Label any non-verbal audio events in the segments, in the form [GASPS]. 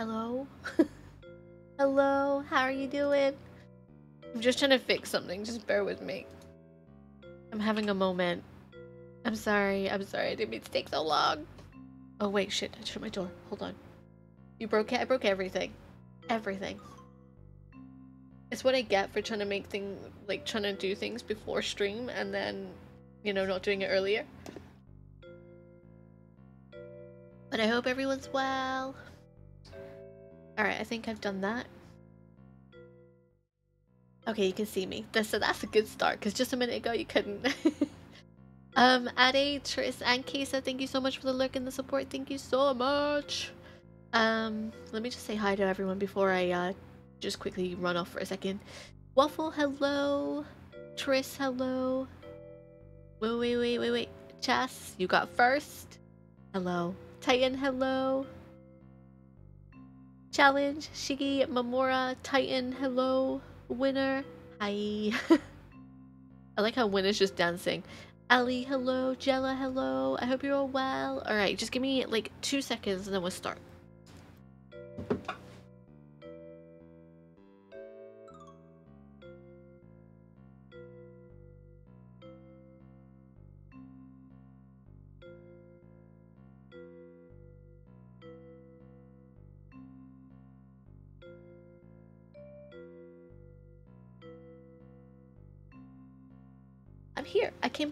Hello? [LAUGHS] Hello? How are you doing? I'm just trying to fix something. Just bear with me. I'm having a moment. I'm sorry. I'm sorry. I didn't mean to take so long. Oh, wait. Shit. I shut my door. Hold on. You broke it? I broke everything. Everything. It's what I get for trying to make things, like, trying to do things before stream and then, you know, not doing it earlier. But I hope everyone's well. Alright, I think I've done that. Okay, you can see me. So that's a good start, because just a minute ago you couldn't. [LAUGHS] um, Ade, Tris, and Kesa, thank you so much for the look and the support. Thank you so much. Um, let me just say hi to everyone before I uh, just quickly run off for a second. Waffle, hello. Tris, hello. Wait, wait, wait, wait, wait. Chess, you got first. Hello. Titan, hello. Challenge, Shigi, Mamora, Titan, hello, Winner, hi. [LAUGHS] I like how Winner's just dancing. Ali, hello, Jella, hello, I hope you're all well. Alright, just give me like two seconds and then we'll start.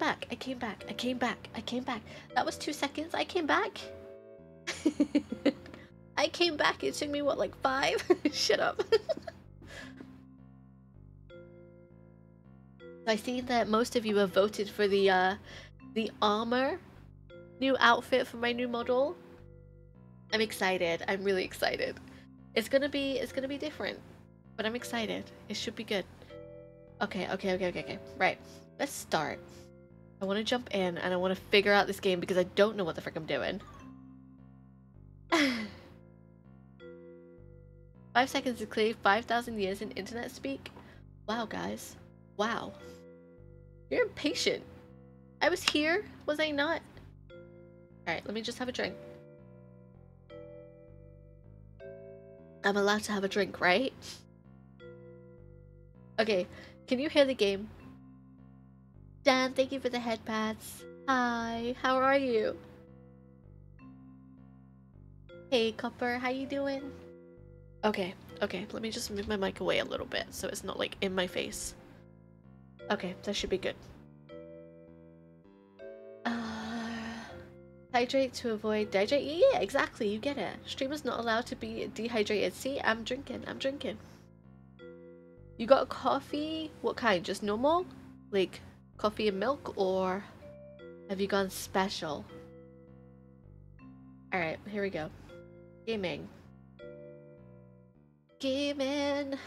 Back. I came back. I came back. I came back. That was two seconds. I came back. [LAUGHS] I came back. It took me, what, like five? [LAUGHS] Shut up. [LAUGHS] I see that most of you have voted for the, uh, the armor new outfit for my new model. I'm excited. I'm really excited. It's gonna be, it's gonna be different, but I'm excited. It should be good. Okay, okay, okay, okay, okay. Right. Let's start. I want to jump in and I want to figure out this game because I don't know what the frick I'm doing. [LAUGHS] Five seconds to clear 5,000 years in internet speak? Wow, guys. Wow. You're impatient. I was here, was I not? Alright, let me just have a drink. I'm allowed to have a drink, right? Okay, can you hear the game? Dan, thank you for the head headpads. Hi, how are you? Hey, Copper, how you doing? Okay, okay, let me just move my mic away a little bit so it's not like in my face. Okay, that should be good. Uh, hydrate to avoid dehydrate. Yeah, exactly, you get it. Streamer's not allowed to be dehydrated. See, I'm drinking, I'm drinking. You got coffee? What kind? Just normal? Like coffee and milk or have you gone special? Alright, here we go. Gaming. Gaming.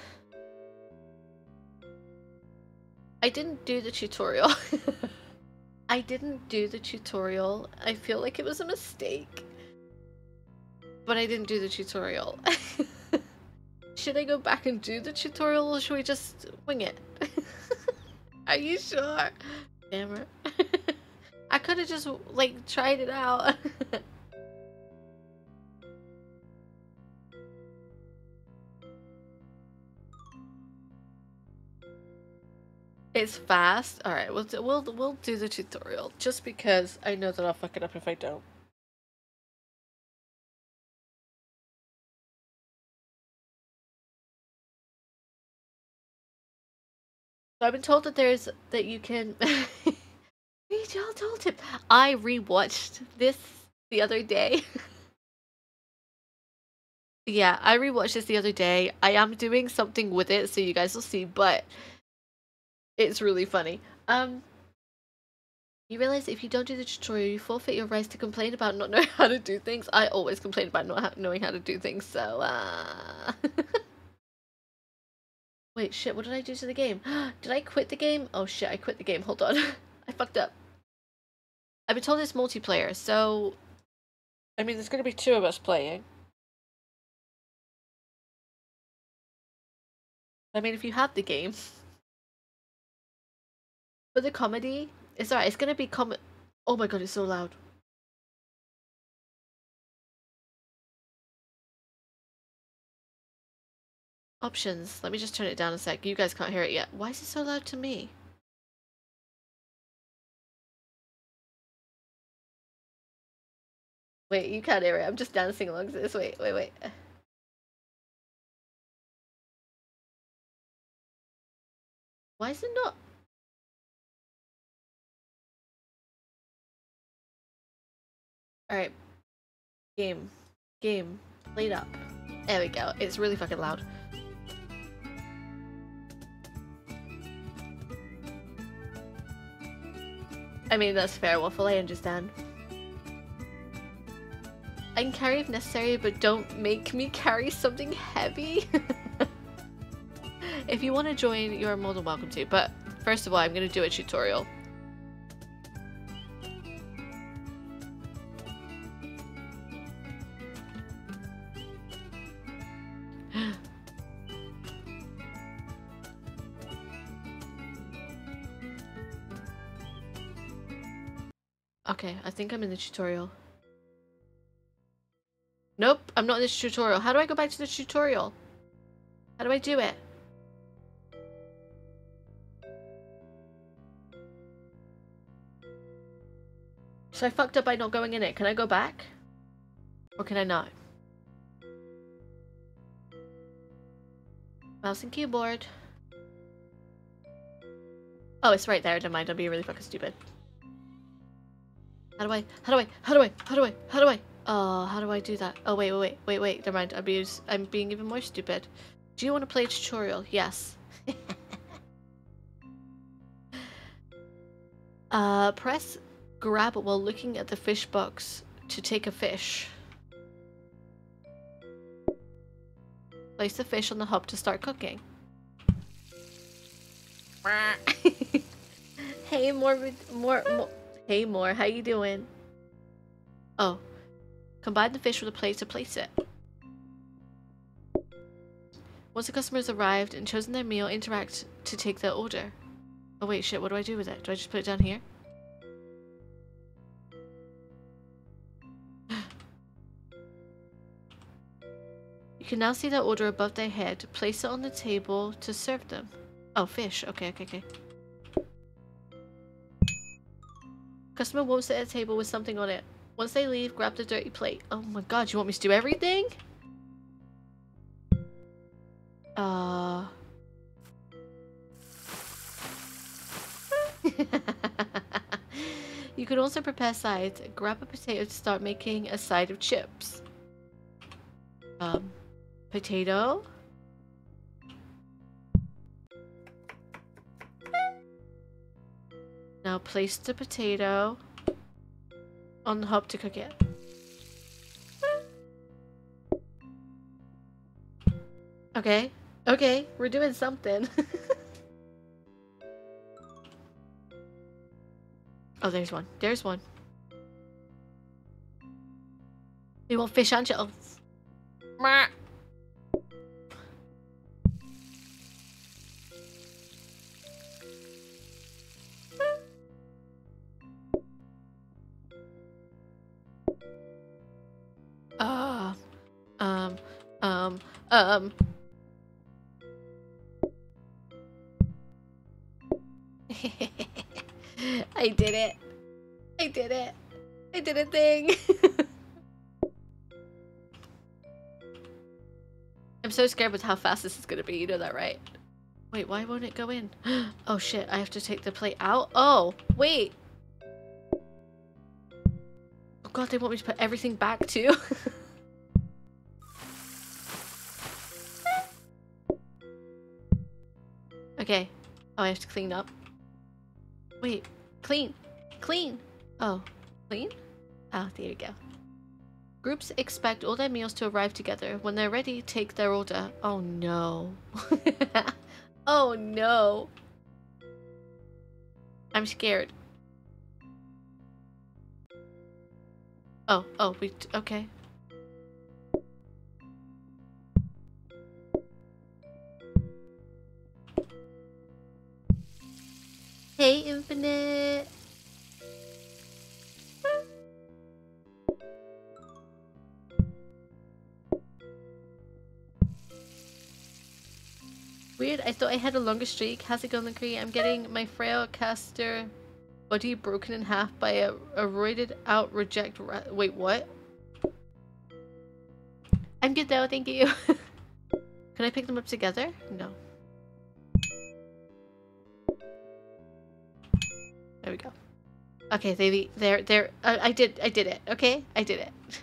I didn't do the tutorial. [LAUGHS] I didn't do the tutorial. I feel like it was a mistake. But I didn't do the tutorial. [LAUGHS] should I go back and do the tutorial or should we just wing it? Are you sure? Damn it. [LAUGHS] I could have just, like, tried it out. [LAUGHS] It's fast. All right, we'll do, we'll we'll do the tutorial just because I know that I'll fuck it up if I don't. So I've been told that there's that you can. [LAUGHS] we all told him. I rewatched this the other day. [LAUGHS] yeah, I rewatched this the other day. I am doing something with it, so you guys will see, but it's really funny. Um, you realize if you don't do the tutorial, you forfeit your rights to complain about not [LAUGHS] knowing how to do things. I always complain about not knowing how to do things, so uh. Wait, shit, what did I do to the game? [GASPS] did I quit the game? Oh shit, I quit the game. Hold on. [LAUGHS] I fucked up. I've been told it's multiplayer, so... I mean, there's gonna be two of us playing. I mean, if you have the game. [LAUGHS] But the comedy, it's alright, it's gonna be com- Oh my god, it's so loud. Options. Let me just turn it down a sec. You guys can't hear it yet. Why is it so loud to me? Wait, you can't hear it. I'm just dancing along to this. Wait, wait, wait. Why is it not? Alright. Game. Game. PlateUp. There we go. It's really fucking loud. I mean, that's fair, Waffle, I understand. I can carry if necessary, but don't make me [LAUGHS] carry something heavy. [LAUGHS] if you want to join, you're more than welcome to, but first of all, I'm going to do a tutorial. Okay, I think I'm in the tutorial. Nope, I'm not in this tutorial. How do I go back to the tutorial? How do I do it? So I fucked up by not going in it. Can I go back? Or can I not? Mouse and keyboard. Oh, it's right there. Never mind. I'll be really fucking stupid. How do I, how do I, how do I, how do I, how do I, oh, how do I do that? Oh, wait, wait, wait, wait, wait, never mind, I'm, being, I'm being even more stupid. Do you want to play a tutorial? Yes. [LAUGHS] uh, press grab while looking at the fish box to take a fish. Place the fish on the hob to start cooking. [LAUGHS] hey, more, more, more. Hey, more. How you doing? Oh. Combine the fish with a plate to place it. Once the customers arrived and chosen their meal, interact to take their order. Oh wait, shit, what do I do with it? Do I just put it down here? [SIGHS] you can now see their order above their head. Place it on the table to serve them. Oh, fish. Okay, okay, okay. Customer won't sit at a table with something on it. Once they leave, grab the dirty plate. Oh my god, you want me to do everything? Uh... [LAUGHS] you could also prepare sides. Grab a potato to start making a side of chips. Um, potato. Now place the potato on the hob to cook it. Okay, okay, we're doing something. [LAUGHS] oh, there's one. There's one. We want fish, aren't you? Um. [LAUGHS] I did it. I did it. I did a thing. [LAUGHS] I'm so scared with how fast this is gonna be, you know that, right? Wait, why won't it go in? [GASPS] oh shit, I have to take the plate out? Oh, wait. Oh god, they want me to put everything back too? [LAUGHS] okay. Oh, I have to clean up. Wait, clean. Clean. Oh, clean? Oh, there you go. Groups expect all their meals to arrive together. When they're ready, take their order. Oh no. [LAUGHS] oh no. I'm scared. Oh, oh, we, okay. Hey, Infinite! Weird, I thought I had a longer streak. How's it going, Laccre? I'm getting my frail caster body broken in half by a, a roided out reject Wait, what? I'm good though, thank you. [LAUGHS] Can I pick them up together? No. There we go. Okay, they they're they're uh, I did I did it. Okay, I did it. [LAUGHS]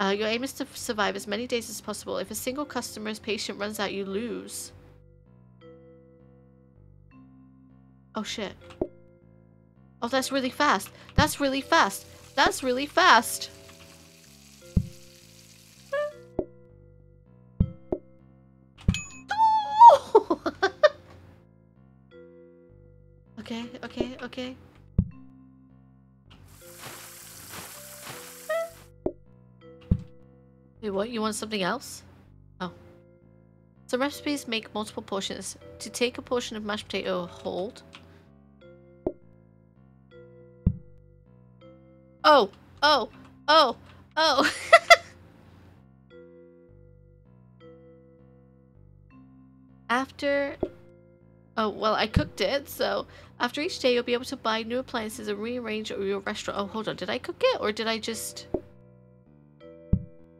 Uh, your aim is to survive as many days as possible. If a single customer's patient runs out, you lose. Oh shit. Oh, that's really fast. That's really fast. That's really fast. Okay, okay, okay. Wait, what? You want something else? Oh. Some recipes make multiple portions. To take a portion of mashed potato, hold. Oh! Oh! Oh! Oh! [LAUGHS] After... Oh, well, I cooked it, so after each day you'll be able to buy new appliances and rearrange your restaurant. Oh, hold on. Did I cook it, or did I just...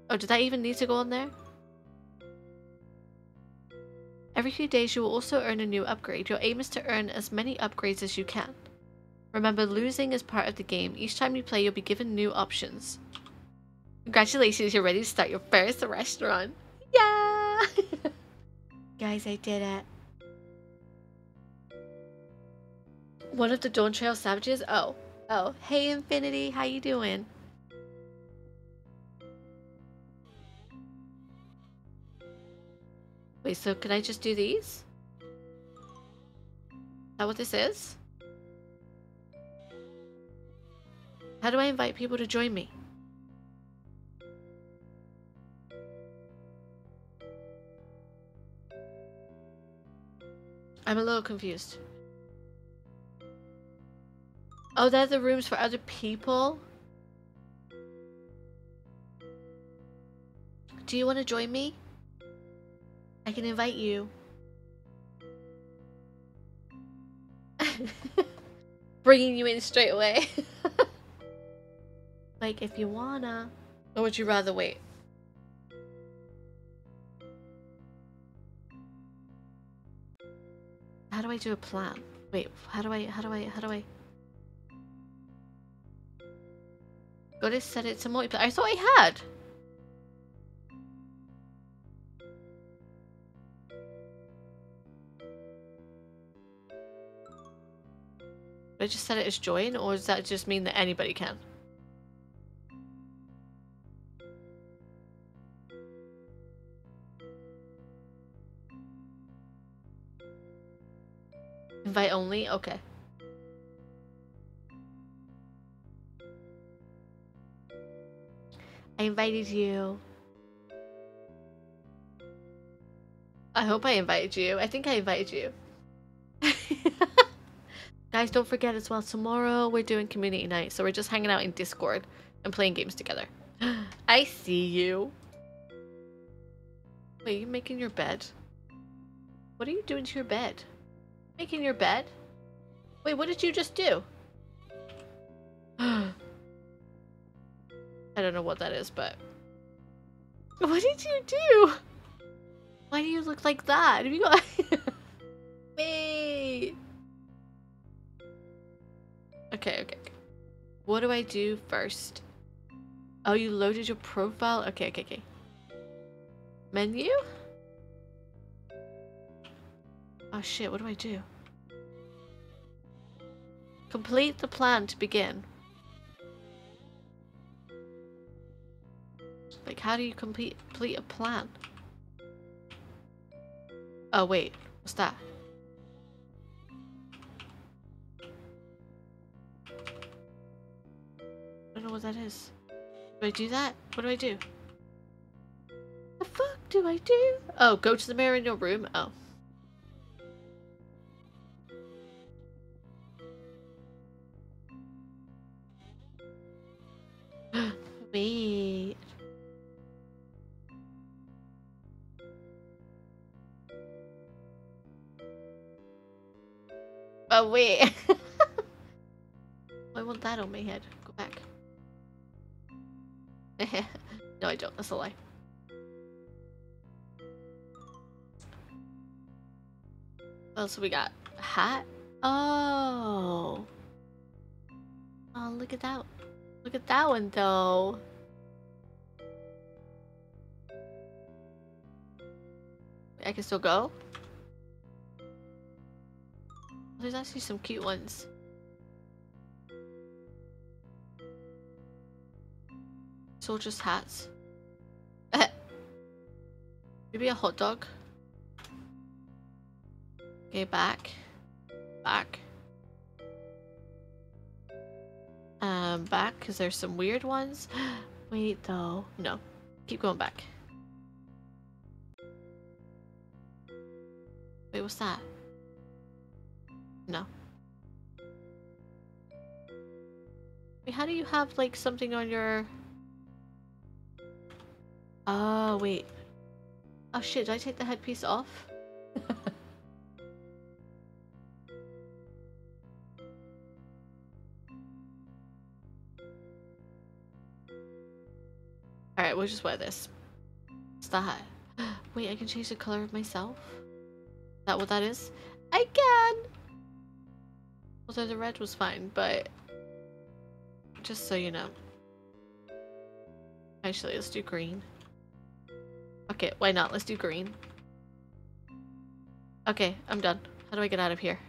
Oh, did that even need to go on there? Every few days you will also earn a new upgrade. Your aim is to earn as many upgrades as you can. Remember, losing is part of the game. Each time you play, you'll be given new options. Congratulations, you're ready to start your first restaurant. Yeah! [LAUGHS] Guys, I did it. One of the Dawntrail Savages? Oh. Oh. Hey, Infinity. How you doing? Wait, so can I just do these? Is that what this is? How do I invite people to join me? I'm a little confused. Oh, they're the rooms for other people? Do you want to join me? I can invite you. [LAUGHS] Bringing you in straight away. [LAUGHS] like, if you wanna. Or would you rather wait? How do I do a plan? Wait, how do I, how do I, how do I? Gotta set it to multiplayer. I thought I had. I just said it as join, or does that just mean that anybody can? Invite only? Okay. I invited you. I hope I invited you. I think I invited you. [LAUGHS] Guys, don't forget as well, tomorrow we're doing community night, so we're just hanging out in Discord and playing games together. [GASPS] I see you. Wait, you making your bed? What are you doing to your bed? Making your bed? Wait, what did you just do? [GASPS] [GASPS] I don't know what that is, but... [LAUGHS] What did you do? Why do you look like that? Have you got... [LAUGHS] Wait. Okay, okay, okay. What do I do first? Oh, you loaded your profile? Okay, okay, okay. Menu? Oh shit, what do I do? Complete the plan to begin. Like, how do you complete, complete a plan? Oh, wait. What's that? I don't know what that is. Do I do that? What do I do? The fuck do I do? Oh, go to the mirror in your room? Oh. [GASPS] Wait. Oh, wait. [LAUGHS] I want that on my head. Go back. [LAUGHS] no, I don't. That's a lie. What else we got? Hat? Oh. Oh, look at that. Look at that one, though. I can still go? There's actually some cute ones. Soldiers' hats. [LAUGHS] Maybe a hot dog. Okay, back. Back. Um, back, because there's some weird ones. [GASPS] Wait, though. No. Keep going back. Wait, what's that? No. Wait, how do you have, like, something on your... Oh, wait. Oh shit, did I take the headpiece off? [LAUGHS] Alright, we'll just wear this. What's that? [GASPS] Wait, I can change the color of myself? Is that what that is? I can! Although the red was fine, but... Just so you know. Actually, let's do green. Okay, why not? Let's do green. Okay, I'm done. How do I get out of here?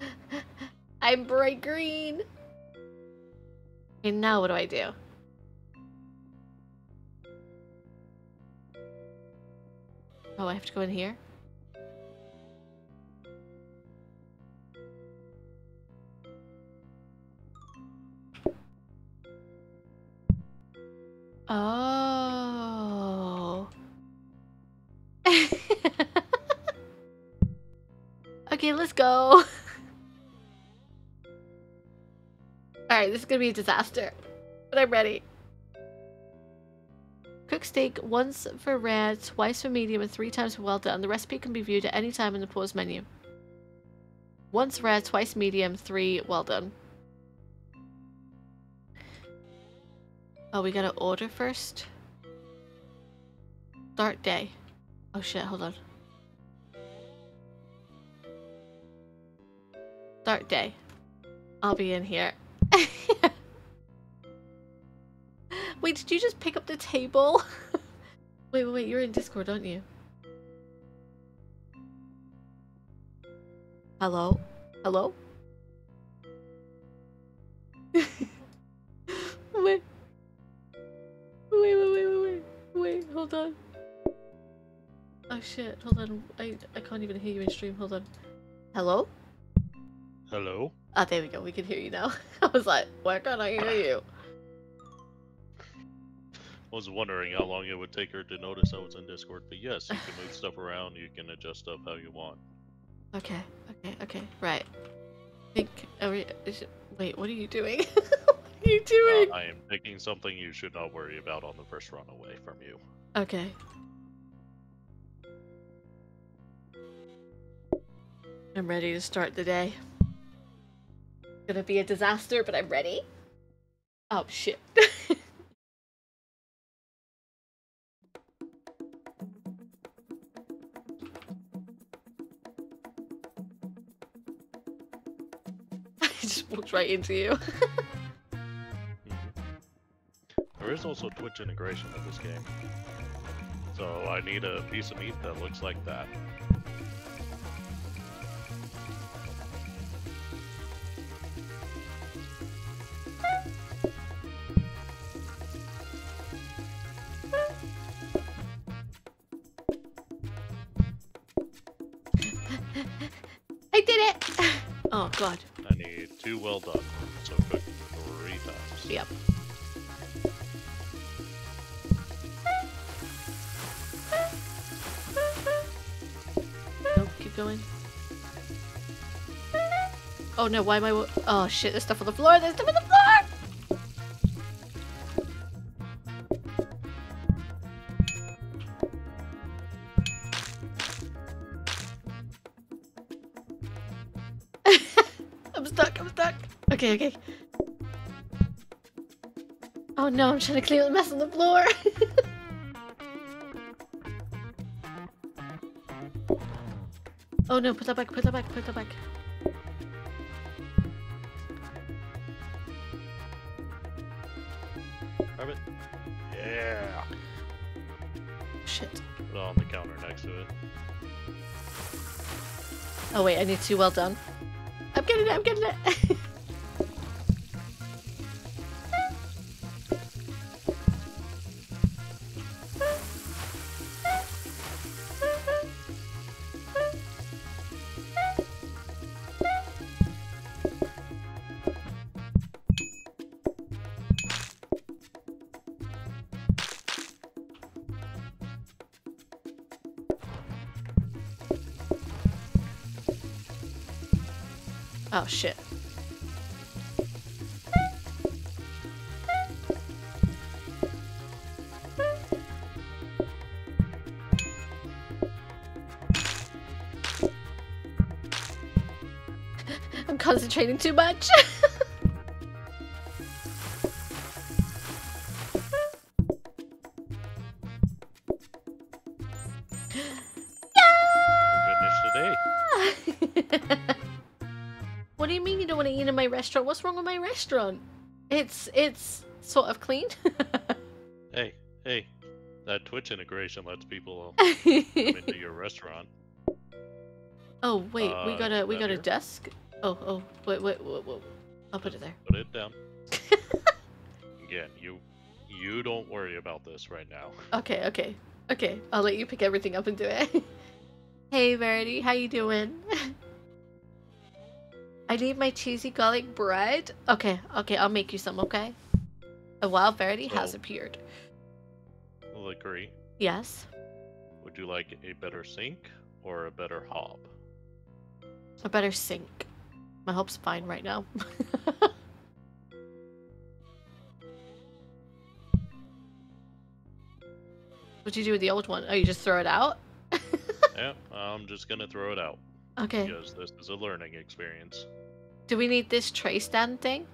[LAUGHS] I'm bright green! Okay, now what do I do? Oh, I have to go in here? Oh. [LAUGHS] okay, let's go. Alright, this is gonna be a disaster. But I'm ready. Cook steak once for rare, twice for medium, and three times for well done. The recipe can be viewed at any time in the pause menu. Once rare, twice medium, three well done. Oh, we gotta order first? Start day. Oh shit, hold on. Start day. I'll be in here. [LAUGHS] wait, did you just pick up the table? [LAUGHS] wait, wait, wait, you're in Discord, aren't you? Hello? Hello? [LAUGHS] wait. Wait, wait, wait, wait, wait. Wait, hold on. Oh shit, hold on. I, I can't even hear you in stream. Hold on. Hello? Hello? Ah, there we go. We can hear you now. [LAUGHS] I was like, why can't I hear you? I was wondering how long it would take her to notice I was in Discord, but yes, you can move stuff around, you can adjust stuff how you want. Okay, okay, okay, right. I think, are we, is wait, what are you doing? [LAUGHS] [LAUGHS] you doing? Uh, I am picking something you should not worry about on the first run away from you. Okay. I'm ready to start the day. Gonna be a disaster, but I'm ready. Oh shit. [LAUGHS] I just walked right into you. [LAUGHS] There is also Twitch integration with this game. So I need a piece of meat that looks like that. I did it! Oh god. I need two well done, so cook three times. Yep. Oh no, why am I? Oh shit, there's stuff on the floor, there's stuff on the floor! [LAUGHS] I'm stuck, I'm stuck. Okay, okay. Oh no, I'm trying to clean up the mess on the floor. [LAUGHS] oh no, put that back, put that back, put that back. Oh wait, I need two well done. I'm getting it, I'm getting it. [LAUGHS] shit. [LAUGHS] I'm concentrating too much. [LAUGHS] restaurant? What's wrong with my restaurant? It's it's sort of clean. [LAUGHS] Hey, hey. That Twitch integration lets people [LAUGHS] come into your restaurant. oh wait, we Uh, got a we got a desk. Oh oh wait wait wait, wait. I'll put it there. Put it down. [LAUGHS] Again, you you don't worry about this right now. Okay okay okay. I'll let you pick everything up and do it. hey Verity, how you doing? I need my cheesy garlic bread. Okay okay, I'll make you some. Okay. A wild Verity has oh. appeared. I'll. Yes. Would you like a better sink or a better hob? A better sink. My hob's fine right now. [LAUGHS] what do you do with the old one? Oh, you just throw it out? [LAUGHS] yeah, I'm just gonna throw it out Okay. because this is a learning experience. Do we need this tray stand thing?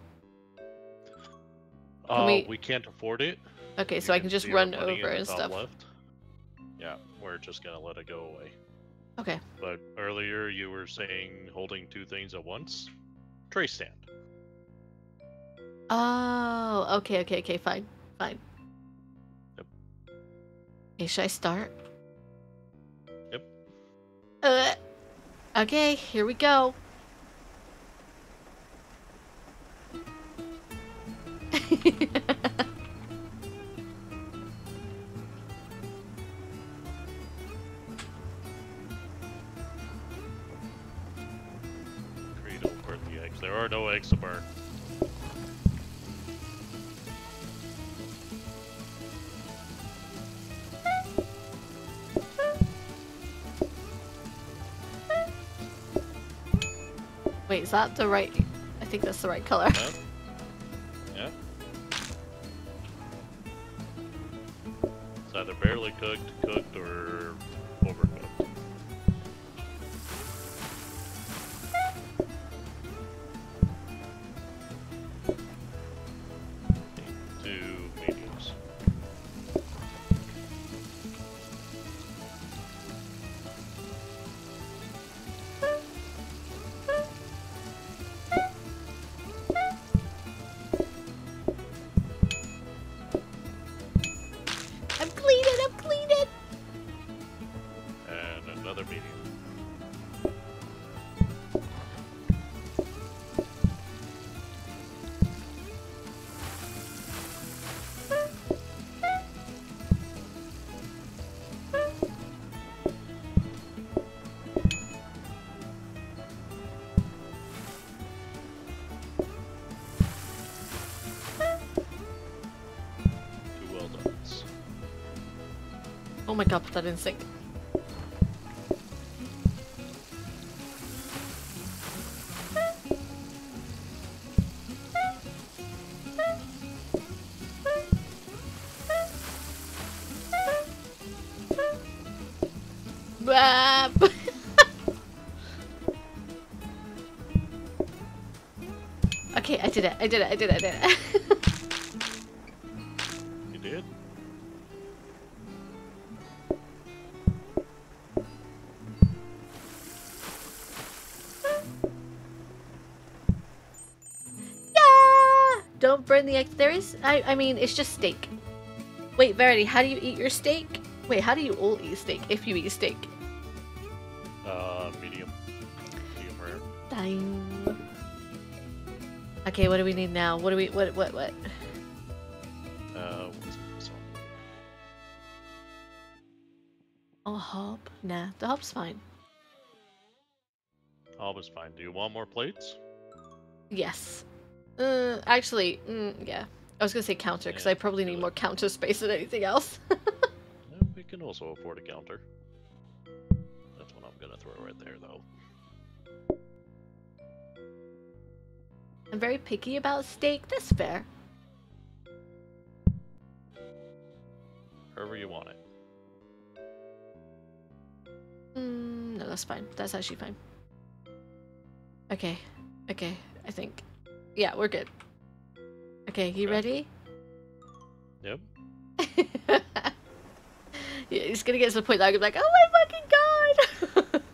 Uh, we- we... can't afford it. Okay, You so I can just run over and stuff. Left. Yeah, we're just gonna let it go away. Okay. But earlier you were saying holding two things at once. Tray stand. Oh, okay, okay, okay, fine, fine. Yep. Okay, should I start? Yep. Uh, okay, here we go. [LAUGHS] that the right? I think that's the right color. Huh? [LAUGHS] Yeah. It's either barely cooked, cooked, or that in sync. [LAUGHS] Okay, I did it. I did it. I did it. I did it. [LAUGHS] Don't the egg. There is. I. I mean, it's just steak. Wait, Verity, how do you eat your steak? Wait, how do you all eat steak if you eat steak? Uh, medium. Medium rare. Dang. Okay, what do we need now? What do we? What? What? What? Uh, what's this one? Oh, hob? Nah, the hob's fine. All was fine. Do you want more plates? Yes. Uh, actually, mm, yeah. I was gonna say counter because Yeah, I probably need more counter space than anything else. [LAUGHS] We can also afford a counter. That's what I'm gonna throw right there, though. I'm very picky about steak. That's fair. However you want it. Mm, no, that's fine. That's actually fine. Okay. Okay. I think. Yeah, we're good. Okay, you Okay. ready? Yep. [LAUGHS] yeah, it's gonna get to the point that I'm like, oh my fucking god! [LAUGHS]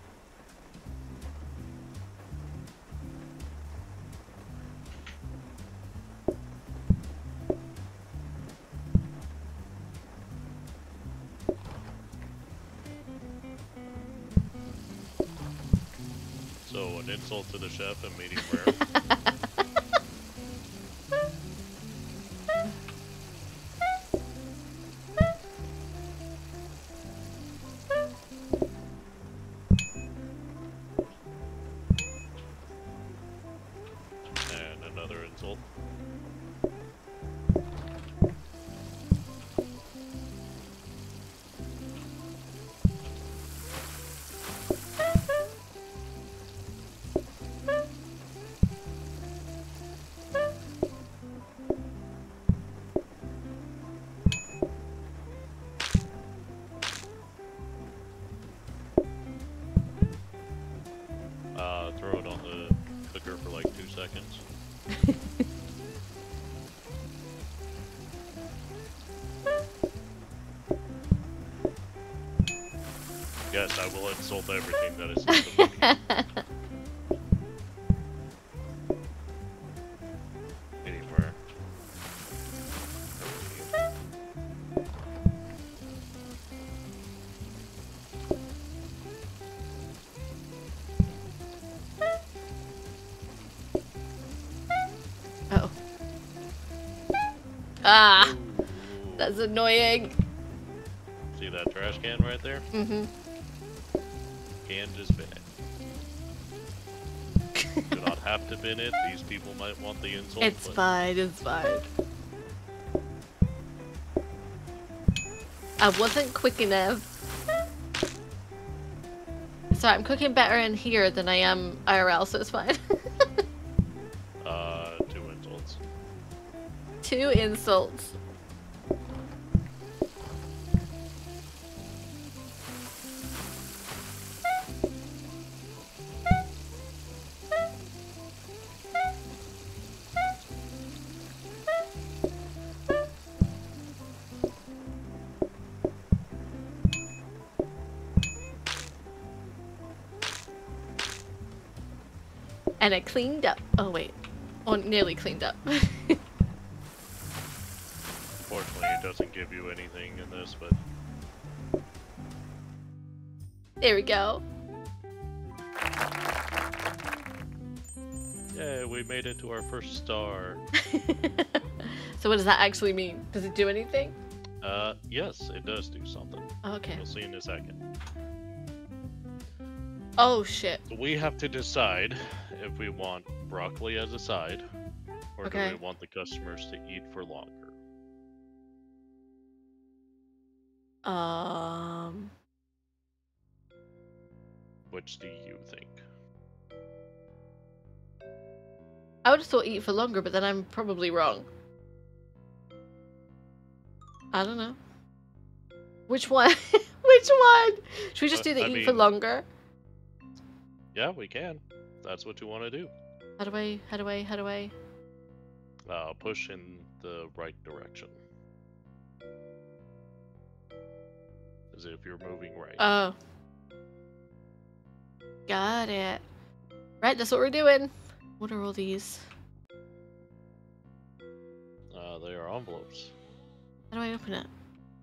So, an insult to the chef and meeting [LAUGHS] rare. Will insult everything that is not the monkey. Anywhere. oh. Ah, that's annoying. See that trash can right there? Mm-hmm. Just bin it. Do not [LAUGHS] have to bin it. These people might want the insult. It's but fine, it's fine. I wasn't quick enough. Sorry, I'm cooking better in here than I am IRL, so it's fine. [LAUGHS] Uh, two insults. Two insults. And I cleaned up. Oh wait, oh nearly cleaned up. [LAUGHS] Fortunately, it doesn't give you anything in this, but there we go. yeah, we made it to our first star. [LAUGHS] so what does that actually mean? Does it do anything? Uh, yes, it does do something. Okay. We'll see in a second. Oh shit. We have to decide if we want broccoli as a side, or Okay. do we want the customers to eat for longer. Um. Which do you think? I would have thought eat for longer, but then I'm probably wrong. I don't know. Which one? [LAUGHS] Which one? Should we just do the I eat for longer? Yeah, we can. That's what you want to do. How do I? How do I? How do I? Uh, push in the right direction. As if you're moving right. Oh. Got it. Right, that's what we're doing. What are all these? Uh, they are envelopes. How do I open it?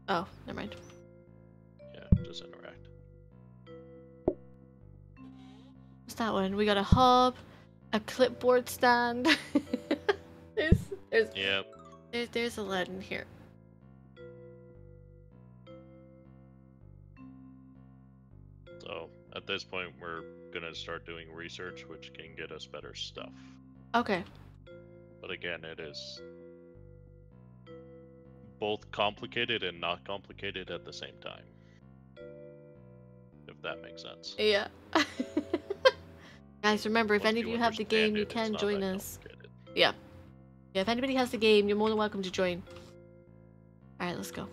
Oh, never mind. What's that one? We got a hob, a clipboard stand. [LAUGHS] there's, there's, Yeah, there's, there's a lot in here. so at this point, we're gonna start doing research, which can get us better stuff. Okay. But again, it is both complicated and not complicated at the same time. If that makes sense. Yeah. [LAUGHS] Guys, remember, if any of you have the game, you can join us. complicated. Yeah, if anybody has the game, you're more than welcome to join. Alright, let's go.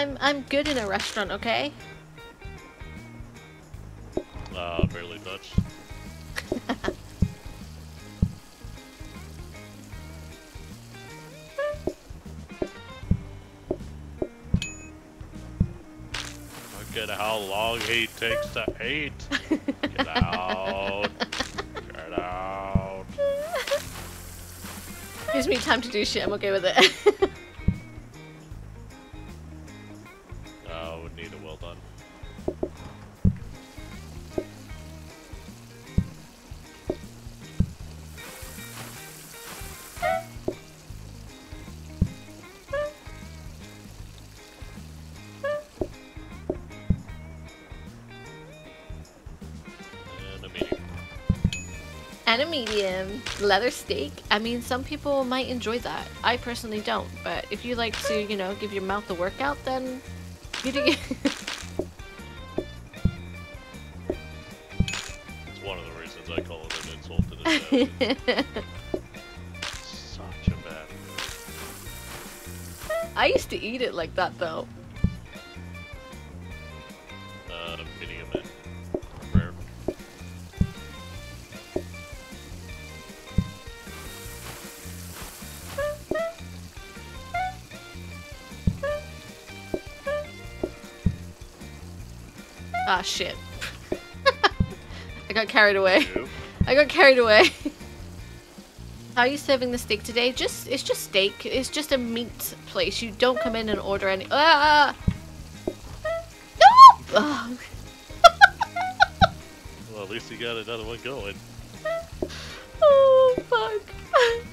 I'm I'm good in a restaurant, okay? Uh, barely touched. [LAUGHS] Look at how long he takes to eat. Get [LAUGHS] out. Get out. Gives me time to do shit, I'm okay with it. [LAUGHS] medium. Leather steak. I mean, some people might enjoy that. I personally don't, but if you like to, you know, give your mouth a workout, then you do. [LAUGHS] It's one of the reasons I call it an insult to the. [LAUGHS] Such a bad I used to eat it like that though. Ah shit. [LAUGHS] I got carried away. I got carried away. [LAUGHS] How are you serving the steak today? Just it's just steak. It's just a meat place. You don't come in and order any. Ah! No! Ah. [LAUGHS] Well, at least you got another one going. Oh fuck.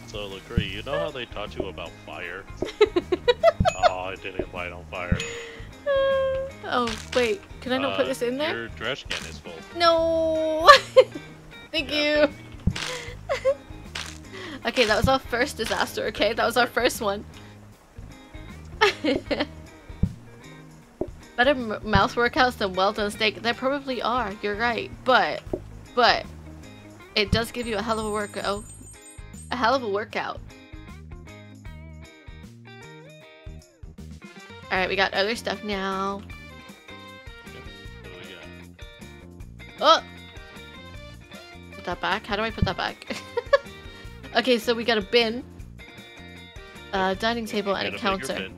So, Laccre, you know how they taught you about fire? oh, it didn't light on fire. oh wait, I put this in there? Your trash can is full. No. [LAUGHS] Thank Yeah, you. [LAUGHS] okay, that was our first disaster. Okay, that was our first one. [LAUGHS] Better m- mouth workouts than well done steak. There probably are. You're right, but but it does give you a hell of a workout. A hell of a workout. All right, we got other stuff now. That back. How do I put that back? [LAUGHS] okay, so we got a bin, a dining table, and a bigger counter.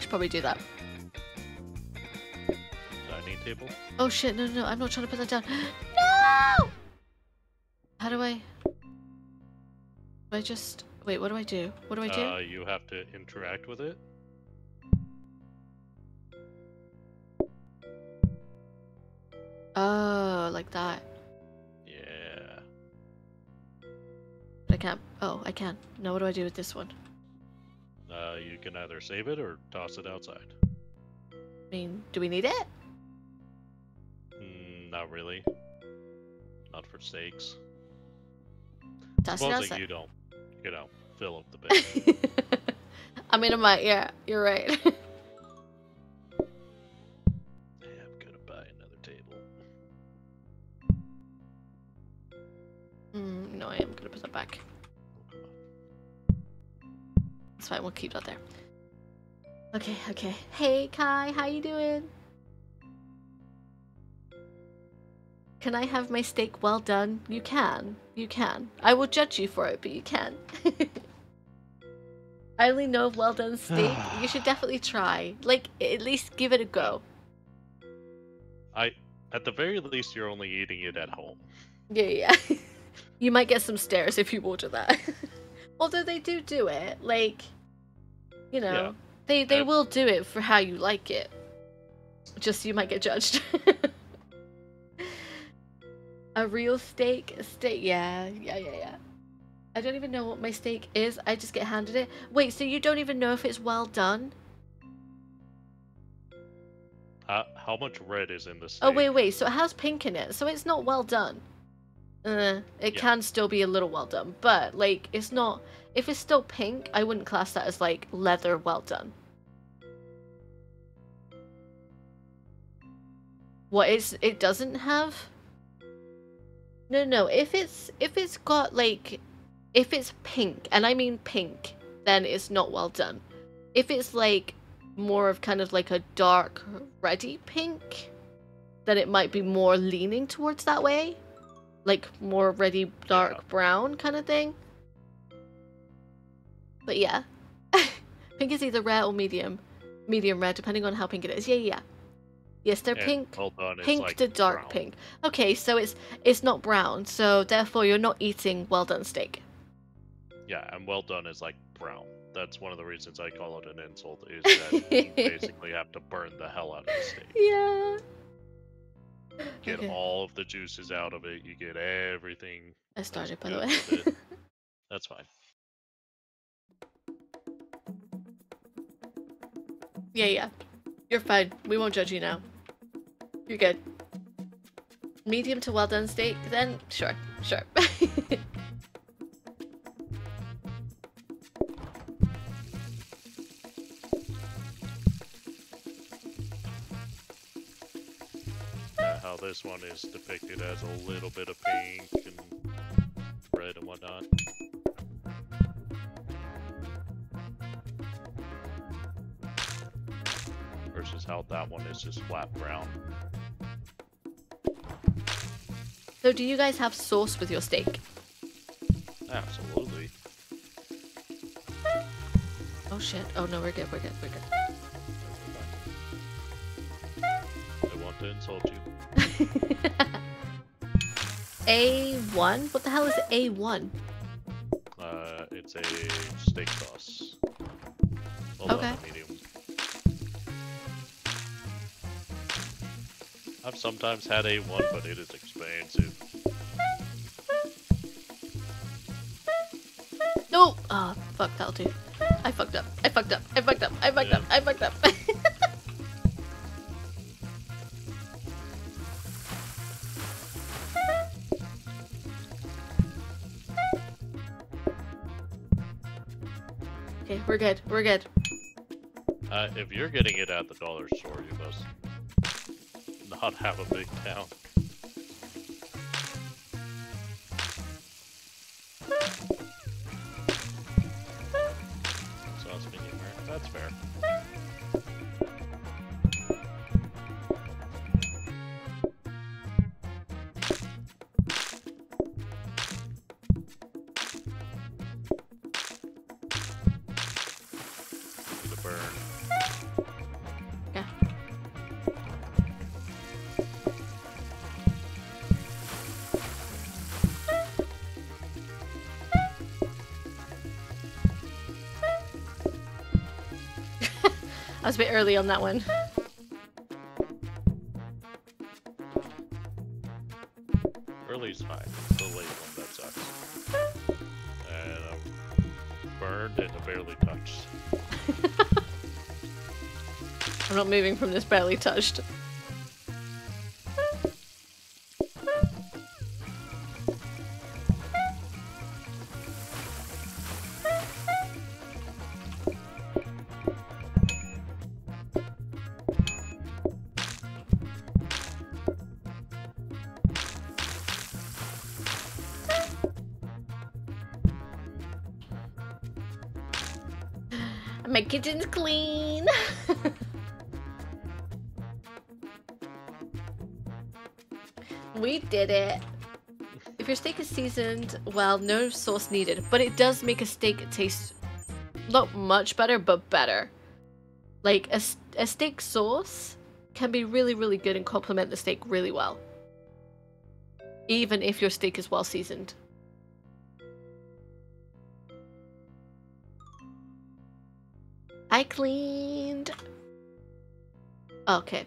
Should probably do that. Dining table. Oh shit, no, no, no, I'm not trying to put that down. [GASPS] no! How do I... Do I just... Wait, what do I do? What do I do? Uh, you have to interact with it. Oh, like that. Can't... Oh, I can. Now what do I do with this one? Uh, you can either save it or toss it outside. I mean, do we need it? Mm, not really. Not for stakes. Toss it outside. you don't, you know, fill up the [LAUGHS] bed. I mean, I might, yeah, you're right. [LAUGHS] yeah, I'm gonna buy another table. mm, no, I am gonna put that back. It's fine, we'll keep that there. Okay, okay. Hey, Kai, how you doing? Can I have my steak well done? You can. You can. I will judge you for it, but you can. [LAUGHS] I only know of well done steak. [SIGHS] you should definitely try. Like, at least give it a go. I, at the very least, you're only eating it at home. Yeah, yeah. [LAUGHS] you might get some stares if you order that. [LAUGHS] Although they do do it, like, you know, Yeah. they they Uh, will do it for how you like it. Just you might get judged. [LAUGHS] a real steak, a steak, yeah, yeah, yeah, yeah. I don't even know what my steak is. I just get handed it. Wait, so you don't even know if it's well done? Uh, how much red is in the steak? Oh wait, wait. So it has pink in it, so it's not well done. Uh, it Yeah. can still be a little well done, but like it's not. If it's still pink, I wouldn't class that as like leather well done. What is it doesn't have? No, no. If it's if it's got like, if it's pink, and I mean pink, then it's not well done. If it's like more of kind of like a dark reddy pink, then it might be more leaning towards that way. Like more ready dark Yeah. brown kind of thing. But yeah. [LAUGHS] pink is either rare or medium. Medium rare, depending on how pink it is. Yeah, yeah. yeah. Yes, they're And pink. Well done. Pink like to dark brown. pink. Okay, so it's it's not brown, so therefore you're not eating well done steak. Yeah, and well done is like brown. That's one of the reasons I call it an insult. Is that you [LAUGHS] basically have to burn the hell out of the steak. Yeah. Get Okay. all of the juices out of it. You get everything. I started by the way. [LAUGHS] That's fine. Yeah, yeah. You're fine. We won't judge you now. You're good. Medium to well done steak, then? Sure, sure. [LAUGHS] This one is depicted as a little bit of pink and red and whatnot. Versus how that one is just flat brown. so, do you guys have sauce with your steak? Absolutely. Oh shit. Oh no, we're good, we're good, we're good. I want to insult you. [LAUGHS] A1? What the hell is A1? Uh, it's a steak sauce. Done, Okay. medium. I've sometimes had A1, but it is expensive. No! Ah, fuck, that'll do. I fucked up. I fucked up. I fucked up. I fucked up. I fucked up. [LAUGHS] we're good. We're good. Uh, if you're getting it at the dollar store, you must not have a big town. Was a bit early on that one. Early's fine. The late one that sucks. And I'm burned and barely touched. [LAUGHS] I'm not moving from this barely touched. Well, no sauce needed, but it does make a steak taste not much better, but better. Like a, a steak sauce can be really, really good and complement the steak really well. Even if your steak is well seasoned. I cleaned. Okay.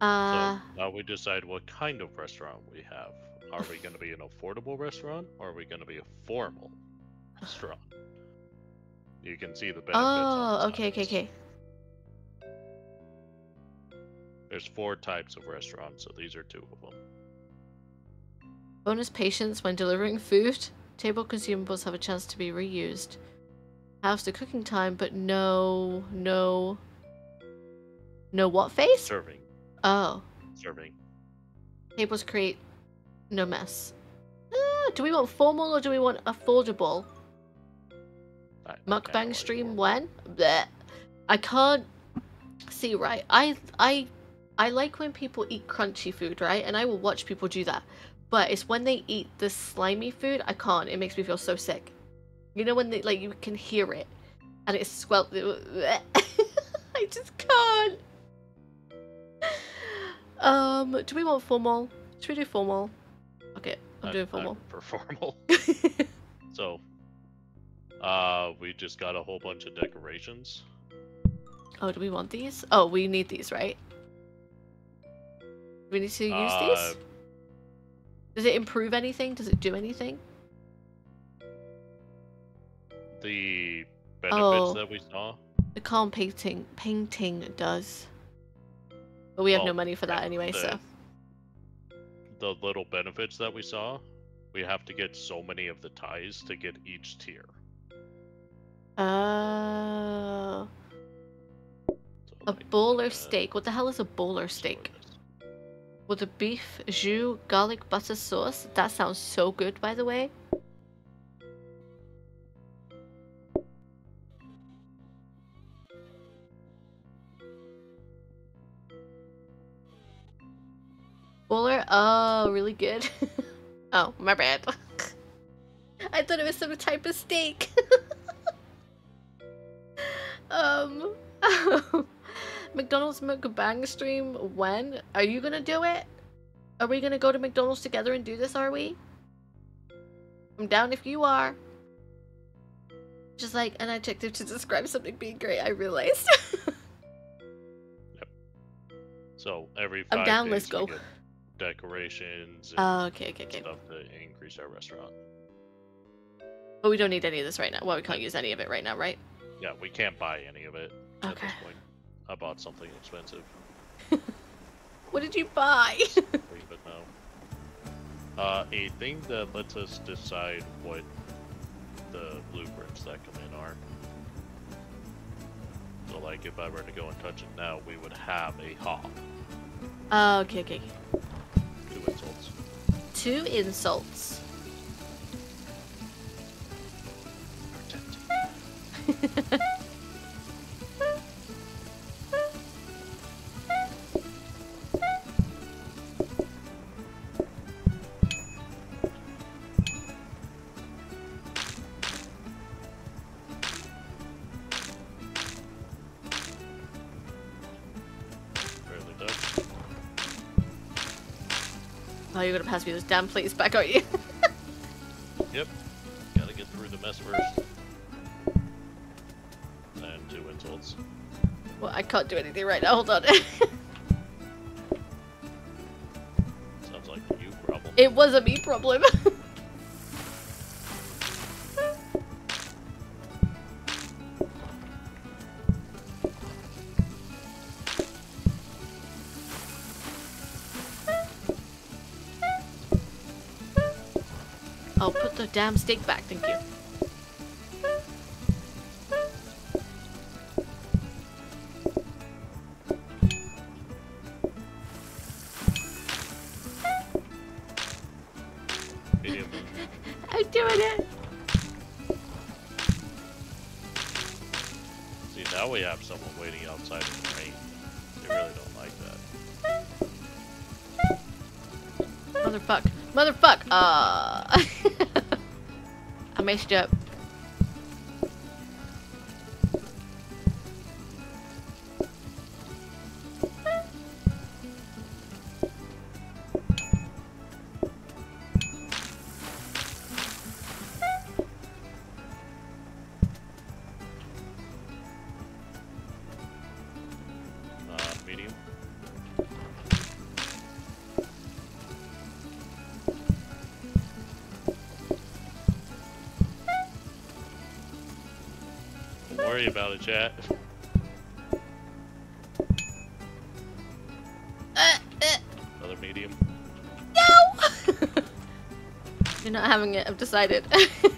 Uh, so now we decide what kind of restaurant we have. Are we going to be an affordable restaurant or are we going to be a formal restaurant? You can see the benefits. oh, okay, okay, okay. There's four types of restaurants, so these are two of them. Bonus patience when delivering food. Table consumables have a chance to be reused. Halves the cooking time, but no, no, no what face? Serving, Oh, serving. tables create no mess. Ah, do we want formal or do we want affordable? Mukbang stream when? I can't see right. I I I like when people eat crunchy food, right? And I will watch people do that. But it's when they eat the slimy food, I can't. It makes me feel so sick. You know when they like you can hear it and it's swell [LAUGHS] I just can't. Um, do we want formal? Should we do formal? Okay, I'm doing [LAUGHS] formal. prefer [LAUGHS] formal. So, uh, we just got a whole bunch of decorations. Oh, do we want these? Oh, we need these, right? Do we need to use Uh, these? Does it improve anything? Does it do anything? The benefits Oh. that we saw. The calm painting painting does. But we have no money for that anyway, so. The little benefits that we saw, we have to get so many of the ties to get each tier. So, A bowler uh, steak. What the hell is a bowler steak? With a beef, jus, garlic butter sauce? That sounds so good, by the way. Bowler? Oh, really good. [LAUGHS] oh, my bad. [LAUGHS] I thought it was some type of steak. [LAUGHS] um, McDonald's mukbang stream when? Are you gonna do it? Are we gonna go to McDonald's together and do this, are we? I'm down if you are. Just like an adjective to describe something being great, I realized. So every I'm down, let's go. get decorations and Oh, okay, okay, okay. stuff to increase our restaurant. But we don't need any of this right now. Well, we can't use any of it right now, right? Yeah, we can't buy any of it at this point. I bought something expensive. [LAUGHS] What did you buy? [LAUGHS] It now. Uh, a thing that lets us decide what the blueprints that come in are. So, like, if I were to go and touch it now, we would have a hob. Oh, okay, okay. Insults. Two insults. [LAUGHS] you're gonna pass me those damn plates back, aren't you? [LAUGHS] Yep. Gotta get through the mess first. And two insults. Well, I can't do anything right now. Hold on. [LAUGHS] Sounds like a you problem. it was a me problem. [LAUGHS] The damn steak back, thank you. I'm doing it. See, now we have someone waiting outside in the rain. They really don't like that. Motherfuck. Motherfuck. Uh. Messed up. Chat. Uh, uh, Another medium. no! [LAUGHS] You're not having it, I've decided. [LAUGHS]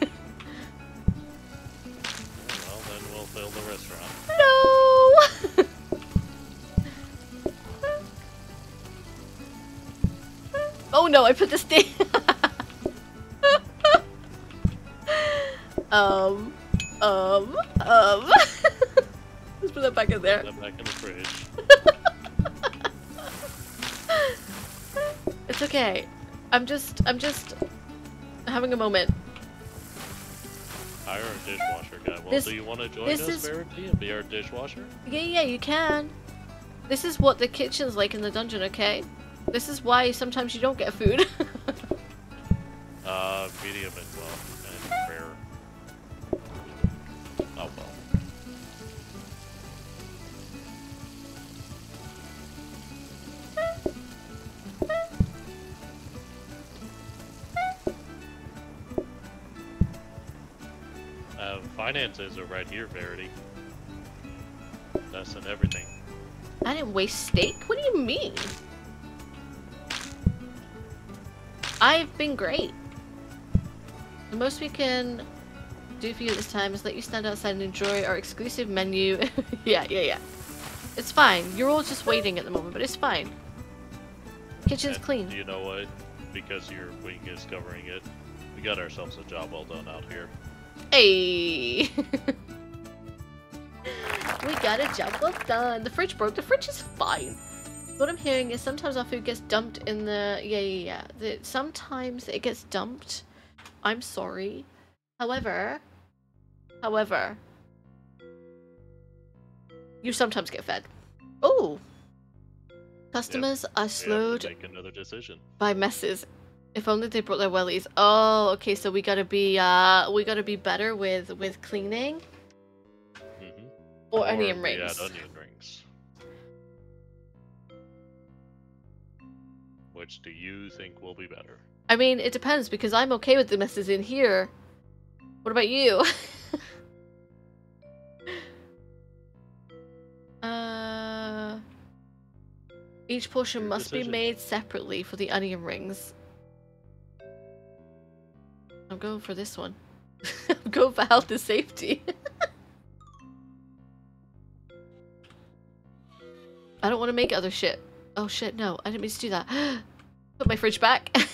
I'm just, having a moment. Hire a dishwasher guy. Well, This- do you want to join this us, is- Verity, and be our dishwasher? Yeah, yeah, you can. This is what the kitchen's like in the dungeon, okay? This is why sometimes you don't get food. [LAUGHS] Uh, medium Finances are right here, Verity. That's and everything. I didn't waste steak? What do you mean? I've been great. The most we can do for you this time is let you stand outside and enjoy our exclusive menu. [LAUGHS] yeah, yeah, yeah. It's fine. You're all just waiting at the moment, but it's fine. Kitchen's And clean. You know what? Because your wing is covering it, we got ourselves a job well done out here. Hey! [LAUGHS] we got a job well done. The fridge broke. The fridge is fine. What I'm hearing is sometimes our food gets dumped in the yeah yeah yeah. The, sometimes it gets dumped. I'm sorry. However, however, you sometimes get fed. Oh, customers are We have slowed make another decision. by messes. If only they brought their wellies. Oh, okay. So we gotta be uh we gotta be better with with cleaning Mm-hmm. or, onion rings. onion rings. Which do you think will be better? I mean, it depends because I'm okay with the messes in here. What about you? [LAUGHS] uh, each portion Your must be made separately for the onion rings. I'm going for this one. [LAUGHS] I'm going for health and safety. [LAUGHS] I don't want to make other shit. Oh shit, no, I didn't mean to do that. [GASPS] Put my fridge back. [LAUGHS]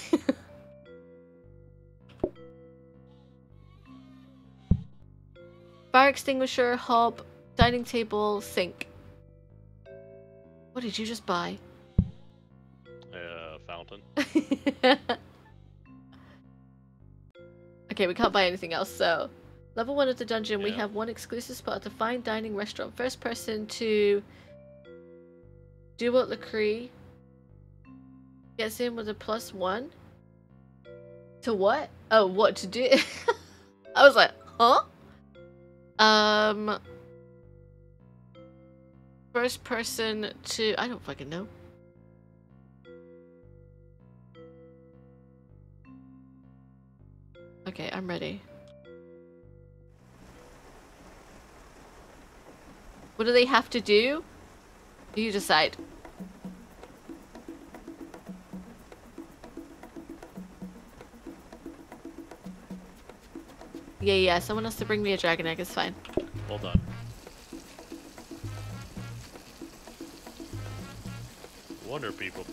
Fire extinguisher, hob, dining table, sink. What did you just buy? Uh, fountain. Okay, we can't buy anything else, so. Level 1 of the dungeon, we have one exclusive spot at the fine dining restaurant. First person to do what Laccre gets in with a plus one. To what? Oh, what to do? [LAUGHS] I was like, huh? Um. First person to. I don't fucking know. Okay, I'm ready. What do they have to do? You decide. Yeah, yeah, someone has to bring me a dragon egg, it's fine. Hold on. Wonder people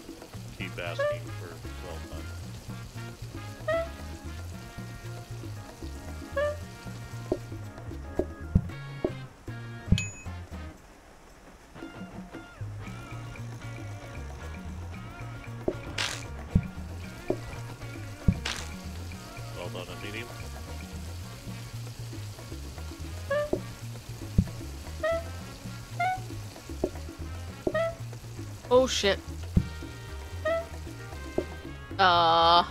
keep asking for Oh shit. Uh.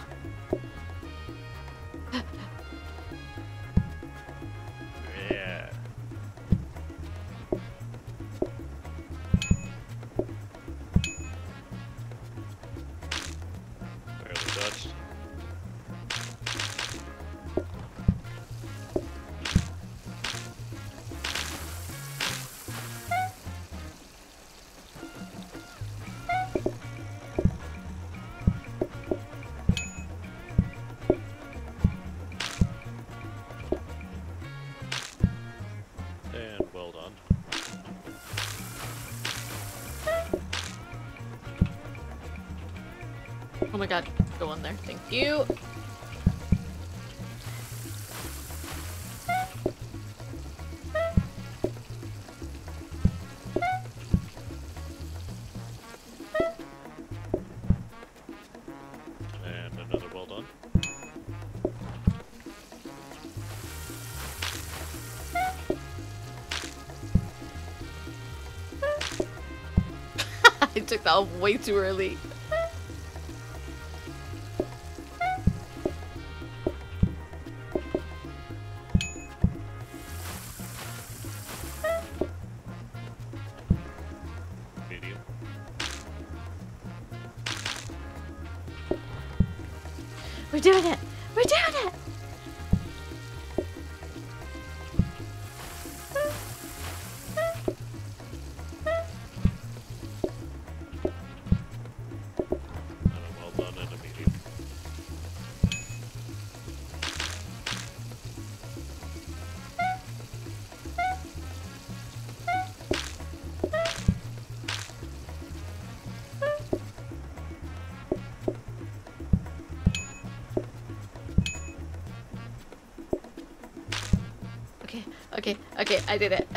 You. And another well done. [LAUGHS] I took that off way too early. Okay, I did it. [LAUGHS]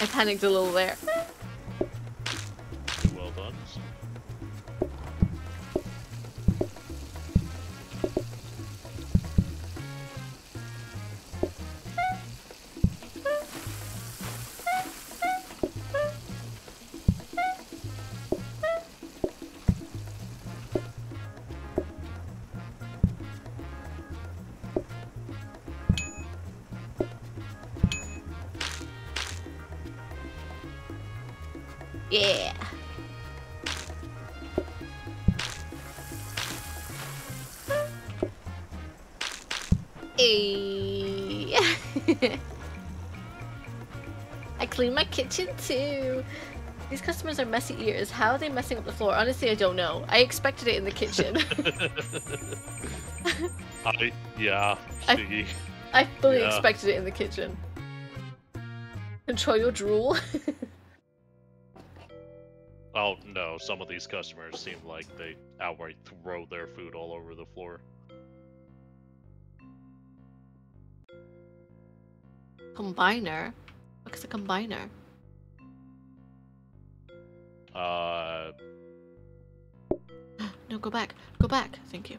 I panicked a little there. Customers are messy ears. How are they messing up the floor? Honestly, I don't know. I expected it in the kitchen. [LAUGHS] [LAUGHS] I yeah. I- I fully Yeah. expected it in the kitchen. Control your drool. [LAUGHS] Oh no, some of these customers seem like they outright throw their food all over the floor. combiner? What is a combiner? Uh, [GASPS] No, go back. Go back. Thank you.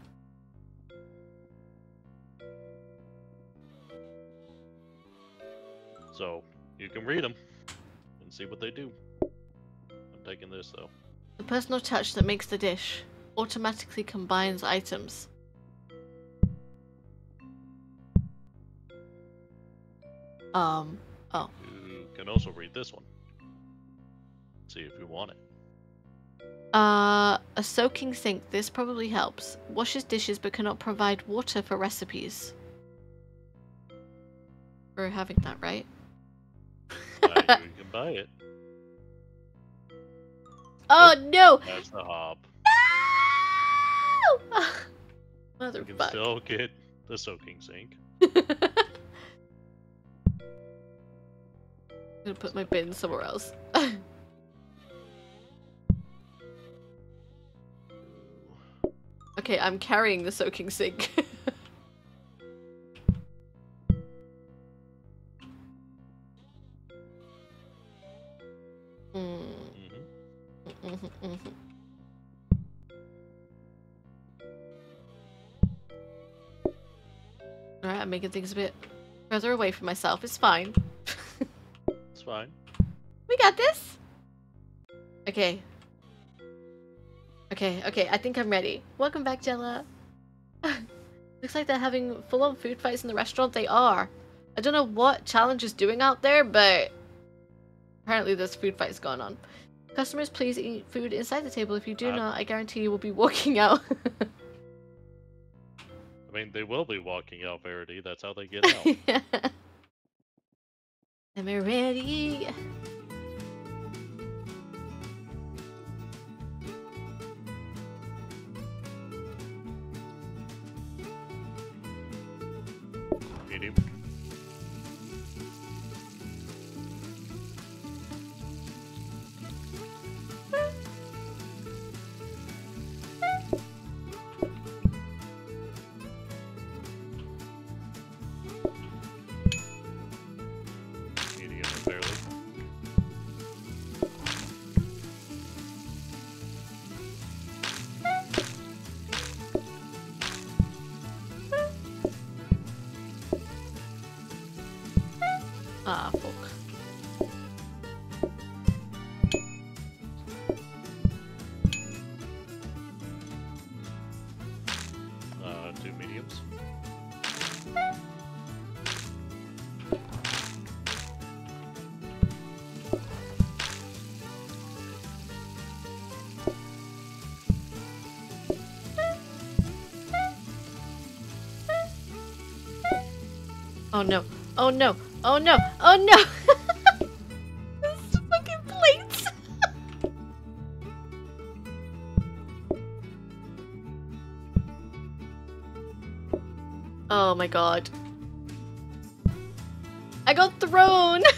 so you can read them and see what they do. I'm taking this though. The personal touch that makes the dish automatically combines items. Um. Oh. You can also read this one. See if you want it. Uh, a soaking sink. This probably helps. Washes dishes but cannot provide water for recipes. We're having that, right? Uh, you [LAUGHS] can buy it. Oh no! That's the hob. No! [LAUGHS] You can Motherfucker. still get the soaking sink. [LAUGHS] I'm gonna put my bin somewhere else. Okay, I'm carrying the soaking sink. [LAUGHS] Mm, hmm mhm, mhm. Alright, I'm making things a bit further away from myself. It's fine. [LAUGHS] It's fine. We got this. Okay. Okay, okay, I think I'm ready. Welcome back, Jella. [LAUGHS] Looks like they're having full-on food fights in the restaurant. They are. I don't know what Challenge is doing out there, but apparently there's food fights going on. Customers, please eat food inside the table. If you do Uh, not, I guarantee you will be [LAUGHS] walking out. [LAUGHS] I mean, they will be walking out, Verity. That's how they get out. Am I ready? Oh no. Oh no. Oh no. Oh no. [LAUGHS] [LAUGHS] Oh my god. I got thrown. [LAUGHS]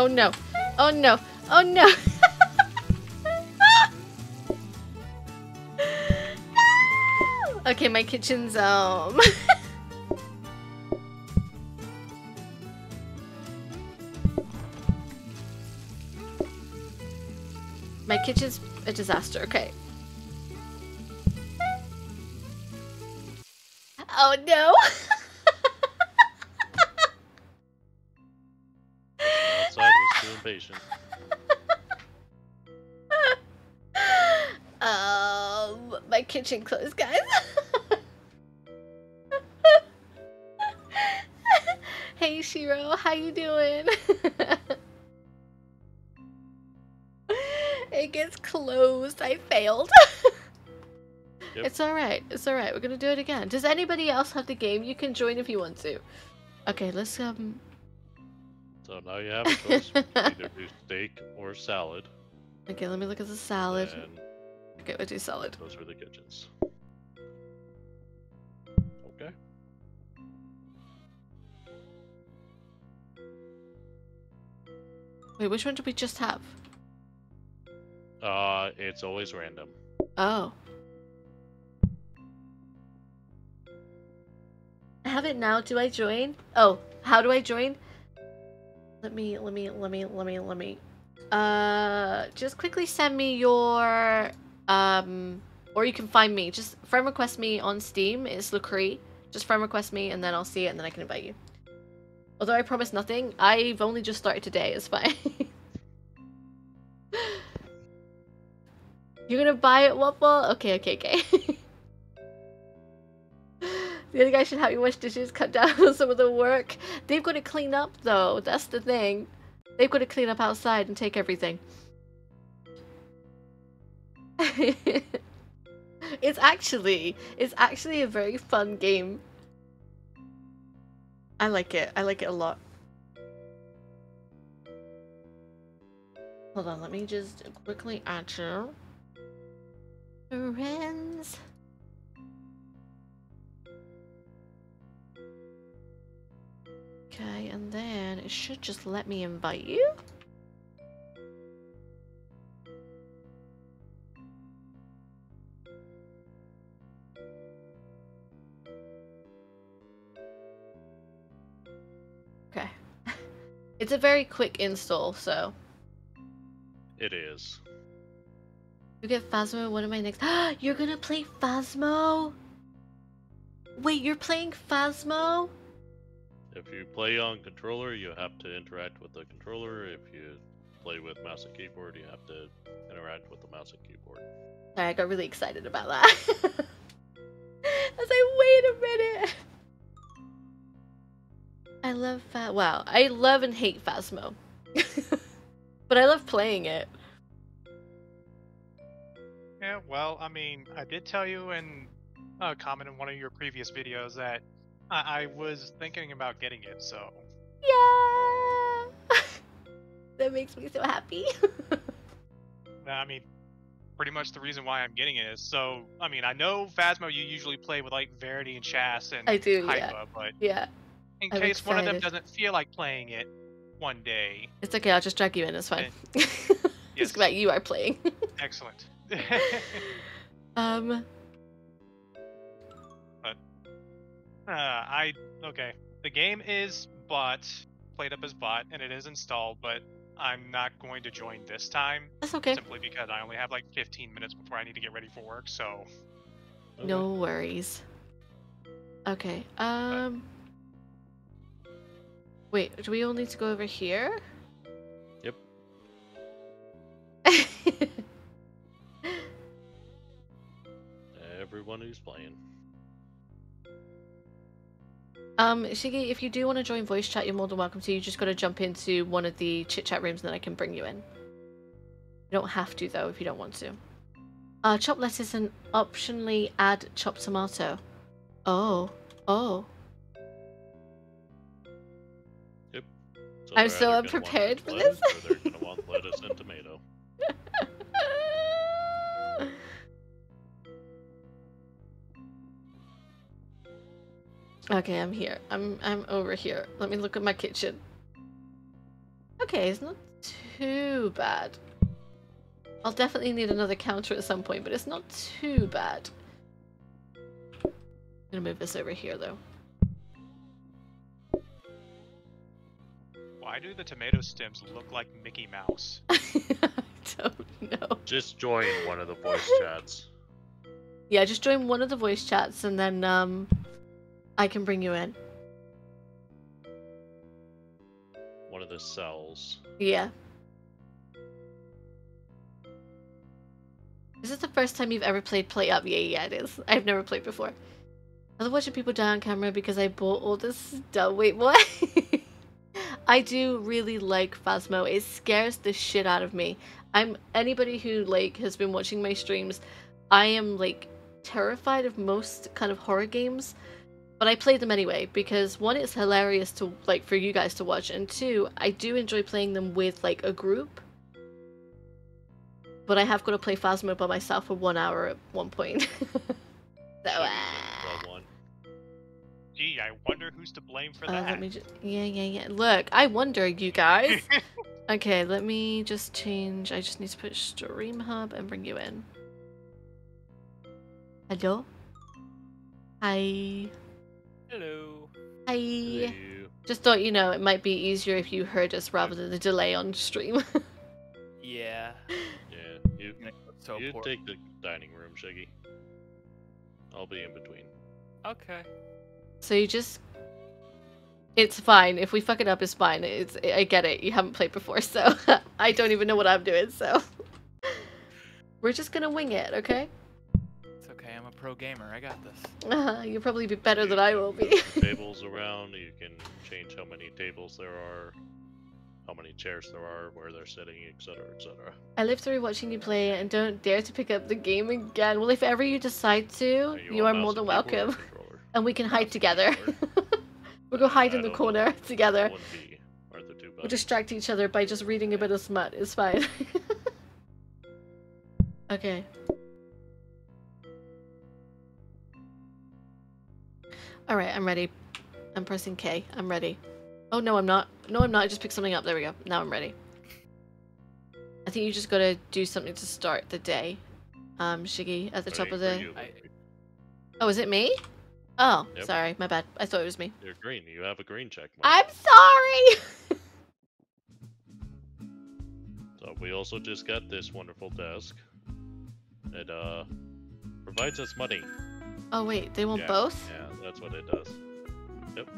Oh no. Oh no. Oh no. [LAUGHS] Okay, my kitchen's um [LAUGHS] My kitchen's a disaster. Okay. Oh no. Kitchen closed, guys. [LAUGHS] hey Shiro, how you doing? [LAUGHS] it gets closed. I failed. [LAUGHS] Yep. It's all right. It's all right. We're gonna do it again. Does anybody else have the game? You can join if you want to. Okay, let's um. So now you have a choice. Either do steak or salad. Okay, let me look at the salad. And it would do solid. Those are the kitchens. Okay. Wait, which one did we just have? Uh, it's always random. Oh. I have it now. Do I join? Oh, how do I join? Let me, let me, let me, let me, let me. Uh, just quickly send me your um, or you can find me. Just friend request me on Steam. It's Laccre. Just friend request me and then I'll see it and then I can invite you. Although I promise nothing, I've only just started today. It's fine. [LAUGHS] You're gonna buy it, Waffle? Okay, okay, okay. [LAUGHS] the other guy should help you wash dishes, cut down on [LAUGHS] some of the work. They've got to clean up, though. That's the thing. They've got to clean up outside and take everything. [LAUGHS] it's actually, it's actually a very fun game. I like it. I like it a lot. Hold on, let me just quickly add you. Friends. Okay, and then it should just let me invite you. It's a very quick install, so. It is. You get Phasmo, one of my next. [GASPS] you're gonna play Phasmo? Wait, you're playing Phasmo? If you play on controller, you have to interact with the controller. If you play with mouse and keyboard, you have to interact with the mouse and keyboard. Sorry, I got really excited about that. [LAUGHS] I was like, wait a minute. I love Fa- Wow, I love and hate Phasmo. [LAUGHS] but I love playing it. Yeah, well, I mean, I did tell you in a comment in one of your previous videos that I, I was thinking about getting it, so. Yeah! [LAUGHS] that makes me so happy. [LAUGHS] I mean, pretty much the reason why I'm getting it is so. I mean, I know Phasmo you usually play with like Verity and Chas and I do, Hypa, yeah. but yeah. In I'm case one of them doesn't feel like playing it one day, It's okay, I'll just drag you in, it's fine. [LAUGHS] yes, Just about you are playing. excellent. [LAUGHS] um, But Uh, I okay. The game is bought, PlateUp as bought, and it is installed, but I'm not going to join this time that's okay. simply because I only have like 15 minutes before I need to get ready for work. So No worries. Okay, um... Wait, do we all need to go over here? Yep. [LAUGHS] Everyone who's playing. um, Shiggy, if you do want to join voice chat, you're more than welcome to. You just gotta jump into one of the chit chat rooms and then I can bring you in. You don't have to, though, if you don't want to. Uh, chopped lettuce and optionally add chopped tomato. Oh. Oh. So I'm so either gonna want unprepared for lettuce this. They're gonna want lettuce and tomato. Okay, I'm here. I'm I'm over here. Let me look at my kitchen. Okay, it's not too bad. I'll definitely need another counter at some point, but it's not too bad. I'm gonna move this over here though. Why do the tomato stems look like Mickey Mouse? [LAUGHS] I don't know. Just join one of the voice chats. Yeah, just join one of the voice chats and then um I can bring you in. One of the cells. Yeah. Is this the first time you've ever played PlateUp? Yeah, yeah, it is. I've never played before. I love watching people die on camera because I bought all this stuff. Wait, what? [LAUGHS] I do really like Phasmo. It scares the shit out of me. I'm anybody who like has been watching my streams. I am like terrified of most kind of horror games, but I play them anyway because one, it's hilarious to like for you guys to watch, and two, I do enjoy playing them with like a group. But I have got to play Phasmo by myself for one hour at one point. [LAUGHS] so, uh, be the one. Gee, I wonder who's to blame for uh, that. let me just yeah yeah yeah. Look, I wonder, you guys. [LAUGHS] Okay, let me just change. I just need to put Stream Hub and bring you in. Hello? Hi. Hello. Hi. You- Just thought, you know, it might be easier if you heard us rather than the delay on stream. [LAUGHS] Yeah. Yeah, you, You so you poor. take the dining room, Shiggy. I'll be in between. Okay. So you just. It's fine. If we fuck it up, it's fine. It's I get it. You haven't played before, so [LAUGHS] I don't even know what I'm doing, so. We're just gonna wing it, okay? It's okay. I'm a pro gamer. I got this. Uh, you'll probably be better than I will be. You [LAUGHS] tables around. You can change how many tables there are, how many chairs there are, where they're sitting, etc., etc. I live through watching you play and don't dare to pick up the game again. Well, if ever you decide to, you are more than welcome. And we can hide together. [LAUGHS] we'll go hide in the corner [LAUGHS] together. One the two We'll distract each other by just reading a bit of smut. It's fine. [LAUGHS] okay. Alright, I'm ready. I'm pressing K. I'm ready. Oh, no, I'm not. No, I'm not. I just picked something up. There we go. Now I'm ready. I think you just gotta do something to start the day. Um, Shiggy, at the top of the... you, I- Oh, is it me? Oh, Yep. sorry. My bad. I thought it was me. You're green. You have a green check mark. I'm sorry! [LAUGHS] So we also just got this wonderful desk. It uh provides us money. oh, wait. They want Yeah, both? Yeah, that's what it does. Yep.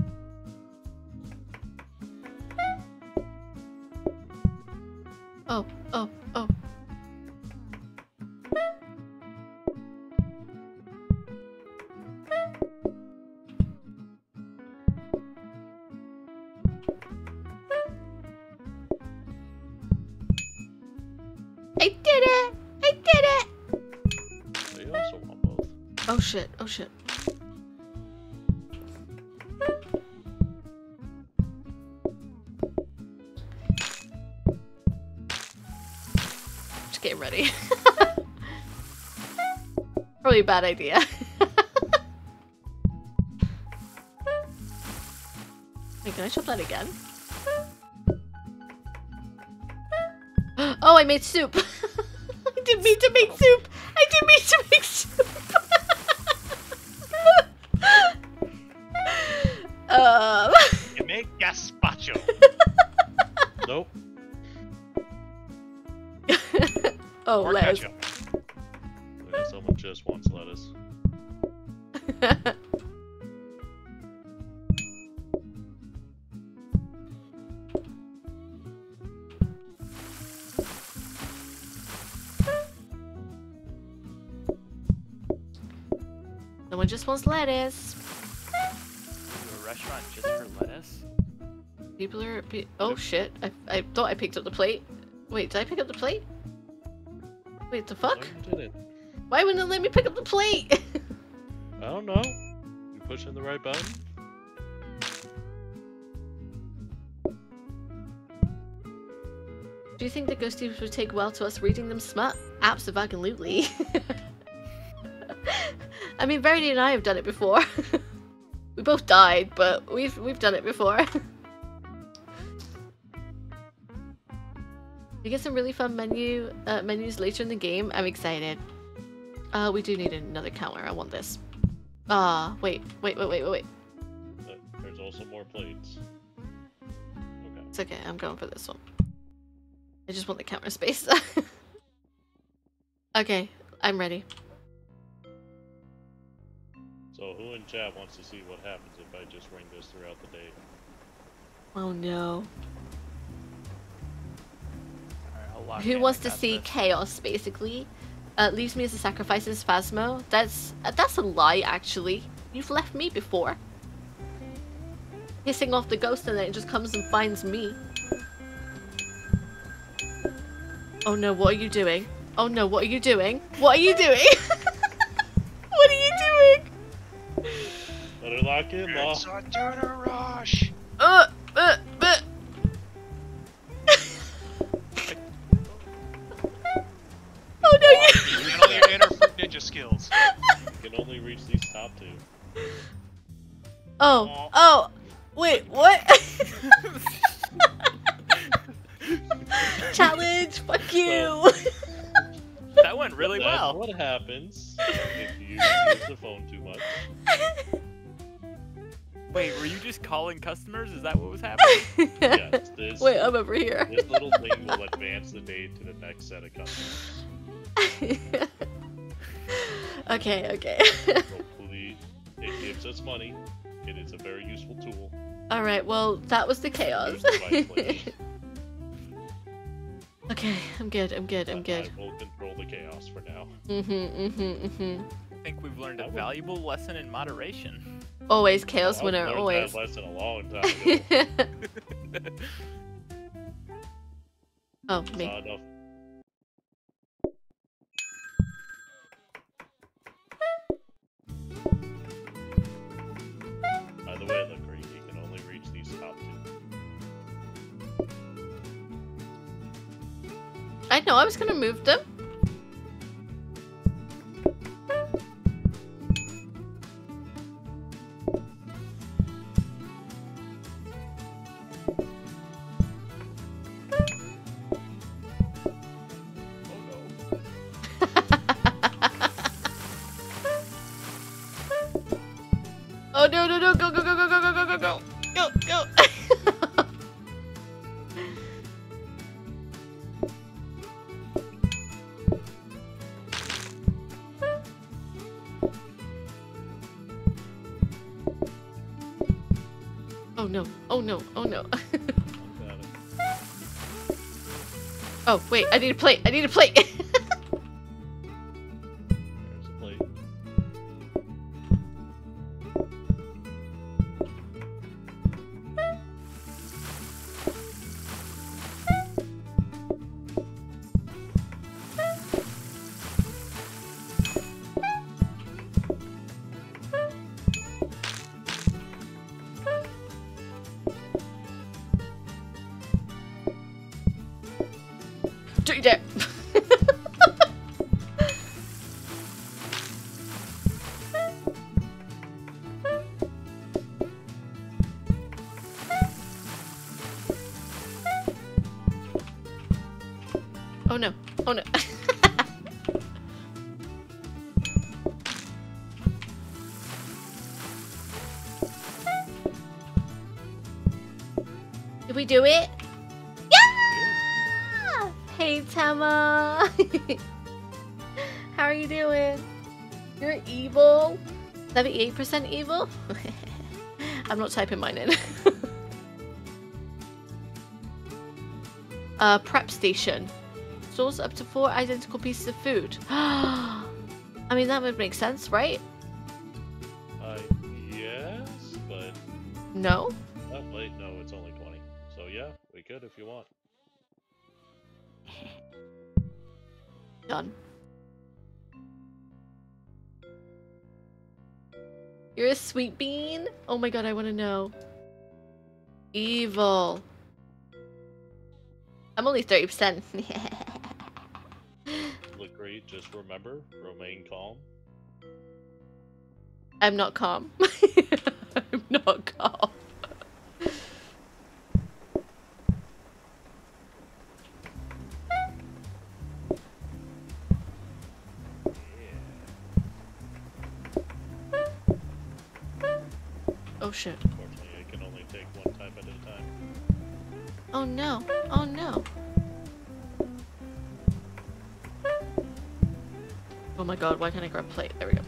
Oh, oh, oh. Shit, oh shit. Just getting ready. [LAUGHS] Probably a bad idea. [LAUGHS] Wait, can I chop that again? [GASPS] Oh, I made soup! [LAUGHS] I didn't mean to lettuce. A restaurant just for lettuce? People are. Be- oh shit! I I thought I picked up the plate. Wait, did I pick up the plate? Wait, the fuck? No. Why wouldn't it let me pick up the plate? I don't know. You pushing the right button? Do you think the ghosties would take well to us reading them smut? Absolutely. [LAUGHS] I mean, Verity and I have done it before. [LAUGHS] we both died, but we've we've done it before. [LAUGHS] we get some really fun menu uh, menus later in the game. I'm excited. Uh, we do need another counter. I want this. Ah, wait, wait, wait, wait, wait, wait. Uh, There's also more plates. Okay. It's okay. I'm going for this one. I just want the counter space. [LAUGHS] okay, I'm ready. So who in chat wants to see what happens if I just ring this throughout the day? Oh no. Alright, Who wants to see this. chaos? Basically, uh, leaves me as a sacrifice as Phasmo. That's uh, that's a lie. Actually, you've left me before. Hissing off the ghost and then it just comes and finds me. Oh no! What are you doing? Oh no! What are you doing? What are you doing? [LAUGHS] Better lock in, law. It's a turner rush. Uh, uh, uh. [LAUGHS] oh no! You. Channel your inner fruit ninja skills. You can only reach these top two. Oh, oh, wait, what? Challenge. Fuck you. Well- That went really That's well. what happens if you use the phone too much. [LAUGHS] Wait, were you just calling customers? Is that what was [LAUGHS] happening? Yes, this, Wait, I'm over here. this little thing will advance the date to the next set of customers. [LAUGHS] okay, okay. Hopefully, it gives us money. And It is a very useful tool. All right. Well, that was the chaos. [LAUGHS] Use okay, I'm good. I'm good. I'm good. I will control the chaos for now. Mhm. Mhm. Mhm. I think we've learned a valuable lesson in moderation. Always chaos I've winner. Always. That lesson a long time [LAUGHS] ago. [LAUGHS] oh, me. Saw enough. By the way, look, Reed, you can only reach these top two. I know. I was gonna move them. No! Oh [LAUGHS] oh wait! I need a plate! I need a plate! [LAUGHS] do it? Yeah! Hey Tama! [LAUGHS] How are you doing? You're evil? 78% evil? [LAUGHS] I'm not typing mine in. [LAUGHS] uh, prep station. Stores up to four identical pieces of food. [GASPS] I mean, that would make sense, right? You're a sweet bean? Oh my god, I want to know. Evil. I'm only 30%. [LAUGHS] Look great, just remember, remain calm. I'm not calm. [LAUGHS] I'm not calm. Shit. Unfortunately, I can only take one type at a time. Oh no. Oh no. Oh my god, why can't I grab a plate? There we go.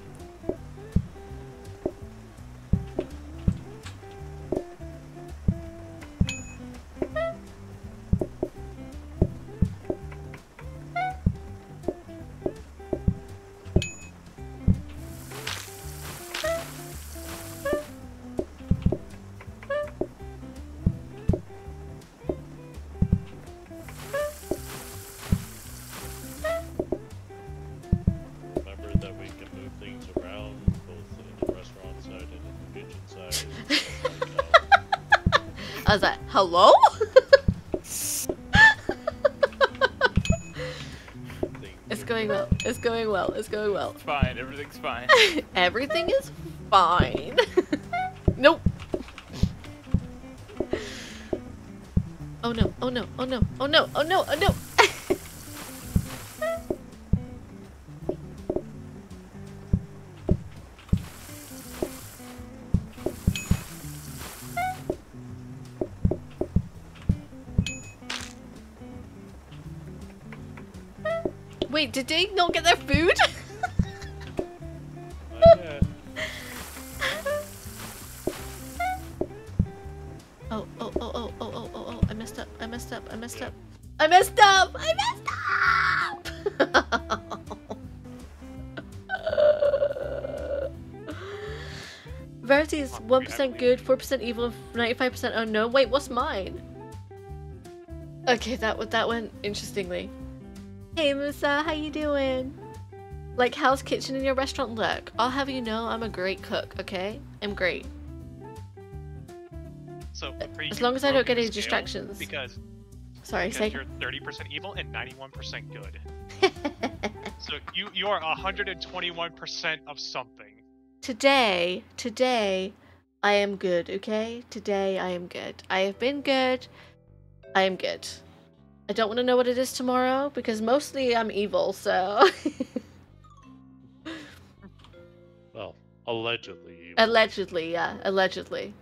Hello? [LAUGHS] it's going well. It's going well. It's going well. It's fine. Everything's fine. [LAUGHS] Everything is fine. [LAUGHS] nope. Oh no, oh no, oh no, oh no, oh no, oh no! Oh, did they not get their food? [LAUGHS] Oh, oh, oh, oh, oh, oh, oh, oh, I messed up, I messed up, I messed up. I messed up! I messed up! [LAUGHS] Verity is 1% good, 4% evil, 95% unknown. Wait, what's mine? Okay, that that went interestingly. Hey Musa, how you doing? Like, how's kitchen in your restaurant look? I'll have you know I'm a great cook, okay? I'm great. So As long as I don't get any distractions. Because, Sorry, because say. you're 30% evil and 91% good. [LAUGHS] So you you are 121% of something. today, today, I am good, okay? Today, I am good. I have been good. I am good. I don't want to know what it is tomorrow because mostly I'm evil, so. [LAUGHS] Well, allegedly. evil. allegedly, yeah, allegedly.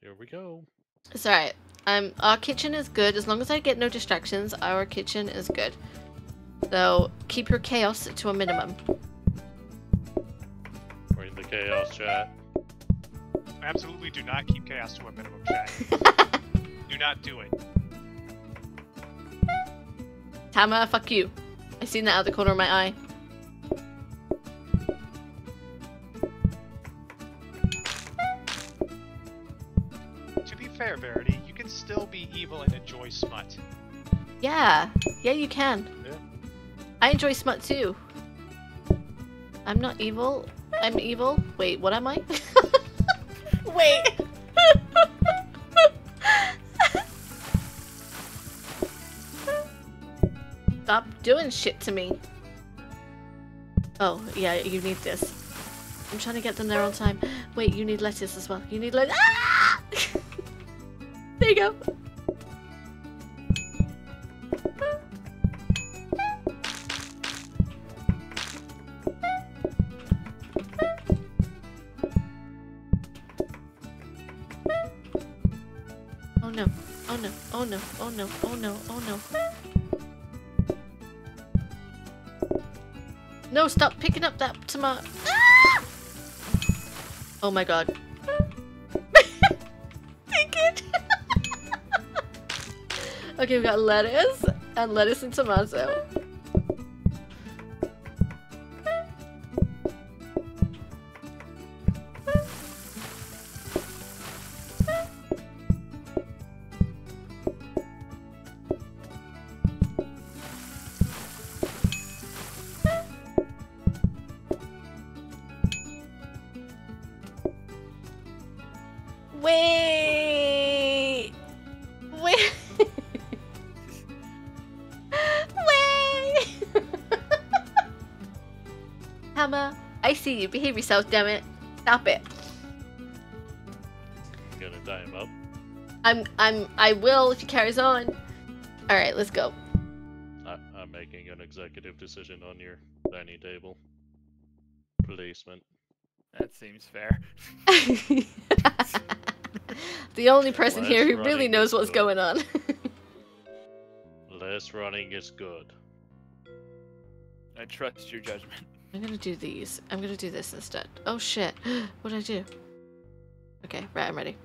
Here we go. It's alright. Um, our kitchen is good. As long as I get no distractions, our kitchen is good. So, keep your chaos to a minimum. We're in the chaos chat. Absolutely do not keep chaos to a minimum, chat. [LAUGHS] do not do it. Tama, fuck you. I seen that out of the corner of my eye. To be fair, Verity, you can still be evil and enjoy smut. Yeah, yeah, you can. Yeah. I enjoy smut too. I'm not evil. I'm evil. Wait, what am I? [LAUGHS] Wait. [LAUGHS] Stop doing shit to me. Oh, yeah, you need this. I'm trying to get them there on time. Wait, you need lettuce as well. You need lettuce. Ah! [LAUGHS] there you go. Oh no. Oh no. Oh no. Oh no. Oh no. Oh no. No, stop picking up that tomato. Ah! Oh my god. [LAUGHS] Take it. [LAUGHS] okay, we got lettuce and lettuce and tomato. See you. Yourself, damn it. Stop it. Gonna tie him up. I'm I'm I will if he carries on. Alright, let's go. I, I'm making an executive decision on your dining table placement. That seems fair. [LAUGHS] the only person Less here who really knows what's good. going on. Less running is good. I trust your judgment. I'm gonna do these. I'm gonna do this instead. Oh shit. [GASPS] what did I do? Okay, right, I'm ready.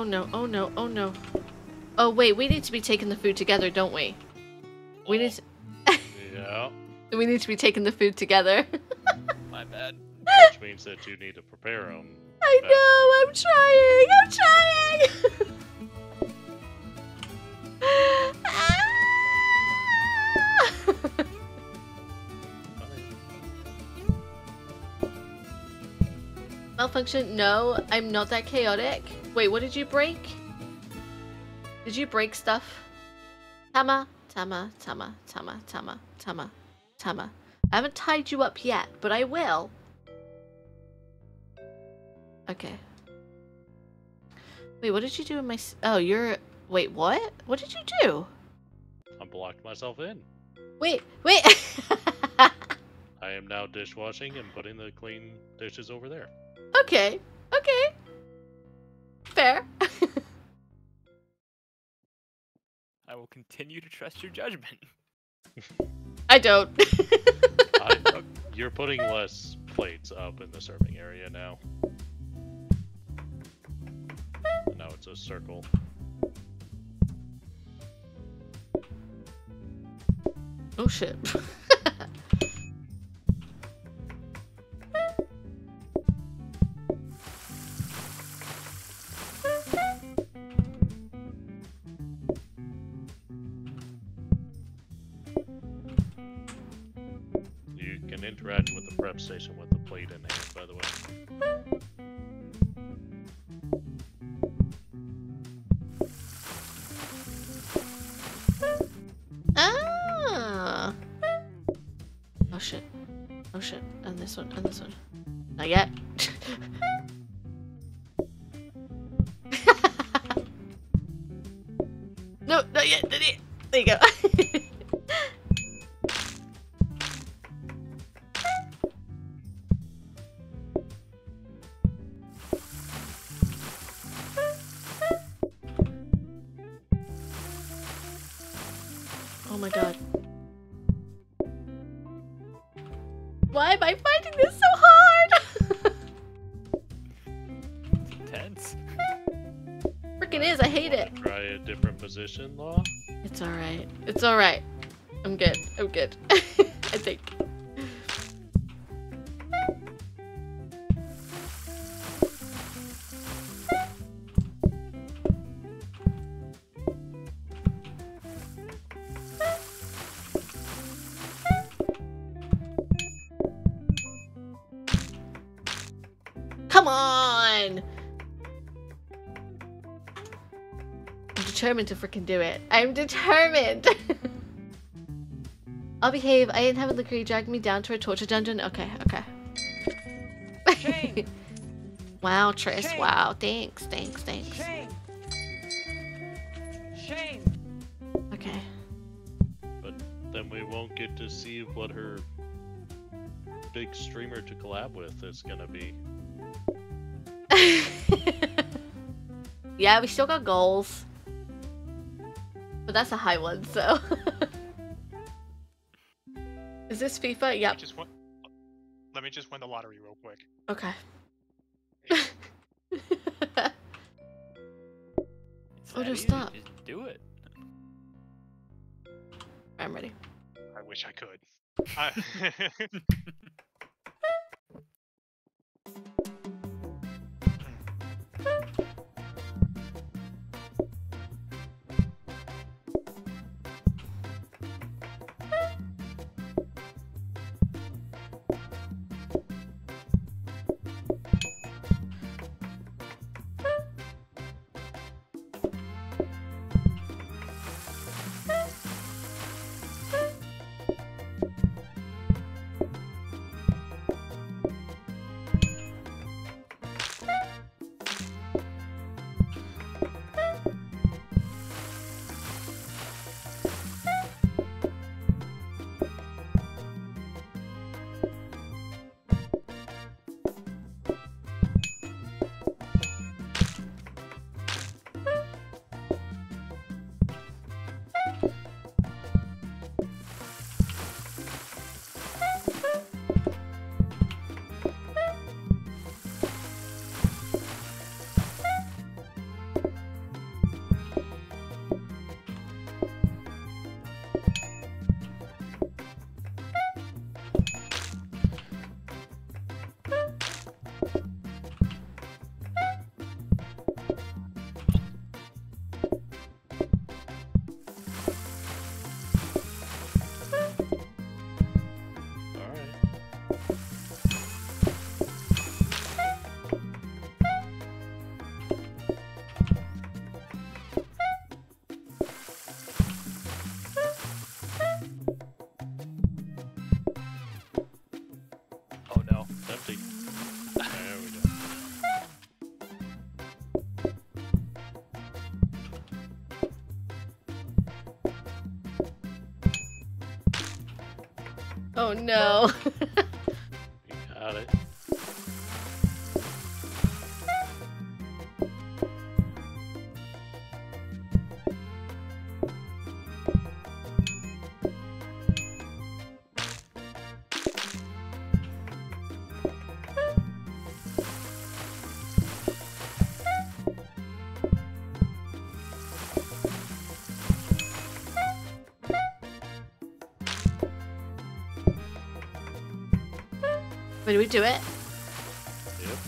Oh no, oh no, oh no. Oh wait, we need to be taking the food together, don't we? We need to, Yeah, [LAUGHS] we need to be taking the food together. [LAUGHS] My bad. [LAUGHS] which means that you need to prepare them. I know, I'm trying, I'm trying. Ah! Malfunction? No, I'm not that chaotic. Wait, what did you break? Did you break stuff? Tama, Tama, Tama, Tama, Tama, Tama, Tama. I haven't tied you up yet, but I will. Okay. Wait, what did you do in my... Oh, you're... Wait, what? What did you do? I blocked myself in. Wait, wait! [LAUGHS] I am now dishwashing and putting the clean dishes over there. okay, okay. Fair. [LAUGHS] I will continue to trust your judgment. I don't. [LAUGHS] I, uh, you're putting less plates up in the serving area now. Now it's a circle. oh shit. [LAUGHS] can with the prep station with the plate in hand, by the way. ah. Oh shit. Oh shit. And this one, and this one. Not yet. Position, Law. Determined to freaking do it. I'm determined. [LAUGHS] Oh, I'll behave. I didn't have a liquor. You dragged me down to a torture dungeon. Okay, okay. Shame. [LAUGHS] wow, Triss. Shame. Wow. Thanks, thanks, thanks. Shame. Shame. Okay. But then we won't get to see what her big streamer to collab with is gonna be. [LAUGHS] yeah, we still got goals. But that's a high one, so. [LAUGHS] Is this FIFA? Yep. Just win- Let me just win the lottery real quick. Okay. [LAUGHS] Oh, just stop. Just do it. I'm ready. I wish I could. I- [LAUGHS] We do it? Yep.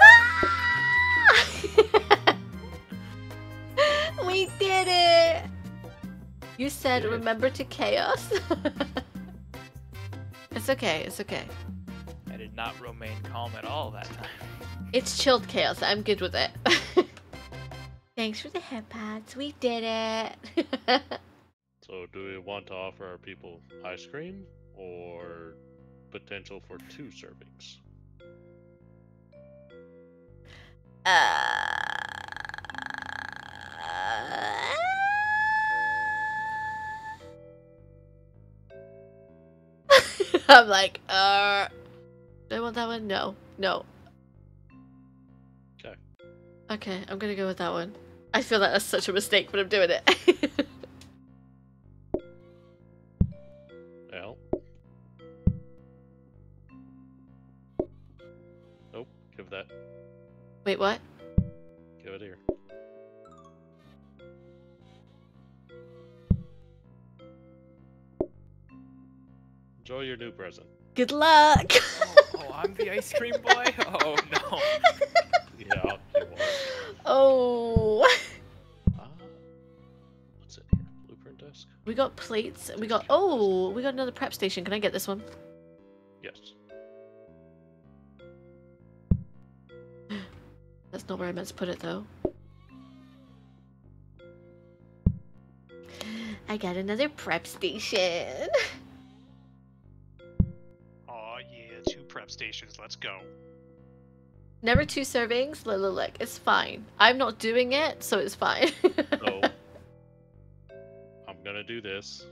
Ah! [LAUGHS] we did it! You said it. remember to chaos. [LAUGHS] it's okay, it's okay. I did not remain calm at all that time. It's chilled chaos. I'm good with it. [LAUGHS] Thanks for the headpads. We did it. So, do we want to offer our people ice cream potential for two servings? Uh... [LAUGHS] I'm like, uh, do I want that one? No, no. Okay. Okay, I'm gonna go with that one. I feel like that's such a mistake, but I'm doing it. [LAUGHS] Wait, what? Give it here. Enjoy your new present. Good luck. Oh, oh, I'm the ice cream boy? Oh no. [LAUGHS] Yeah, you are. oh. Ah, what's in here? Blueprint desk? We got plates. And we got. Oh, we got another prep station. Can I get this one? Not where I meant to put it, though. I got another prep station. [LAUGHS] Oh yeah, two prep stations. Let's go. Never two servings. Look, look, look. It's fine. I'm not doing it, so it's fine. [LAUGHS] So, I'm gonna do this.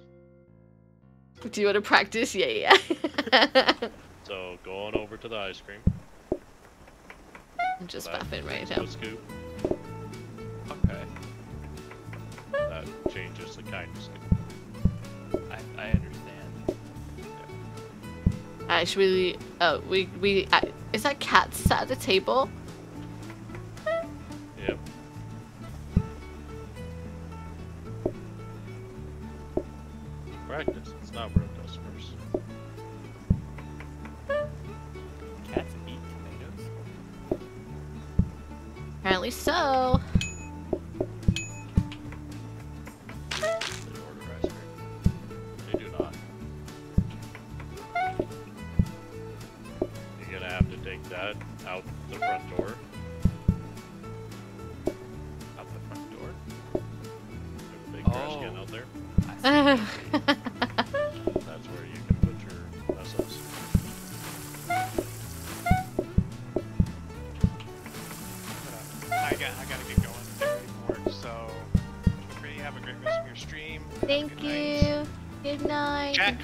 Do you want to practice? Yeah, yeah. [LAUGHS] So, going over to the ice cream. I'm just That fapping right takes now. scoop. Okay. That changes the kind of scoop. I, I understand. Actually, uh, we we uh, is that cat sat at the table? You're gonna have to take that out the front door.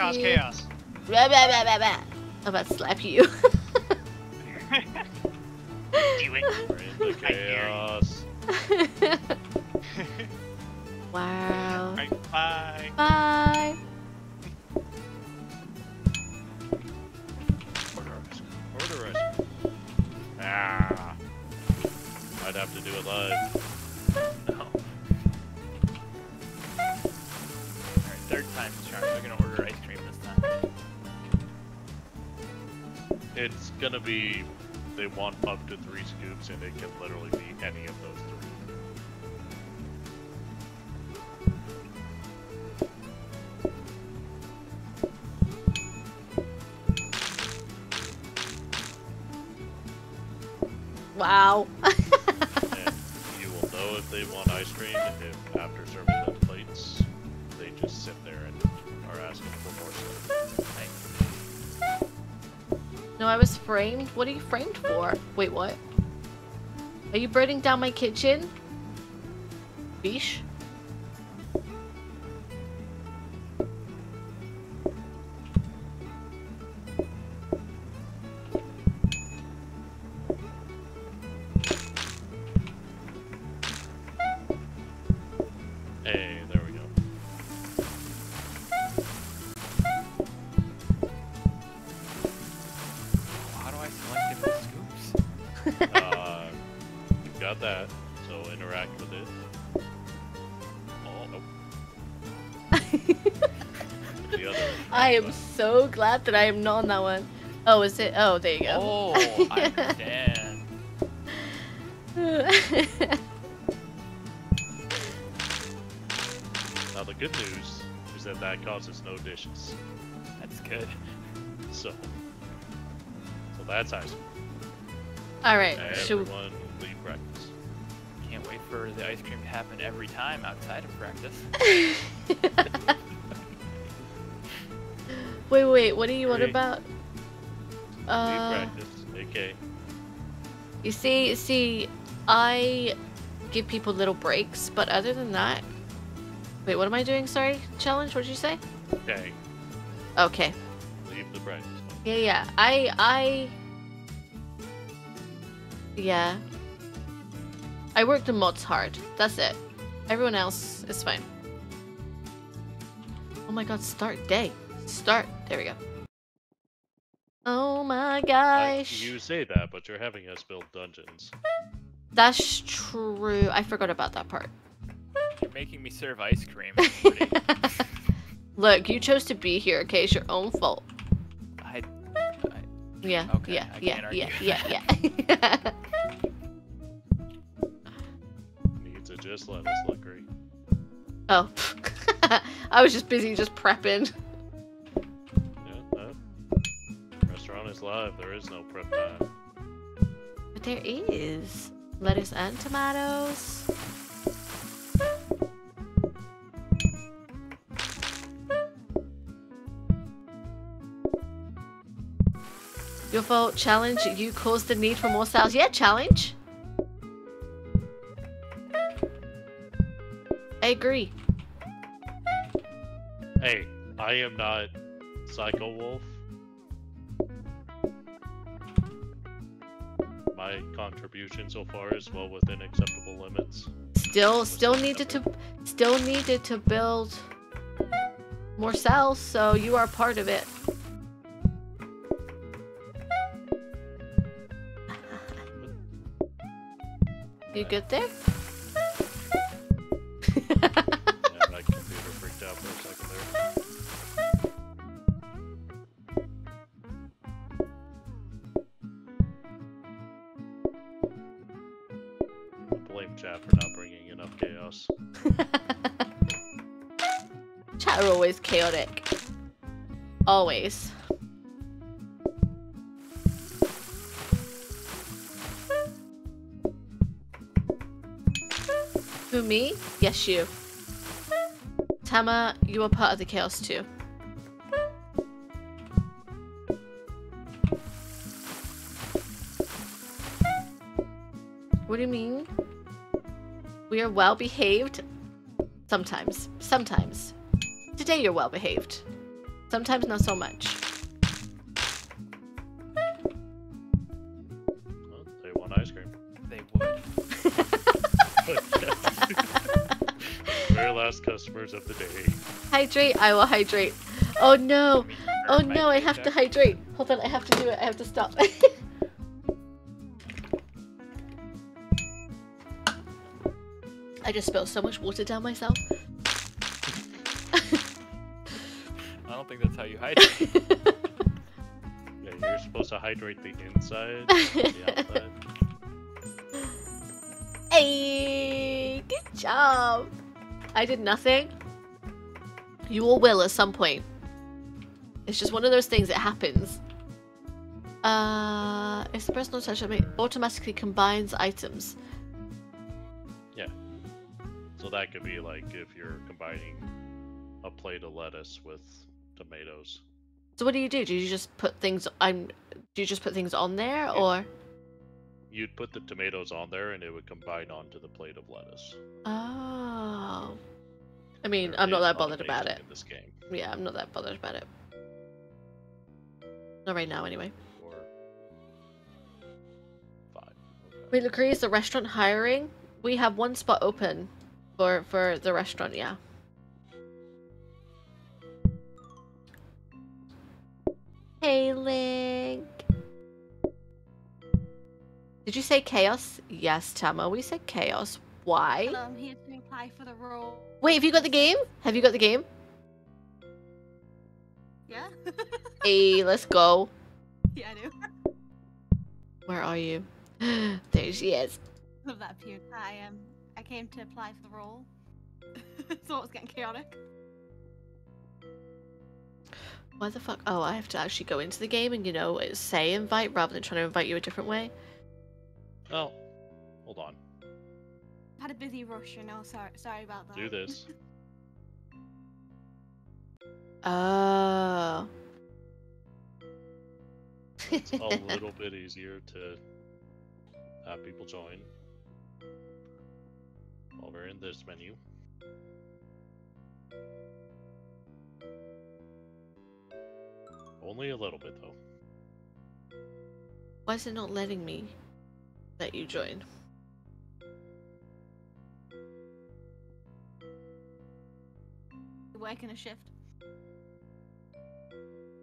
Cause chaos. Blah, blah, blah, blah, blah. I'm about to slap you. [LAUGHS] gonna be they want up to three scoops, and it can literally be any of those three. Wow. [LAUGHS] framed. What are you framed for? Wait, what? Are you burning down my kitchen? Bish? So glad that I am not on that one. Oh, is it? Oh, there you go. Oh, I [LAUGHS] understand. [LAUGHS] Now the good news is that that causes no dishes. That's good. So, so that's ice. Alright, should Everyone leave practice. Can't wait for the ice cream to happen every time outside of practice. [LAUGHS] Wait, what do you Three. about? Uh, practice. AK. you see, see, I give people little breaks, but other than that, wait, what am I doing? Sorry, challenge. What did you say? Okay. Okay, Leave the practice. yeah, yeah. I, I, yeah. I work the mods hard. That's it. Everyone else is fine. Oh my god, start day. Start. There we go. Oh my gosh. you say that, but you're having us build dungeons. That's true. I forgot about that part. You're making me serve ice cream. [LAUGHS] Look, you chose to be here, okay? It's your own fault. I, Yeah, Okay, yeah, I yeah, can't yeah, yeah, yeah. [LAUGHS] Need to just let us look great. oh. [LAUGHS] I was just busy just prepping. Live. There is no prep time. But there is lettuce and tomatoes. Your fault, challenge. You caused the need for more sales. Yeah, challenge. I agree. Hey, I am not Psycho Wolf. My contribution so far is well within acceptable limits. Still, still needed to, still needed to build more cells. So you are part of it. You good there? [LAUGHS] Chaotic. Always. Who, me? Yes, you. Tama, you are part of the chaos too. What do you mean? We are well behaved? Sometimes. Sometimes. Today you're well behaved. Sometimes not so much. Well, they want ice cream. they would. [LAUGHS] Very last customers of the day. Hydrate, I will hydrate. Oh no. Oh no, I have to hydrate. Hold on, I have to do it. I have to stop. [LAUGHS] I just spilled so much water down myself. Think that's how you hydrate. [LAUGHS] Yeah, you're supposed to hydrate the inside, [LAUGHS] the outside. hey, good job. I did nothing. You all will at some point. It's just one of those things that happens. Uh, it's the personal touch that ma- automatically combines items. Yeah. So that could be like if you're combining a plate of lettuce with tomatoes. So what do you do? Do you just put things? I'm. Do you just put things on there, or? You'd put the tomatoes on there and it would combine onto the plate of lettuce. Oh. I mean, There I'm not that bothered about it. This game. Yeah, I'm not that bothered about it. Not right now, anyway. Or five. Okay. Wait, Laccre, is the restaurant hiring? We have one spot open for for the restaurant. Yeah. Hey, Link. Did you say chaos? Yes, Tama. We said chaos. Why? Hello, I'm here to apply for the role. Wait, have you got the game? Have you got the game? Yeah? [LAUGHS] Hey, let's go. yeah, I do. Where are you? [GASPS] there she is. Love that appeared. I um, I came to apply for the role. [LAUGHS] Thought it was getting chaotic. Why the fuck? Oh, I have to actually go into the game and, you know, say invite rather than trying to invite you a different way. Oh, hold on. Had a busy rush, you know. Sorry, sorry about that. Do this. [LAUGHS] Oh. It's a [LAUGHS] little bit easier to have people join while we're in this menu. Only a little bit though. Why is it not letting me let you join? You're Working a shift.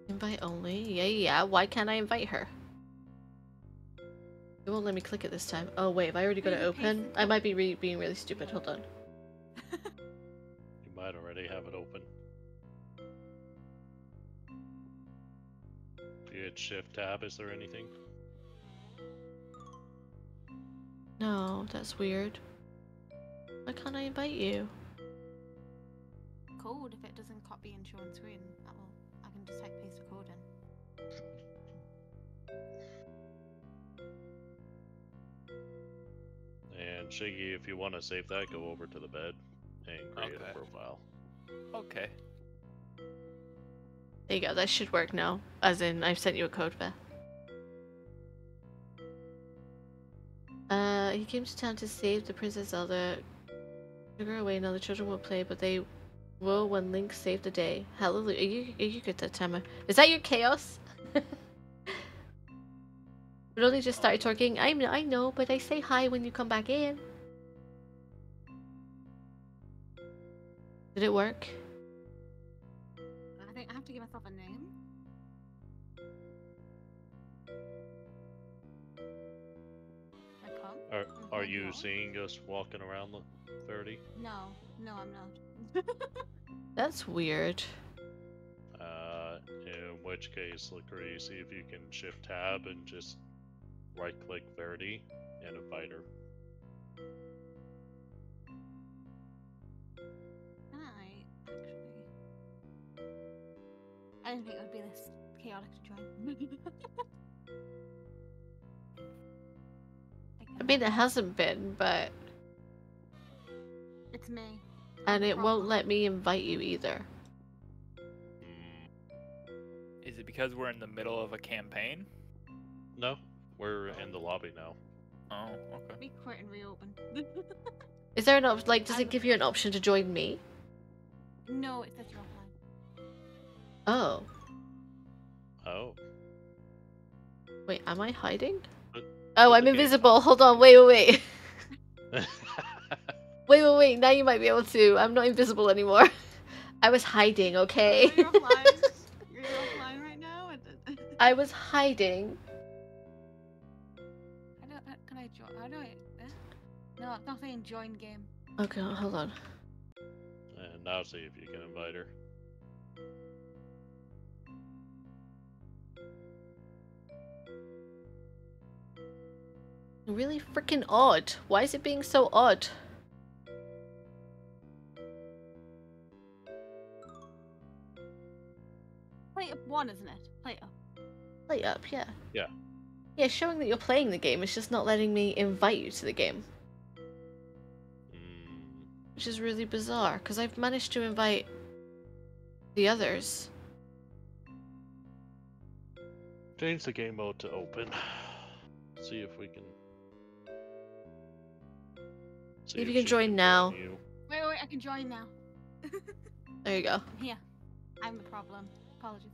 Invite only? Yeah, yeah. Why can't I invite her? It won't let me click it this time. Oh, wait. Have I already got it Maybe paste open? I might be re being really stupid. Hold on. [LAUGHS] You might already have it open. Hit shift tab, is there anything? No, that's weird. Why can't I invite you? Code if it doesn't copy and show on screen. That will. I can just type paste the code in. And Shiggy, if you want to save that, go over to the bed and create Okay. a profile. Okay. There you go. That should work now. As in, I've sent you a code there. Uh, he came to town to save the Princess Zelda. Took her away. Now the children will play, but they will when Link saved the day. Hallelujah. You, you good that timer? Is that your chaos? [LAUGHS] But only just started talking. I I know, but I say hi when you come back in. Did it work? I think I have to give myself a name. I can't. Are are you not. seeing us walking around the 30? No, no, I'm not. [LAUGHS] That's weird. Uh, in which case, look where see if you can shift tab and just right click Verity and invite her. I didn't think it would be this chaotic to join. [LAUGHS] I mean, it hasn't been, but it's me. and it the won't let me invite you either. Is it because we're in the middle of a campaign? no, we're in the lobby now. Oh, okay. We quit and reopen. Is there an option? Like, [LAUGHS] does I'm- it give you an option to join me? no, it says you're offline. Oh, Oh, wait, am I hiding? Oh, I'm invisible. Hold on, wait, wait, wait, [LAUGHS] wait, wait, wait. Now you might be able to. I'm not invisible anymore. [LAUGHS] I was hiding, okay? You're offline. [LAUGHS] You're offline right now. I was hiding. I don't. Can I join? How do I? eh? No, it's not saying join game. Okay, hold on. and now see if you can invite her. Really freaking odd. Why is it being so odd? PlateUp one, isn't it? PlateUp. Light up, yeah. Yeah. Yeah, showing that you're playing the game. It's just not letting me invite you to the game, Mm, which is really bizarre. Because I've managed to invite the others. change the game mode to open. [SIGHS] See if we can. See if you can join now. you. Wait, wait, I can join now. [LAUGHS] There you go. Here. I'm the problem. Apologies.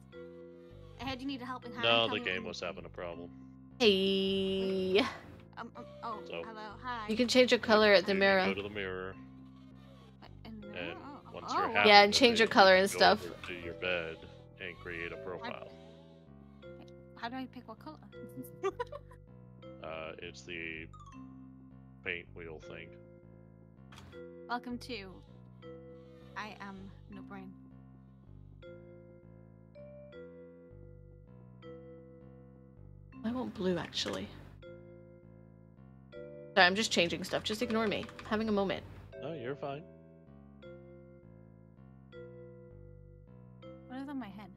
I heard you need a helping hand. No, the game was having a problem. Hey. Um, um, oh, So- hello, hi. You can change your color at the mirror. Go to the mirror, the mirror? and Oh, once oh, you're happy Yeah, and change your color and stuff. over To your bed and create a profile. How do I pick what color? Uh, it's the paint wheel thing. Welcome to. I am no brain. I want blue actually. Sorry, I'm just changing stuff. Just ignore me. Having a moment. No, you're fine. What is on my head?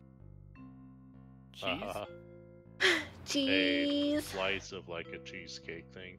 Cheese? Uh, [LAUGHS] a slice of like a cheesecake thing.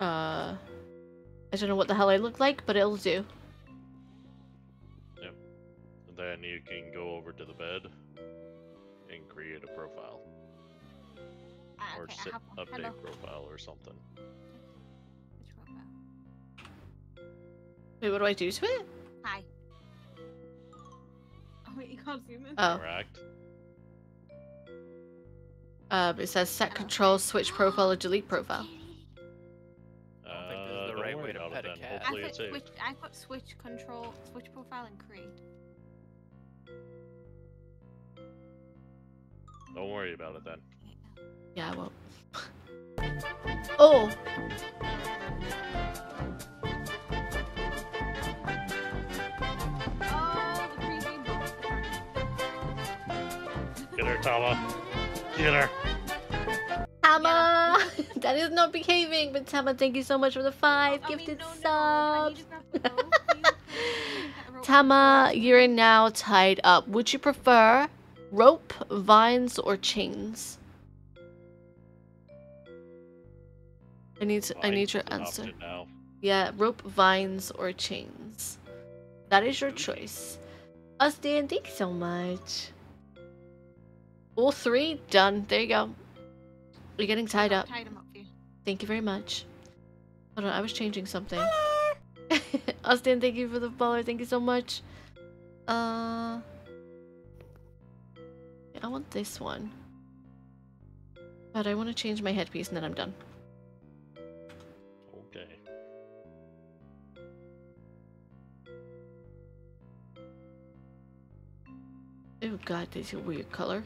Uh, I don't know what the hell I look like, but it'll do. You can go over to the bed and create a profile. Ah, or okay, sit, have one. update Hello. profile or something. Which profile? Wait, what do I do to it? Hi. Oh wait, you can't zoom in. Oh, Interact. uh, it says set control, switch profile, or delete profile. I don't think this is Uh, the don't right way to about pet it a cat. I Hopefully put it's switch. I put switch control, switch profile, and create. Don't worry about it then. Yeah, I won't. [LAUGHS] oh! Oh, the preview box. Get her, Tama. Get her. Tama! [LAUGHS] that is not behaving, but Tama, thank you so much for the five I gifted no, no, subs. [LAUGHS] rope. Tama, you're now tied up. Would you prefer rope, vines, or chains? I need to, I need your answer. Yeah, rope, vines, or chains. That is your choice. Austin, thank you so much. All three done. There you go. You're getting tied I've up. Tied 'em up for you. Thank you very much. Hold on, I was changing something. [LAUGHS] Austin, thank you for the follow. Thank you so much. Uh, I want this one, but I want to change my headpiece and then I'm done. Okay. Oh god, this is a weird color.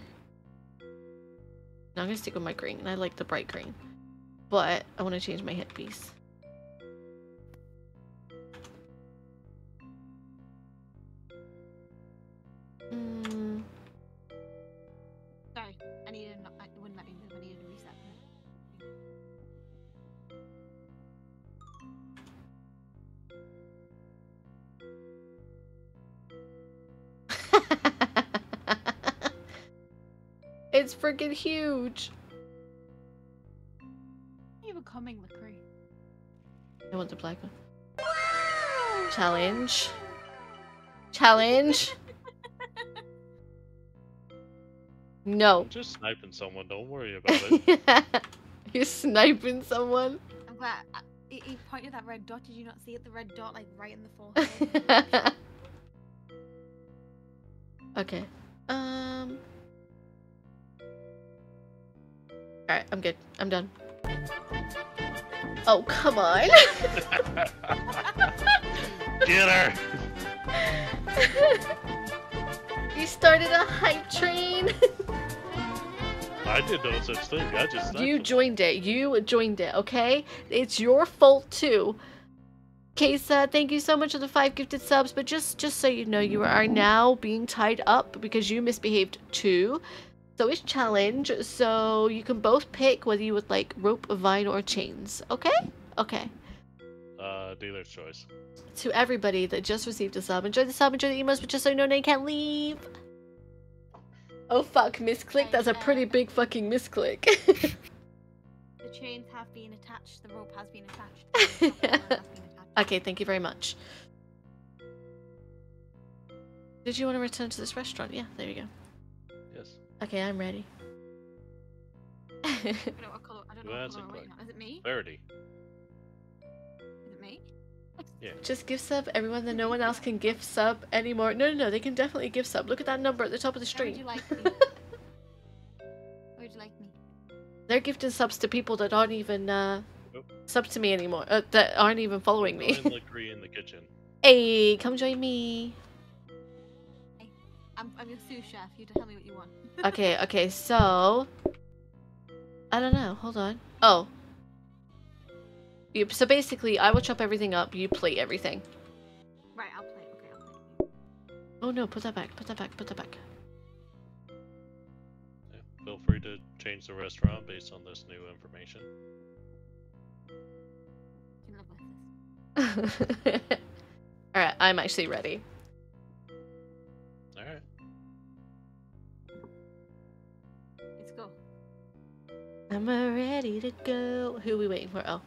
No, I'm gonna stick with my green, and I like the bright green. But I want to change my headpiece. It's freaking huge. You were coming, McCree. I want the black one. Challenge. Challenge. [LAUGHS] No. I'm just sniping someone. Don't worry about it. [LAUGHS] You're sniping someone. I'm glad. He he pointed that red dot. Did you not see it? The red dot, like right in the [LAUGHS] forehead. okay. Um. Alright, I'm good. I'm done. Oh, come on. [LAUGHS] Get her. [LAUGHS] you started a hype train. I did no such thing. I just You joined it. You joined it, okay? It's your fault too. Kesa, thank you so much for the five gifted subs, but just just so you know, you are now being tied up because you misbehaved too. So it's challenge, so you can both pick whether you would like rope, vine, or chains. Okay? Okay. Uh, dealer's choice. To everybody that just received a sub, enjoy the sub, enjoy the emos, but just so you know, they can't leave. Oh fuck, misclick. That's a pretty big fucking misclick. [LAUGHS] The chains have been attached. The rope has been attached. [LAUGHS] the rope has been attached. Okay, thank you very much. Did you want to return to this restaurant? Yeah, there you go. Yes. Okay, I'm ready. [LAUGHS] I don't know what colour. I don't know Who what colour I'm waiting Clay? on. Is it me? Verity. Is it me? [LAUGHS] Just gift sub everyone that no one else can gift sub anymore. No, no, no, they can definitely gift sub. Look at that number at the top of the How would you like [LAUGHS] me? How would you like me? They're gifting subs to people that aren't even uh, Nope. subs to me anymore. Uh, that aren't even following me. Join Laccre in the kitchen. hey, come join me. I'm, I'm your sous chef. You tell me what you want. [LAUGHS] Okay, okay, so I don't know. Hold on. Oh. Yep, so basically, I will chop everything up. You plate everything. Right, I'll play. Okay, I'll play. Oh no! Put that back. Put that back. Put that back. Yeah. Feel free to change the restaurant based on this new information. You can live with this. [LAUGHS] All right, I'm actually ready. I'm ready to go. Who are we waiting for? Oh,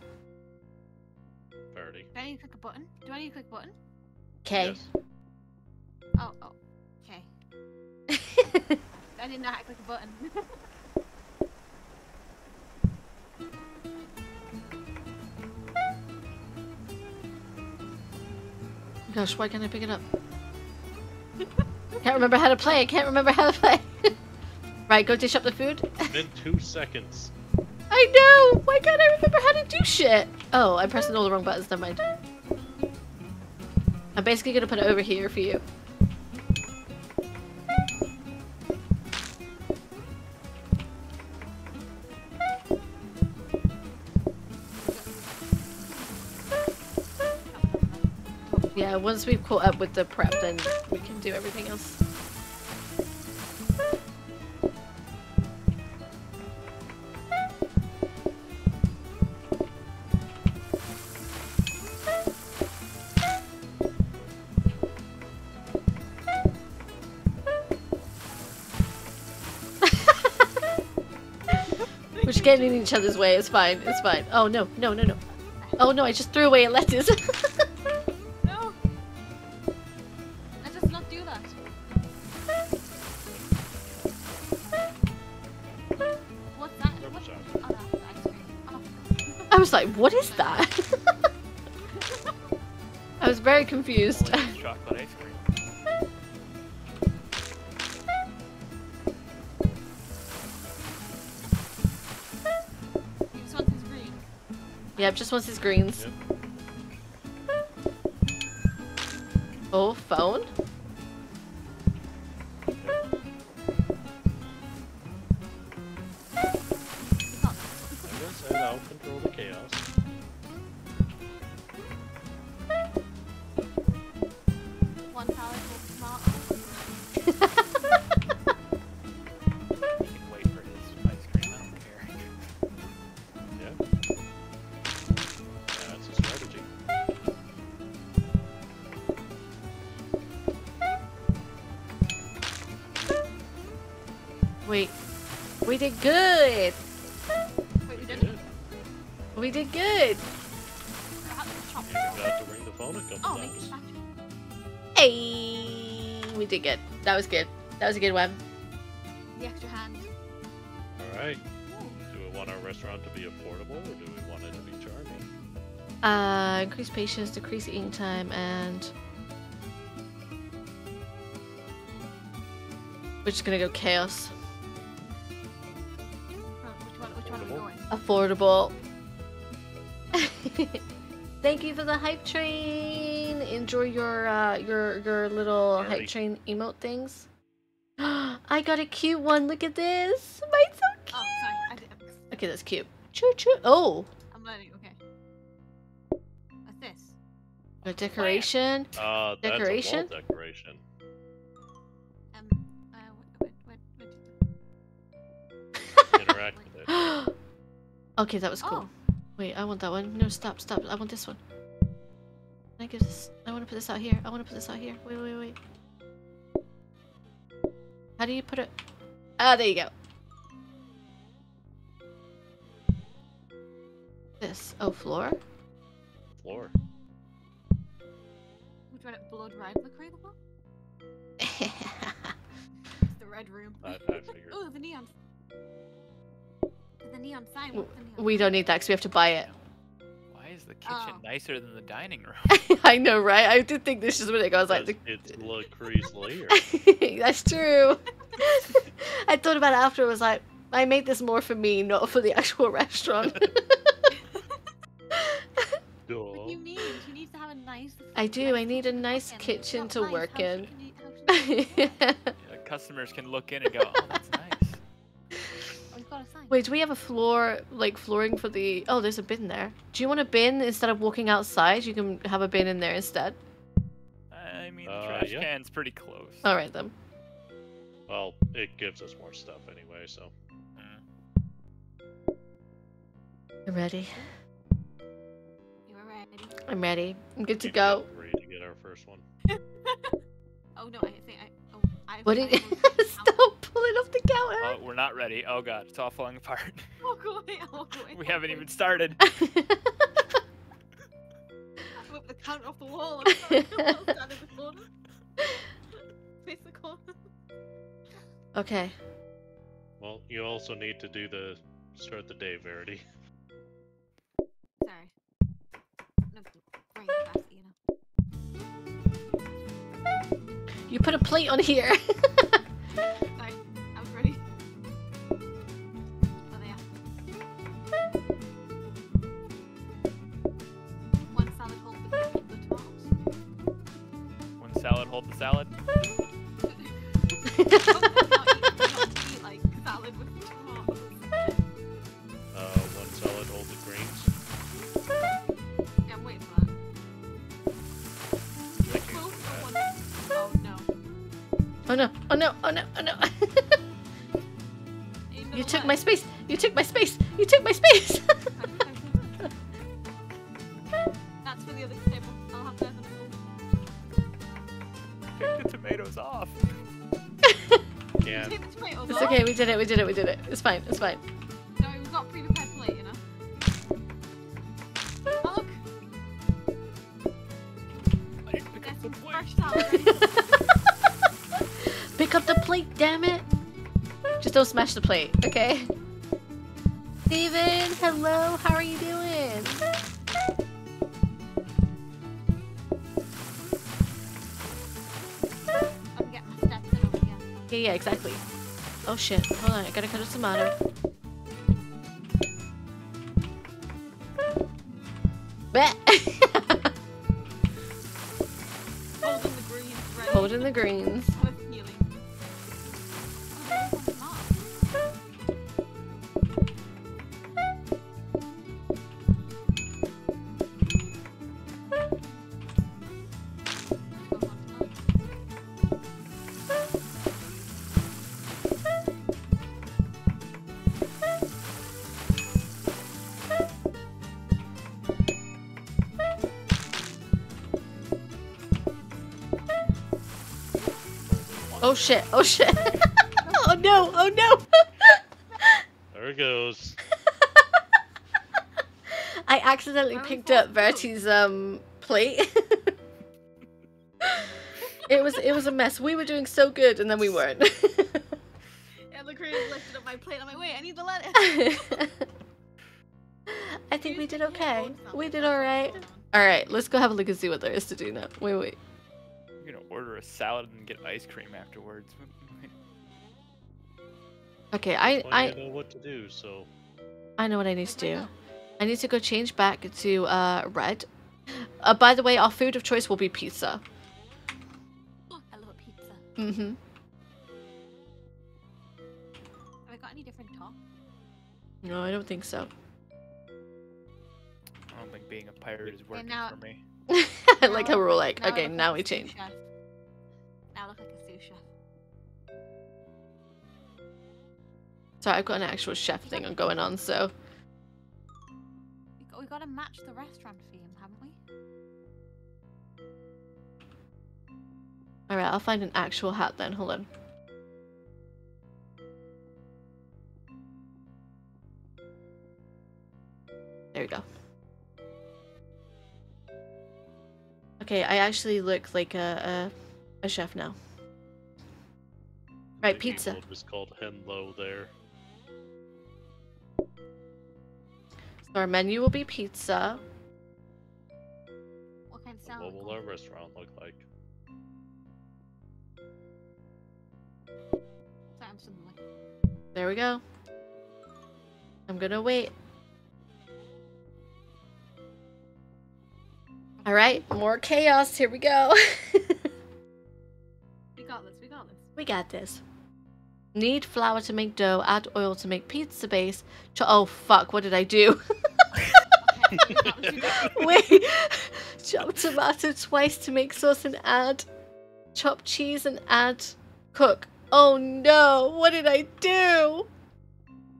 Verity. Do I need to click a button? Do I need to click a button? okay. Yes. Oh, oh. Okay. [LAUGHS] I didn't know how to click a button. [LAUGHS] Gosh, why can't I pick it up? [LAUGHS] can't remember how to play. I can't remember how to play. Right, go dish up the food. In two seconds. I know. Why can't I remember how to do shit? Oh, I'm pressing all the wrong buttons. Never mind. I'm basically gonna put it over here for you. Yeah, once we've caught up with the prep, then we can do everything else. Getting in each other's way. It's fine. It's fine. Oh no, no, no, no. Oh no, I just threw away a lettuce. [LAUGHS] no! Let's just not do that. What's that? What? Oh, that's ice cream. Oh. I was like, what is that? [LAUGHS] I was very confused. [LAUGHS] yeah, just wants his greens. Yep. Oh, phone? That was good. That was a good one. The extra hand. Alright. Do we want our restaurant to be affordable or do we want it to be charming? Uh, increase patience, decrease eating time, and... We're just gonna go chaos. Which one? Which one are we going? Affordable. [LAUGHS] Thank you for the hype train. Enjoy your uh your your little Alright. hype train emote things. [GASPS] I got a cute one. Look at this. Mine's so cute. Okay, that's cute. Choo choo. Oh, I'm learning. Okay. What's this? a decoration. Uh, that's Decoration? a wall decoration. Um. Uh. What? What? What? [LAUGHS] Interact with it. [GASPS] okay, that was cool. Wait, I want that one. No, stop, stop. I want this one. Can I give this? I want to put this out here. I want to put this out here. Wait, wait, wait. How do you put it? Ah, there you go. This. Oh, floor. Floor. Would you want it blood red look available? It's [LAUGHS] the red room. I, I figured. Oh, the neon. The neon sign. The neon? we don't need that because we have to buy it. Why is the kitchen Oh. nicer than the dining room? [LAUGHS] I know, right? I did think this just a minute ago. I was like, Because it's Laccre's layer. [LAUGHS] That's true. [LAUGHS] I thought about it after. I was like, I made this more for me, not for the actual restaurant. What do you need? You need to have a nice. I do. I need a nice kitchen to nice, work how in. you need- how should you need it? Yeah, customers can look in and go, oh, Wait, do we have a floor, like flooring for the? Oh, there's a bin there. Do you want a bin instead of walking outside? You can have a bin in there instead. I mean, the Uh, trash yeah. can's pretty close. All right then. Well, it gives us more stuff anyway, so. Mm. I'm ready. You are ready. I'm ready. I'm good to go. Ready to get our first one. [LAUGHS] Oh no, I think I. Oh, I. What I did? was thinking how- Stop pulling off the Oh, we're not ready. Oh god, it's all falling apart. Walk away. Walk away. we haven't even started. [LAUGHS] [LAUGHS] Whip the counter off the wall. I'm sorry. [LAUGHS] I'll stand in the corner. Face the corner. okay. Well, you also need to do the start the day, Verity. Sorry. No, brain capacity, you know. You put a plate on here. Hold the salad. [LAUGHS] We did it. We did it. We did it. It's fine. It's fine. No, we've got pre-prepared plate, you know. Oh look, I need to pick up the plate. fresh. Pick up the plate, damn it! Just don't smash the plate, okay? Steven, hello, how are you doing? I'm getting my steps in over here. Yeah, yeah, exactly. Oh shit, I gotta cut a tomato. Oh shit, oh shit. [LAUGHS] oh no, oh no! There it goes. [LAUGHS] I accidentally Very picked up Verti's um plate. [LAUGHS] it was it was a mess. We were doing so good and then we weren't. Yeah, the creator lifted up my plate. I'm like, wait, I need the lettuce. I think we did okay. We did alright. what's going on. Alright, let's go have a look and see what there is to do now. Wait, wait. Salad and get ice cream afterwards. [LAUGHS] Okay, I Well, I know what to do, so. I know what I need to do. I need to go change back to uh red. Uh, by the way, our food of choice will be pizza. Oh, I love pizza. Mm-hmm. Have I got any different top? No, I don't think so. I don't think being a pirate is working now- for me. [LAUGHS] I like how we're all like, Now okay, look now we change. chef. Now I look like a sous chef. Sorry, I've got an actual chef thing going on, so We got, to match the restaurant theme, haven't we? all right, I'll find an actual hat then. Hold on. There we go. Okay, I actually look like a a, a chef now. Right, The pizza. keyboard was called Henlo there. So our menu will be pizza. What kind of And salad? What will our restaurant look like? Sorry, There we go. I'm gonna wait. All right, more chaos. Here we go. [LAUGHS] We got this. We got this. we got this. Need flour to make dough. Add oil to make pizza base. Cho- oh fuck! What did I do? [LAUGHS] We got this. We. Wait. Chop tomato twice to make sauce and add. Chop cheese and add. Cook. Oh no! What did I do?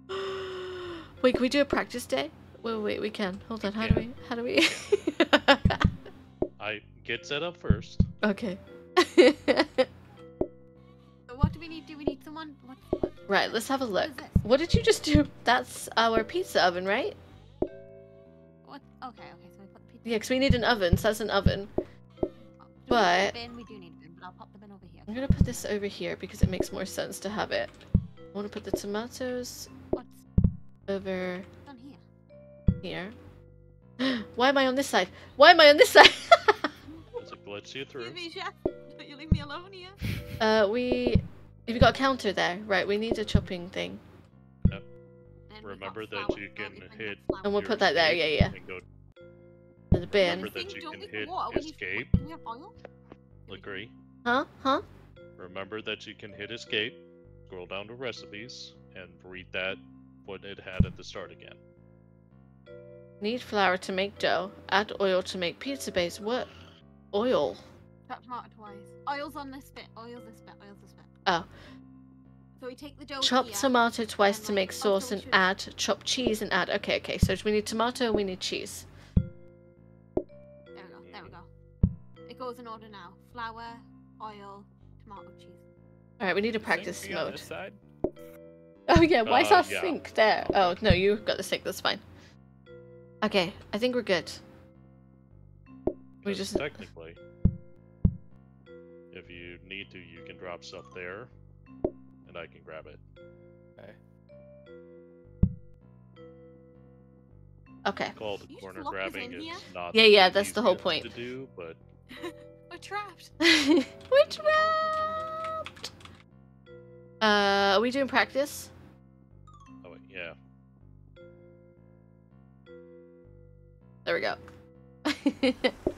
[GASPS] Wait, can we do a practice day? Wait, wait, we can. Hold on. How do we? How do we? I get set up first. [LAUGHS] okay. [LAUGHS] right. Let's have a look. this? What did you just do? That's our pizza oven, right? What? Okay. Okay. So we put pizza. Yeah, because we need an oven. So that's an oven. Oh, do we need but- a bin? We do need a bin, but I'll pop the bin over here. I'm gonna put this over here because it makes more sense to have it. I want to put the tomatoes What's over done here? here. [GASPS] Why am I on this side? Why am I on this side? As it glitch you through. Excuse me, chef. Don't you leave me alone here? uh, we. You've got a counter there, right? We need a chopping thing. And Remember that you can hit? And we'll put that there, yeah, yeah. And go the bin. Remember that you can hit water? We need- escape. Do we have oil? Agree. Huh? Huh? Remember that you can hit escape, scroll down to recipes, and read that what it had at the start again. Need flour to make dough. Add oil to make pizza base. What? Oil. Chop marked twice. Oil's on this bit. Oil's this bit. Oil's this bit. Oh. So we take the dough Chop here. tomato twice to make sauce and add. Chop cheese and add. Okay, okay. So we need tomato. We need cheese. There we go. There we go. It goes in order now. Flour, oil, tomato, cheese. All right. We need a practice be mode. Oh yeah, why is Uh, our yeah. sink there? Oh no, you got the sink. That's fine. Okay, I think we're good. We just- technically, if you need to, you can drop stuff there, and I can grab it. Okay. Okay. Called You corner grabbing is not. Yeah, yeah, that's the whole point. to do, but [LAUGHS] We're trapped. [LAUGHS] we're trapped. Uh, are we doing practice? oh wait, yeah. There we go. [LAUGHS]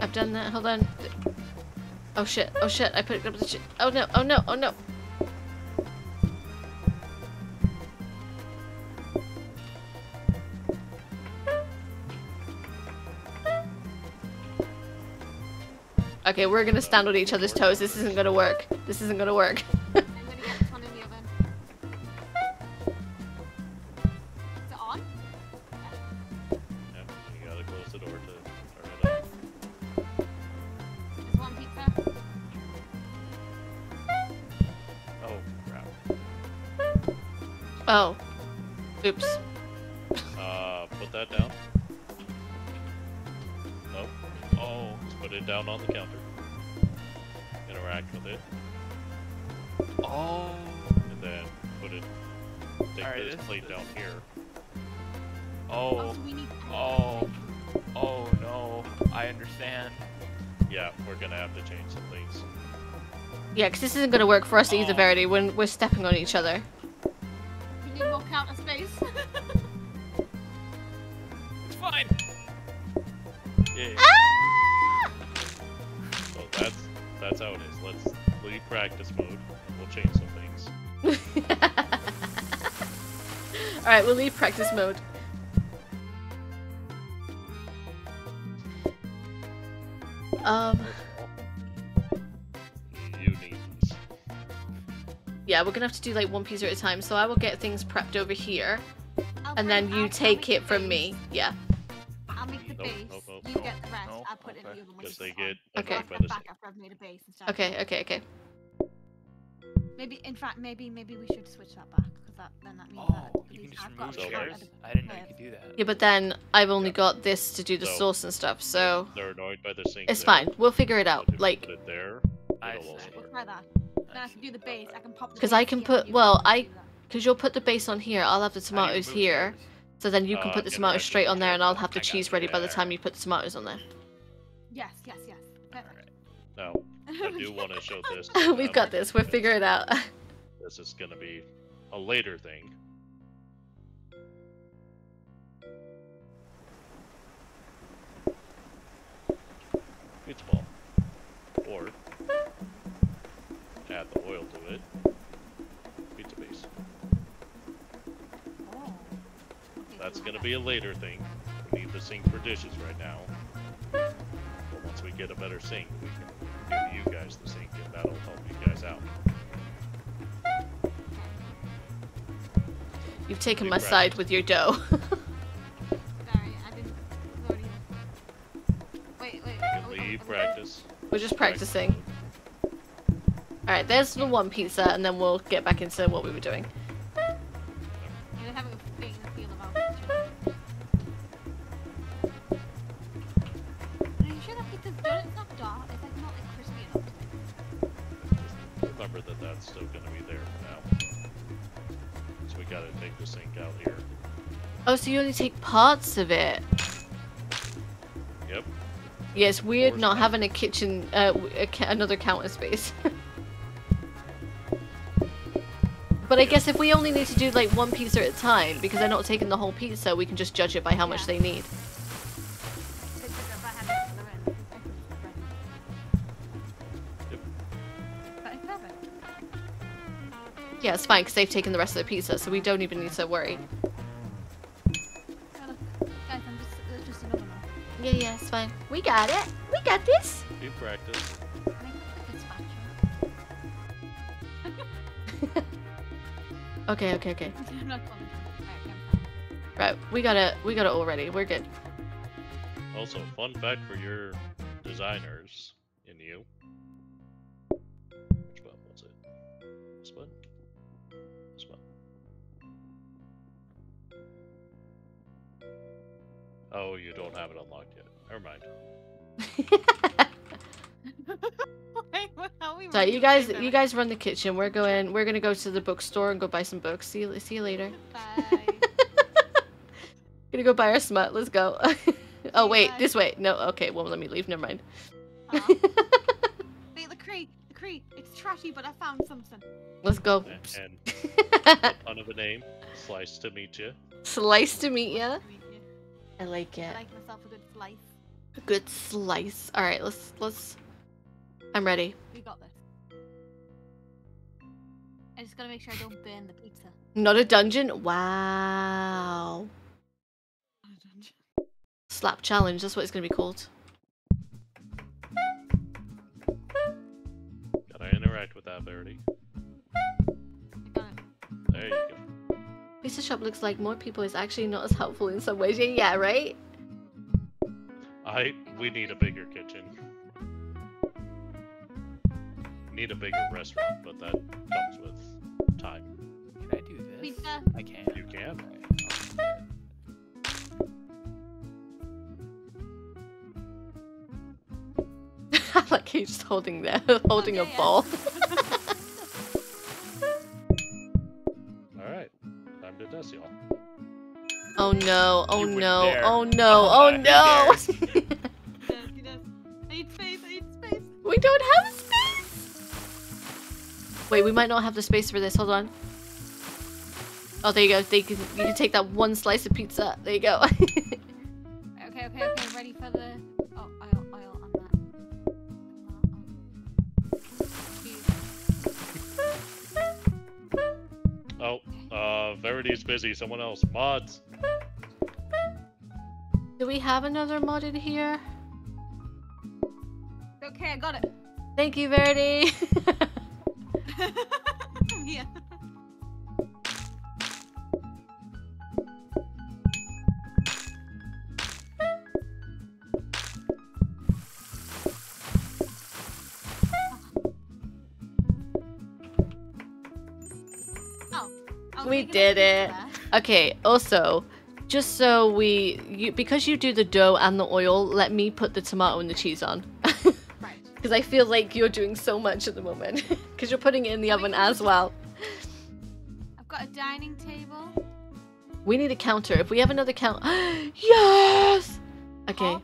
I've done that. Hold on. Oh shit! Oh shit! I put up the shit. Oh no! Oh no! Oh no! Okay, we're gonna stand on each other's toes. This isn't gonna work. This isn't gonna work. Oh. Oops. Uh, put that down. Nope. Oh, just put it down on the counter. Interact with it, Oh. and then put it. Take Alright, this this- plate down here. Oh, Oh. so we need. Oh. Oh no. I understand. Yeah, we're gonna have to change some things. Yeah, because this isn't gonna work for us either, Oh. Verity, when we're stepping on each other. Alright, we'll leave practice mode. Um, You yeah, we're gonna have to do like one piece at a time, so I will get things prepped over here, I'll and then you I'll take it from me. Yeah. I'll make the Nope, base. nope, nope, you nope. get the rest. Nope, I'll put it in okay. the other one. Because they get Okay. annoyed by Step back after I've made a base and stuff. Okay, okay, okay. Maybe, in fact, maybe maybe we should switch that back because that then that means that Oh, at you can least just I've got remove a chairs? at the I didn't know you could do that. Yeah, but then I've only Yeah. got this to do the So- sauce and stuff, so They're annoyed by the sink. it's there, fine. We'll figure it out. if you Like, put it there, I it'll see. We'll try that. Then I can do the base. I can pop. the 'Cause I can put- well, I- because you'll put the base on here, I'll have the How do you tomatoes here, chairs? so then you can Uh, put the tomatoes straight on there, and I'll have the got cheese you. ready by the time you put the tomatoes on there. Yes, yes, yes. Perfect. Alright. Now, I do [LAUGHS] want to show this. [LAUGHS] We've got this. We'll because figure it out. This is going to be a later thing. Pizza ball. Or add the oil to it. Pizza base. Oh. That's going to be a later thing. We need the sink for dishes right now. But once we get a better sink, we can give you guys the sink, and that'll help you guys out. You've taken my side with your dough. [LAUGHS] Sorry, I didn't. Already... Wait, wait. You are can we- are leave practice. We're just practicing. Alright, there's the one pizza, and then we'll get back into what we were doing. Yeah, they haven't taken the feel about it. Are you sure that pizza's done? It's not dark. It's like not like crispy enough. Just remember that that's still going to be there for now. So we gotta take the sink out here. Oh, so you only take parts of it? Yep. Yeah, it's weird Or not some. having a kitchen, uh, w- a ca- another counter space. [LAUGHS] but I guess if we only need to do like one pizza at a time, because they're not taking the whole pizza, we can just judge it by how much they need. Yeah, it's fine, because they've taken the rest of the pizza, so we don't even need to worry. Look. Guys, I'm just, there's just another one. Yeah, yeah, it's fine. We got it. We got this. Do practice. Can I put the spatula? Okay, okay, okay. [LAUGHS] I'm not calling it. Alright, I'm fine. Right, we got it. We got it already. We're good. Also, fun fact for your designers in you. Oh, you don't have it unlocked yet. Never mind. Wait, what- how are we so you guys, you guys run the kitchen. We're going. We're gonna go to the bookstore and go buy some books. See you. See you later. Bye. [LAUGHS] Gonna go buy our smut. Let's go. [LAUGHS] oh wait, guys. this way. No, okay. Well, let me leave. Never mind. Aw. [LAUGHS] Wait, the Cree, the Cree. It's trashy, but I found something. Let's go. A- And a pun of a name. Slice to meet you. Slice to meet ya. I mean, yeah, I like it. myself a good slice. A good slice. All right, let's let's. I'm ready. We got this. I just gotta make sure I don't burn the pizza. Not a dungeon. Wow. Slap challenge. That's what it's gonna be called. Gotta interact with that, Verity. I got it. There you go. Pizza shop looks like more people is actually not as helpful in some ways. Yeah, yeah, right? I we need a bigger kitchen. Need a bigger restaurant, but that comes with time. Can I do this? Pizza. I can't. You can. Okay. [LAUGHS] like he's just holding there, [LAUGHS] holding yeah, a yeah. ball. [LAUGHS] Time to test y'all. Oh no, oh You no, oh no, Oh oh no! [LAUGHS] He does, he does. I need space, I need space. we don't have space! Wait, we might not have the space for this, hold on. Oh, there you go. They can, you can take that one slice of pizza. There you go. [LAUGHS] Okay, okay, okay, ready for the. Uh, Verity's busy. Someone else. Mods. Do we have another mod in here? Okay, I got it. Thank you, Verity. [LAUGHS] [LAUGHS] yeah. We did it. okay, also, just so we, you, because you do the dough and the oil, let me put the tomato and the cheese on. [LAUGHS] Right. Because I feel like you're doing so much at the moment. [LAUGHS] Because you're putting it in the oven as well. I've got a dining table. We need a counter. If we have another count, [GASPS] yes. Okay,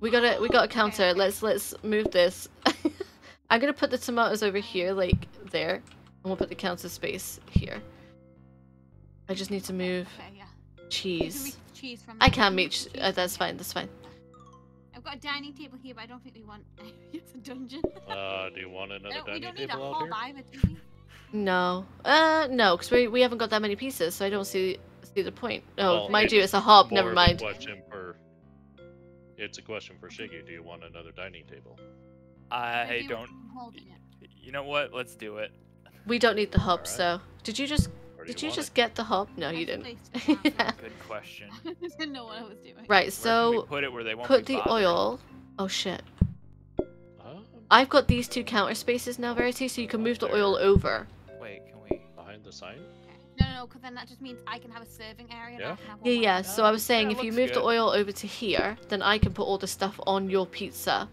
we got a we got a counter. Let's let's move this. [LAUGHS] I'm gonna put the tomatoes over here, like there, and we'll put the counter space here. I just need to move Okay, yeah. You can cheese. cheese from I can You reach. reach Uh, that's fine. That's fine. I've got a dining table here, but I don't think we want. [LAUGHS] it's a dungeon. Uh, do you want another I don't, dining don't need a table out hob here? either, we? No. Uh, no, because we we haven't got that many pieces, so I don't see see the point. Oh, Well, mind you, it's a hob. More Never of a mind. question for. It's a question for Shiggy. Do you want another dining table? I do don't. want some holding. You know what? Let's do it. We don't need the hob. Alright. So, did you just Or did you want just it? get the hob? No, you didn't. placed [LAUGHS] it. Good question. [LAUGHS] I didn't know what I was doing. Right. Where can we So put it where they won't put be the bothered? oil. Oh shit. Um, I've got these two counter spaces now, Verity, so you can move the oil over. Wait, can we? behind the sign. Okay. No, no, no, because then that just means I can have a serving area. and I Yeah? have Yeah, yeah. by So I was saying, Yeah, if you looks move the oil over to here, then I can put all the stuff on your pizza.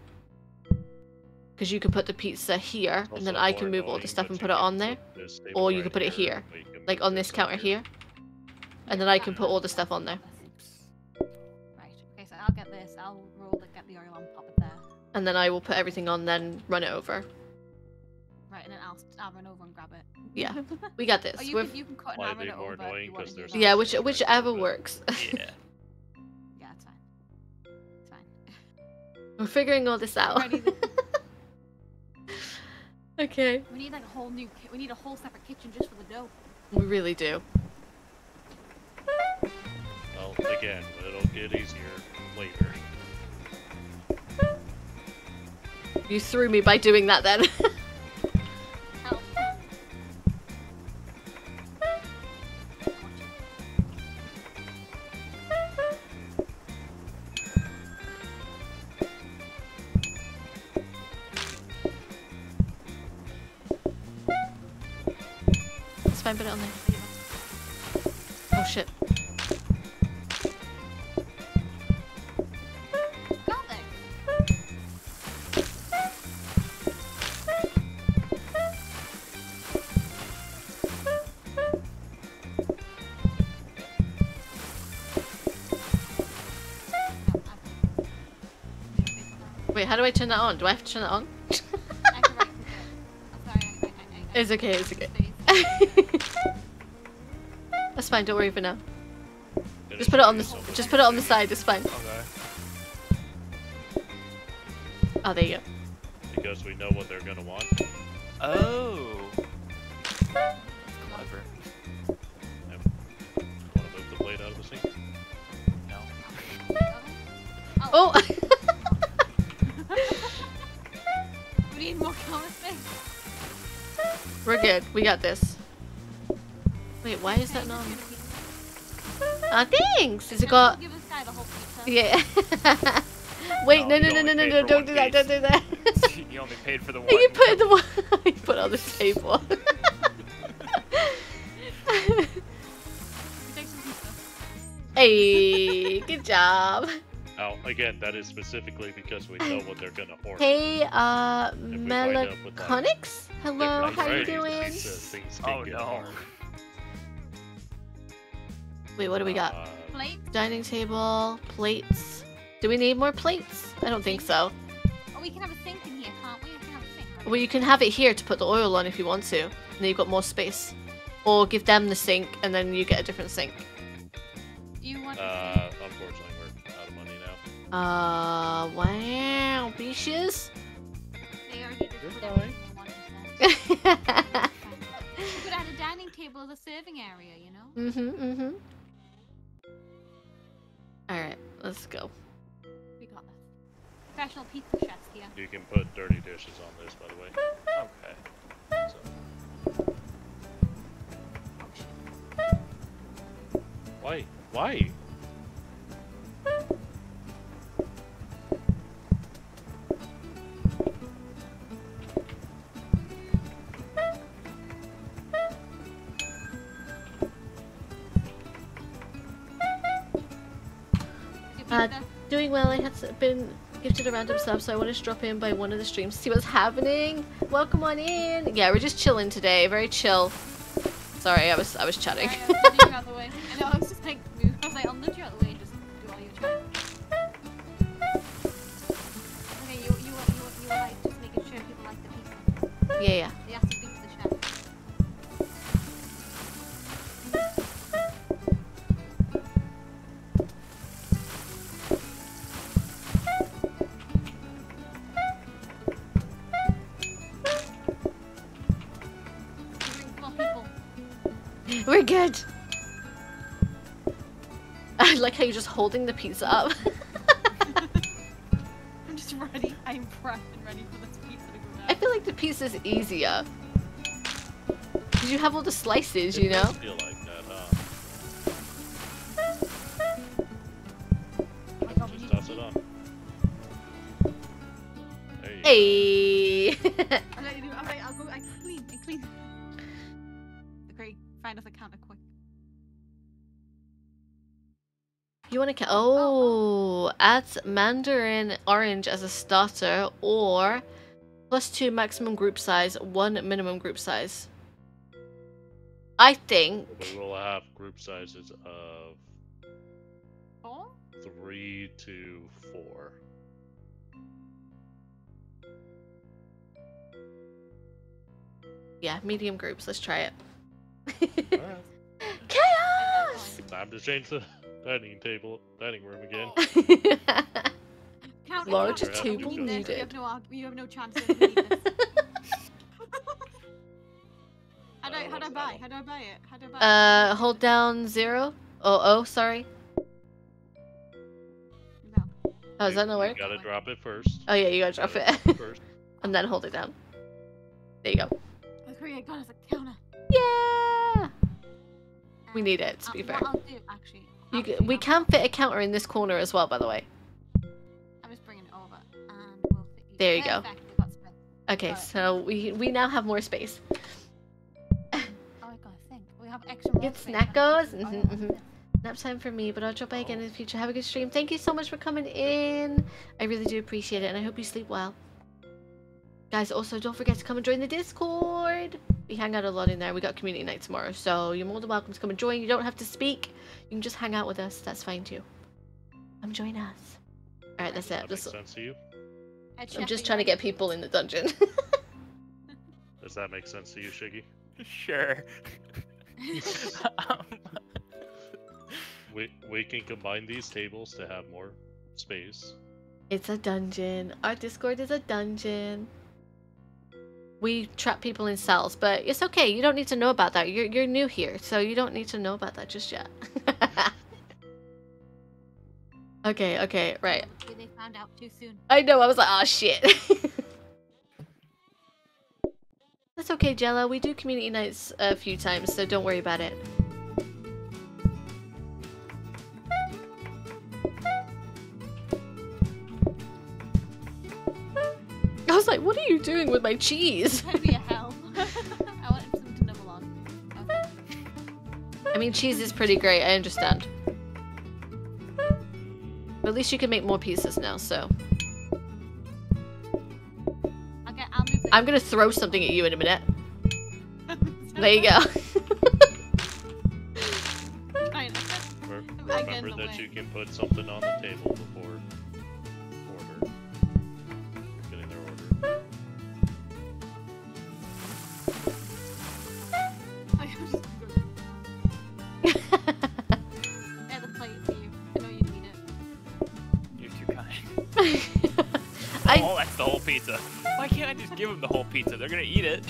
Because you can put the pizza here, and then I can move all the stuff and put it on there, put this table or you can put it here, or you can like on this counter here, and then I can put all the stuff on there, Right. Okay, so I'll get this. I'll roll it, get the oil on, pop it there. and then I will put everything on, then run it over. Right, and then I'll I'll run over and grab it. Yeah, [LAUGHS] We got this. Oh, you can, you can cut and Might I'll run it over. if annoying you want 'cause to do there's that. yeah, which whichever works. [LAUGHS] [LAUGHS] Yeah. Yeah, it's fine. It's fine. We're figuring all this out. Okay. We need like a whole new. We need a whole separate kitchen just for the dough. We really do. Well, again, it'll get easier later. You threw me by doing that then. [LAUGHS] fine, put it on there. Oh shit. Got this. No, I've- Wait, how do I turn that on? Do I have to turn that on? [LAUGHS] I can right click it. I- It's okay, it's okay. [LAUGHS] Please. That's fine, don't worry for now. Finish Just put it on the yourself. just put it on the side, it's fine. Okay. Oh there you go. Because we know what they're gonna want. Oh. That's clever. Want to move the plate out of the sink? No. Oh, Oh [LAUGHS] we need more counter space. We're good. We got this. Wait, why is that not on? Ah, thanks! Has it got Give this guy the whole pizza. Yeah. [LAUGHS] Wait, No, no, no, no, no, no, don't do that, don't do that. [LAUGHS] you only paid for the [LAUGHS] one. you put the one you put on the table. Take hey, good job. Now, again, that is specifically because we know what they're gonna order. Hey, uh, If we wind up with, like, Melaconix? Hello, different how you doing? pizza, Oh, can get no. Hard. Wait, what do we got? Uh, Plate. Dining table, plates. Do we need more plates? I don't think so. Oh, we can have a sink in here, can't we? We can have a sink. Well, you can have it here to put the oil on if you want to. And then you've got more space. Or give them the sink and then you get a different sink. Do you want? a uh, unfortunately, we're out of money now. Uh, wow, bitches. sink? They already did You're put fine. everything in one, isn't it? [LAUGHS] You could add a dining table as a serving area, you know? Mm-hmm, mm-hmm. Alright, let's go. We got this. Professional pizza chefs here. You can put dirty dishes on this, by the way. Okay. So, Oh why? Why? Uh. Doing well, I had been gifted a random sub, so I wanted to drop in by one of the streams to see what's happening. Welcome on in. Yeah, we're just chilling today, very chill. Sorry, I was I was chatting. Sorry, I was moving out the way. I know, I was just like, move. I was like, I'll nudge you out the way and just do all your chatting. Okay, you, you, you, you were like just making sure people like the pizza. yeah, yeah. Like how you're just holding the pizza up. [LAUGHS] I'm just ready. I'm prepped and ready for this pizza to go I feel like the pizza's easier. Cause you have all the slices, you know. does feel like that, huh? Oh my god, Just toss it on. There. Hey. I'm like, I'm like, I'll go, I clean, I clean. Okay, find us a You want to? Ca- oh, oh, add Mandarin Orange as a starter, or plus two maximum group size, one minimum group size. I think. We will have group sizes of Four? three to four. Yeah, medium groups. Let's try it. Alright. [LAUGHS] Chaos! Time to change the dining table, dining room again. Count Largest count. table We need this. You needed. have no, you have no chance. You have to need this. [LAUGHS] How do I, Uh, how do I buy? one? How do I buy it? How do I buy it? uh, it? hold down zero. Oh, oh, sorry. No. Oh, is that not You work? gotta drop it first. Oh yeah, you gotta drop Gotta it. first. [LAUGHS] and then hold it down. There you go. Okay, I got us a counter. Yeah! We need it, to be what fair. I'll do, actually. You, we can fit a counter in this corner as well, by the way. I'm just bringing it over, and we'll fit you. There you go. Perfect, we got space. Okay, it. so we we now have more space. Oh, I gotta think. We have extra. space, snackos? Oh, Mhm, yeah, mhm. Nap time for me, but I'll drop by again in the future. Have a good stream. Thank you so much for coming in. I really do appreciate it, and I hope you sleep well. Guys, also don't forget to come and join the Discord. We hang out a lot in there. We got community night tomorrow, so you're more than welcome to come and join. You don't have to speak. You can just hang out with us. That's fine too. Come join us. All right, that's it. That makes Just, sense to you? I'm just trying to get people in the dungeon. [LAUGHS] Does that make sense to you, Shiggy? Sure. um, [LAUGHS] [LAUGHS] We we can combine these tables to have more space. It's a dungeon. Our Discord is a dungeon. We trap people in cells, but it's okay. You don't need to know about that. You're you're new here, so you don't need to know about that just yet. [LAUGHS] okay, okay, right. They found out too soon. I know. I was like, oh shit. [LAUGHS] That's okay, Jella. We do community nights a few times, so don't worry about it. What are you doing with my cheese? That'd be a hell. [LAUGHS] I wanted them to nibble on. Okay. I mean, cheese is pretty great. I understand. But at least you can make more pieces now, so. I'll get. I'll move. The I'm gonna throw something at you in a minute. [LAUGHS] There you go. Fine. Re- I get in Remember that way. you can put something on the table before pizza. Why can't I just give them the whole pizza? They're gonna eat it.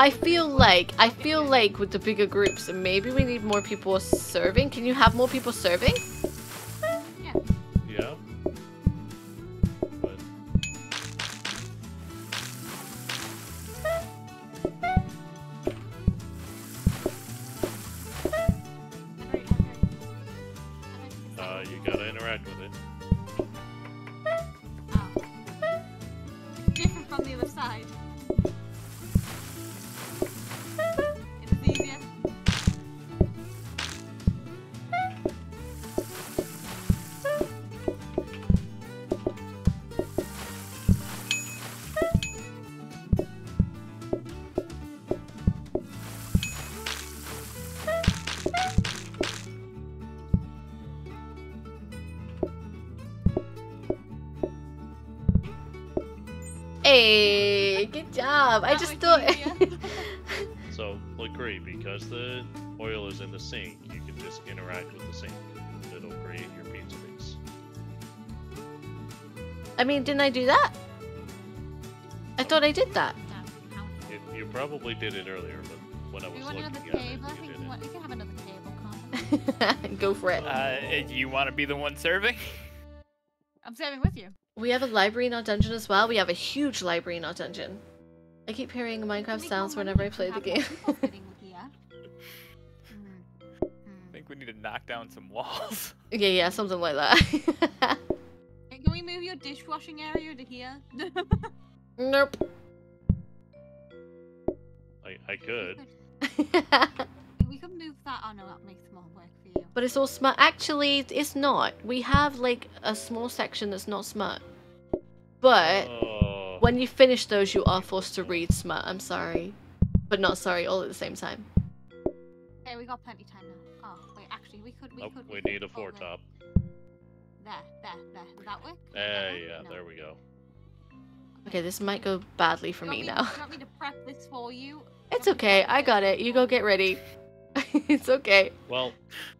I feel like I feel like with the bigger groups, maybe we need more people serving. Can you have more people serving? Good. I just much thought. easier. So, Laccre, because the oil is in the sink, you can just interact with the sink. It'll create your pizza base. I mean, didn't I do that? I thought I did that. No. You, you probably did it earlier, but when I was you want looking another at it, table? You did it. we can have another table. [LAUGHS] Go for it. Uh, you want to be the one serving? I'm serving with you. We have a library in our dungeon as well. We have a huge library in our dungeon. I keep hearing Minecraft sounds whenever I play the game. people sitting here? Hmm. I think we need to knock down some walls. [LAUGHS] yeah, yeah, something like that. [LAUGHS] Can we move your dishwashing area to here? [LAUGHS] nope. I, I could. we could move that. Oh no, that makes more work for you. but it's all smart. Actually, it's not. We have like a small section that's not smart. But Oh, when you finish those, you are forced to read smut. I'm sorry. But not sorry all at the same time. Okay, we got plenty time now. Oh wait, actually, we could. We nope, could. we could need a go four there. top. There, there, there. Would that work? Would that Eh, yeah, No. there we go. Okay, this might go badly for Do you me want now. You want me to prep this for you? It's Do you want me to okay. I got it. You go get ready. [LAUGHS] it's okay. Well,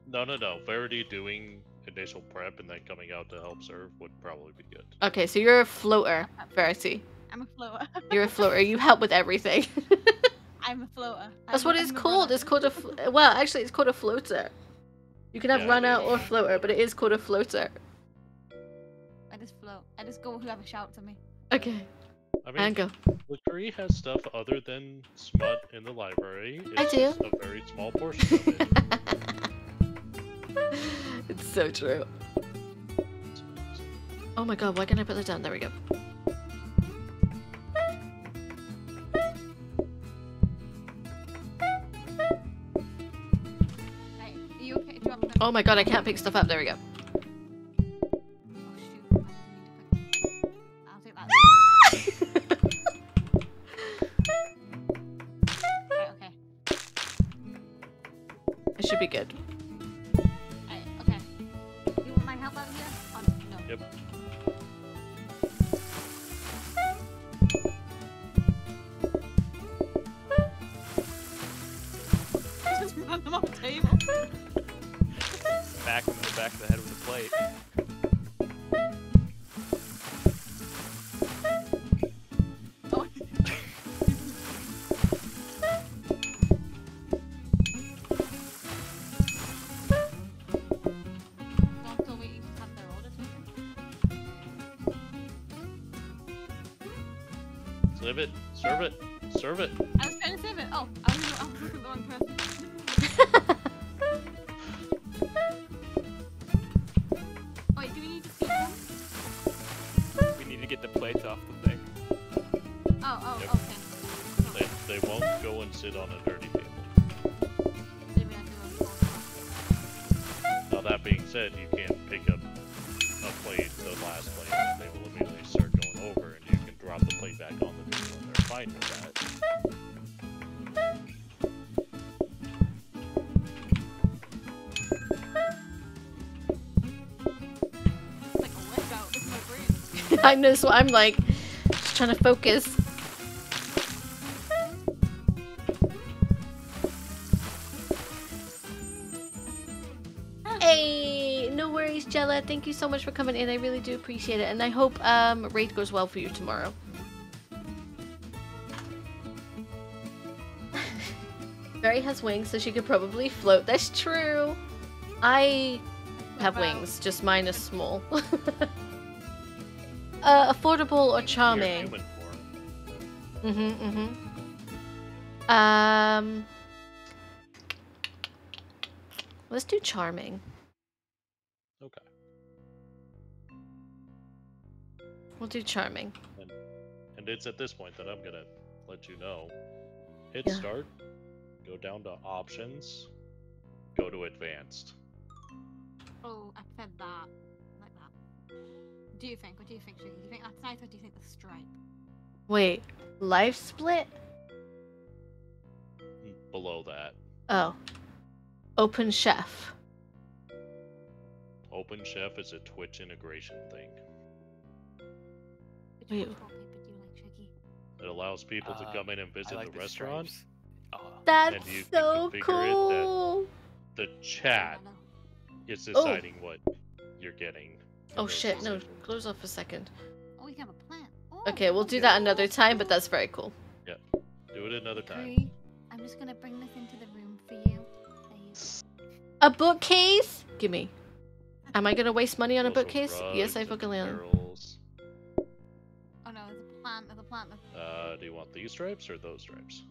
no, no, no. Verity doing initial prep and then coming out to help serve would probably be good. Okay, so you're a floater, Verity. I'm a floater. [LAUGHS] You're a floater. You help with everything. [LAUGHS] I'm a floater. That's I'm what a- it's I'm called. It's called a fl- well, actually, it's called a floater. You can have Yeah, runner or floater, but it is called a floater. I just float. I just go whoever shouts at me. Okay, I mean, and mean, go. Laccre has stuff other than smut in the library. I It's do. a very small portion of it. [LAUGHS] [LAUGHS] it's so true. Oh my god, why can't I put that down? There we go. Hey, okay? Do you want me to- Oh my god, I can't pick stuff up. There we go. I know, so I'm like, just trying to focus. Hey, no worries, Jella. Thank you so much for coming in. I really do appreciate it, and I hope um raid goes well for you tomorrow. [LAUGHS] Mary has wings, so she could probably float. That's true. I have wings, just mine is small. [LAUGHS] uh, affordable or charming? human. Mm-hmm, mm-hmm. Um, let's do charming. Okay. We'll do charming. And it's at this point that I'm gonna let you know. Hit Yeah. start, go down to options, go to advanced. Oh, I said that. What do you think? What do you think, Shiggy? Do you think that's nice or do you think the stripe? Wait, life split? Below that, Oh, open chef. Open Chef is a Twitch integration thing. Wait. which wallpaper do you like, Shiggy? It allows people to Uh, come in and visit like the restaurant. stripes. Oh, That's you so configure it that- cool. The chat Yellow. is Oh. deciding what you're getting. In Oh shit, no, close off a second. Oh, we have a plant. Oh, Okay, we'll do that another time, but that's very cool. Yeah, do it another time. Agree. I'm just gonna bring this into the room for you. There you go. A bookcase? Gimme. Am I gonna waste money on a bookcase? Yes, I fucking am. Oh no, there's a plant. There's a plant. Uh, do you want these stripes or those stripes?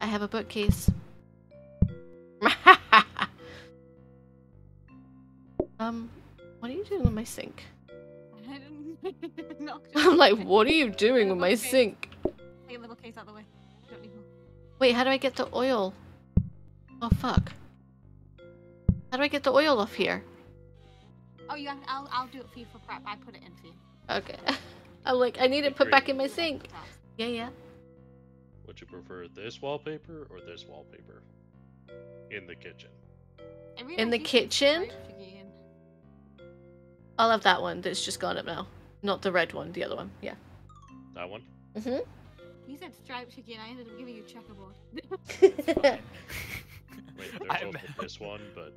I have a bookcase. [LAUGHS] um, what are you doing with my sink? I didn't knock it. I'm like, what are you doing with my Okay. sink? Take a little case out of the way. Don't need more. Wait, how do I get the oil? Oh fuck. How do I get the oil off here? Oh, you have, I'll, I'll do it for you for prep. I put it in for you. Okay. [LAUGHS] I'm like, I need it put back in my sink. Yeah, yeah. Would you prefer this wallpaper or this wallpaper? In the kitchen. I really In like the these kitchen? Stripes again. I'll have that one that's just gone up now. Not the red one, the other one. Yeah. That one? Mm-hmm. You said striped chicken, I ended up giving you checkerboard. fine. [LAUGHS] Wait, there's [LAUGHS] I'm- also this one, but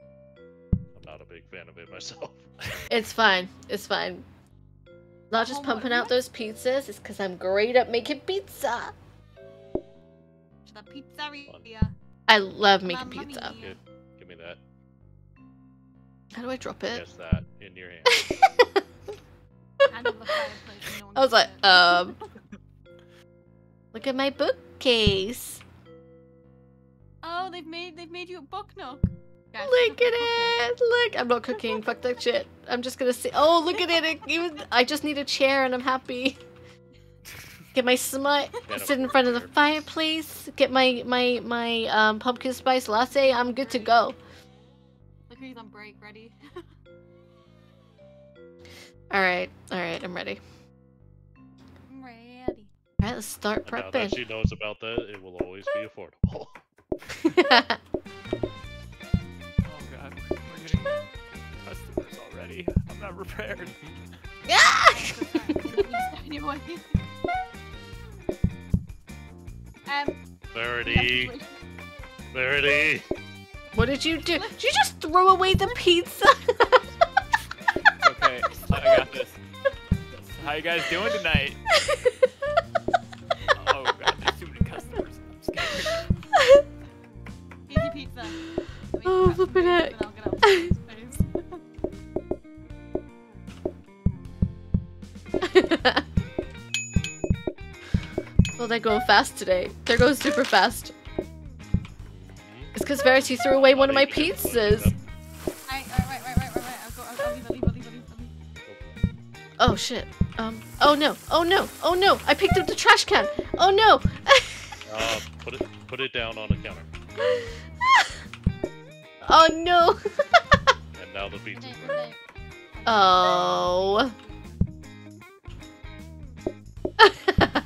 I'm not a big fan of it myself. [LAUGHS] it's fine. It's fine. Not just Oh, pumping out those pizzas. It's because I'm great at making pizza. To the pizzeria. I love making pizza. mia. Good. Give me that. How do I drop it? Yes, that in your hand. Hand on the fireplace and no one I was like, um. [LAUGHS] Look at my bookcase. Oh, they've made they've made you a book nook. Guys, Look look at it. Look, I'm not cooking. Fuck that shit. I'm just gonna see. Oh, look at it. it. [LAUGHS] Even I just need a chair and I'm happy. Get my smut. Sit in front of the fireplace. Get my my my um pumpkin spice latte. I'm good to go. Look on break, ready? [LAUGHS] All right, all right. I'm ready. I'm ready. All right, let's start And now that prepping. she knows about that, it will always be affordable. oh god, we're we're getting customers already. I'm not prepared. anyway. Um, Verity, [LAUGHS] Verity. What did you do? Did you just throw away the pizza? Okay, I got this. How you guys doing tonight? [LAUGHS] Oh god, there's too many customers. I'm scared. easy pizza. Let me Oh, grab some flippin' heck. and I'll get out [LAUGHS] well, they're going fast today. They're going super fast. Because Verity threw away one of my pizzas. Oh shit. Um. Oh no. Oh no. Oh no. I picked up the trash can. Oh no. Uh, put it put it down on the counter. [LAUGHS] oh no. And now the ready. Oh. [LAUGHS]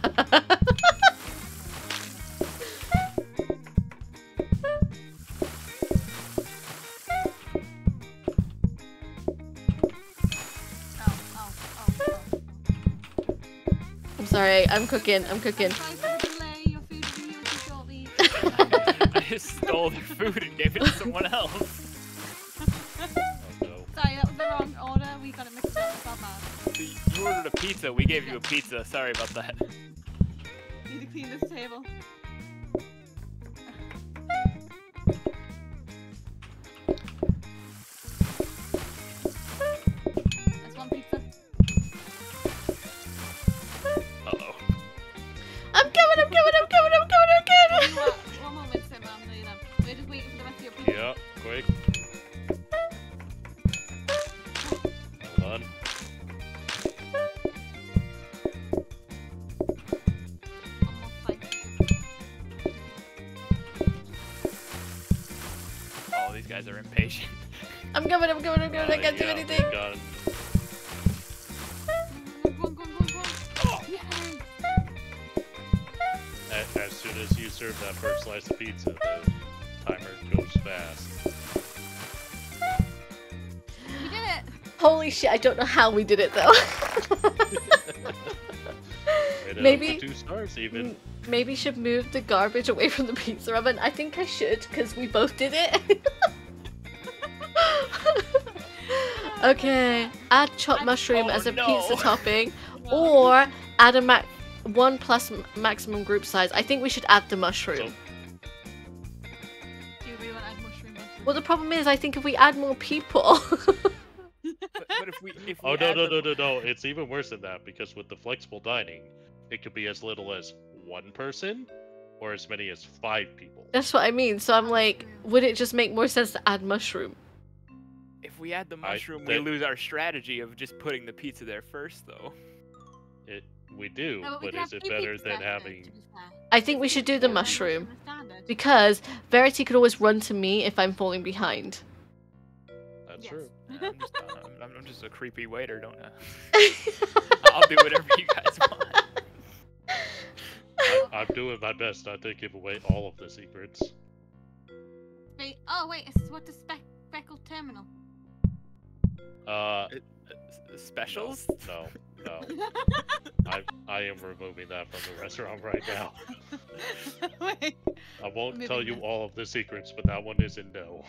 sorry. I'm cooking. I'm cooking. I'm sorry for the delay. Your food will be here with you shortly. I just stole their food and gave it to someone else. [LAUGHS] Oh, no. Sorry, that was the wrong order. We got it mixed up. It's not bad. See, you ordered a pizza, we gave you a pizza. Sorry about that. Need to clean this table. I'm coming, I'm coming, I'm coming. I can't do anything. got- as soon as you serve that first slice of pizza, the timer goes fast. We did it! Holy shit, I don't know how we did it though. Maybe- two stars even. Maybe should move the garbage away from the pizza oven. I think I should because we both did it. [LAUGHS] okay, add chopped mushroom Oh, as a oh, no. pizza topping, or add a ma- one plus maximum group size. I think we should add the mushroom. Do you really want to add mushroom well, the problem is, I think if we add more people, [LAUGHS] But, but if we if we Oh no no no no no! It's even worse than that because with the flexible dining, it could be as little as one person, or as many as five people. that's what I mean. So I'm like, would it just make more sense to add mushroom? If we add the I- mushroom, we lose our strategy of just putting the pizza there first, though. It we do, No, we but can is it better than having? to be fair. I think we should do the Yeah, mushroom because Verity could always run to me if I'm falling behind. That's Yes. true. [LAUGHS] Yeah, I'm, just, I'm, I'm just a creepy waiter, don't I? [LAUGHS] I'll do whatever you guys want. [LAUGHS] I'm doing my best not to give away all of the secrets. Wait, oh wait, it's what the spec speckled terminal. Uh, Uh, s- Specials? no, no. [LAUGHS] I I am removing that from the restaurant right now. [LAUGHS] wait. I won't Moving tell you this. all of the secrets, but that one is a no.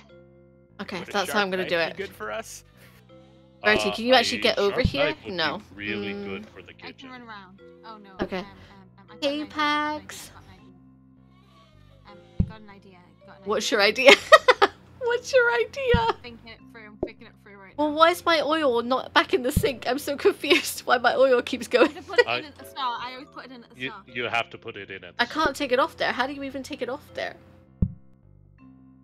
Okay, Would a that's how I'm gonna do it. Good for us. Verity, Uh, can you actually get over here? knife would be No. Really Mm. good for the I can kitchen. run around. Oh no. Okay. Um, um, um, I got Hey, an I got Pax. I got an idea. Got an idea. I got an What's your idea? [LAUGHS] What's your idea? Thinking it through. I'm thinking it through right Well, now. why is my oil not back in the sink? I'm so [LAUGHS] confused why my oil keeps going. I put it I- in at the start. I always put it in at the You start. you have to put it in at. I can't take it off there. How do you even take it off there?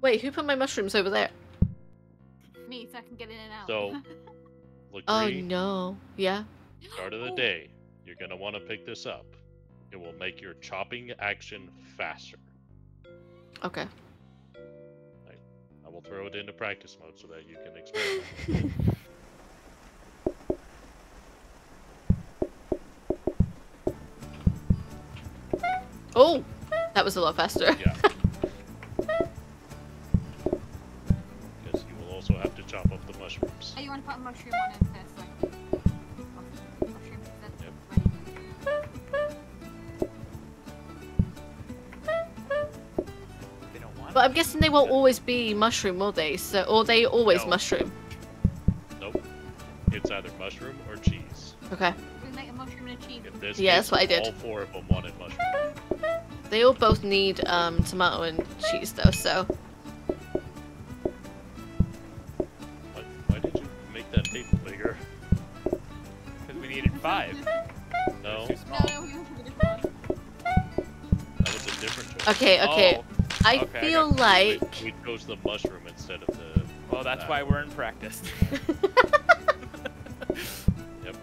Wait, who put my mushrooms over there? Me, so I can get in and out. So- [LAUGHS] Look, Oh no. Yeah. start of the day, you're gonna want to pick this up. It will make your chopping action faster. Okay. I will throw it into practice mode so that you can experiment. [LAUGHS] Oh, that was a lot faster. yeah. [LAUGHS] Because you will also have to chop up the mushrooms. Oh, you want to put a mushroom on it first, so But I'm guessing they won't always be mushroom, will they? So, or they always No. mushroom. Nope. It's either mushroom or cheese. Okay. We make a mushroom and cheese. This Yeah, case, that's what I did. All four of them wanted mushroom. They all both need um tomato and cheese though, so Why, why did you make that table bigger? because we needed five. No, [LAUGHS] No, no, we don't need one. that was a different choice. okay, okay. Oh, I okay, feel got like We, we chose the mushroom instead of the. well, that's that. why we're in practice. [LAUGHS] Yep.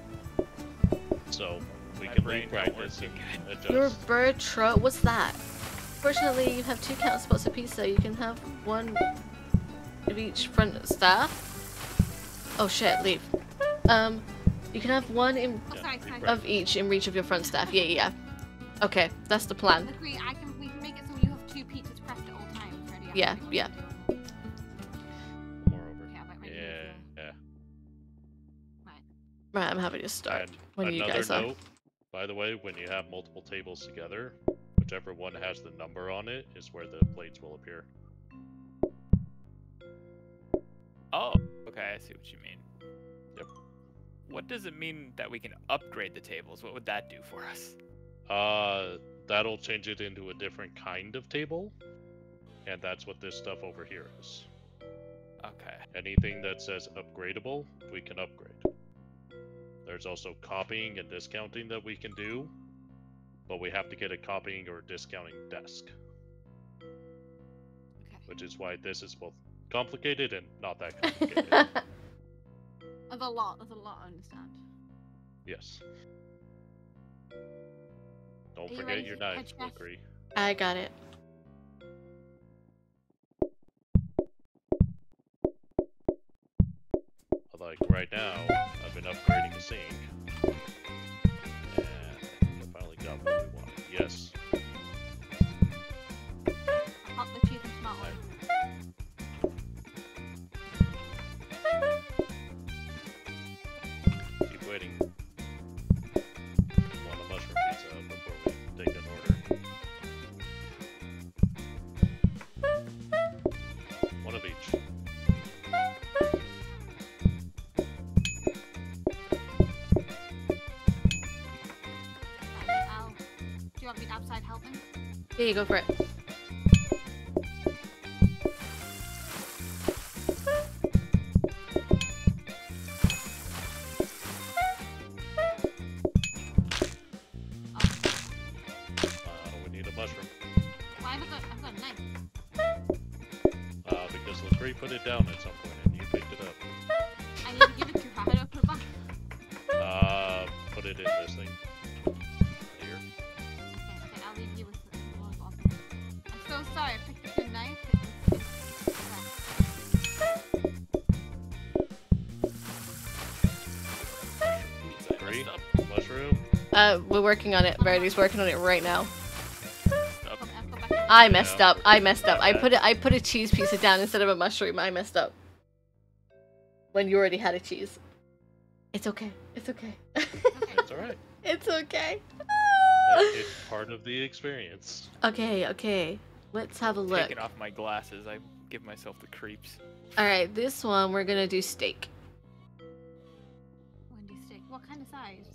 So we My can brain practice working and your bird tro what's that? Fortunately you have two count spots of pizza. You can have one of each front staff. Oh shit, leave. Um you can have one in Oh, Yeah, sorry, sorry. of each in reach of your front staff. Yeah, yeah, yeah. Okay, that's the plan. Yeah, yeah. to do. Moreover. Okay, I'll bet my Yeah, yeah. Right, I'm happy to start. And when you another guys are. by the way, when you have multiple tables together, whichever one has the number on it is where the plates will appear. oh, okay, I see what you mean. Yep. What does it mean that we can upgrade the tables? What would that do for us? Uh, that'll change it into a different kind of table, and that's what this stuff over here is. Okay. Anything that says upgradable, we can upgrade. There's also copying and discounting that we can do, but we have to get a copying or discounting desk, Okay. which is why this is both complicated and not that [LAUGHS] complicated. There's a lot, there's a lot I understand. yes. Don't Are forget ready your for knife, head. I got it. Like right now, I've been upgrading the sink. And I finally got what we wanted. Yes. Pop the cheese and tomato. You go for it. Uh, we're working on it. Verity's working on it right now. I've got back in. I messed up. I messed up. I put it. I put a cheese pizza down instead of a mushroom. I messed up. When you already had a cheese. It's okay. It's okay. it's alright. [LAUGHS] it's okay. It's part of the experience. okay. Okay. Let's have a look. Taking off my glasses, I give myself the creeps. All right. This one we're gonna do steak. Wendy steak. What kind of size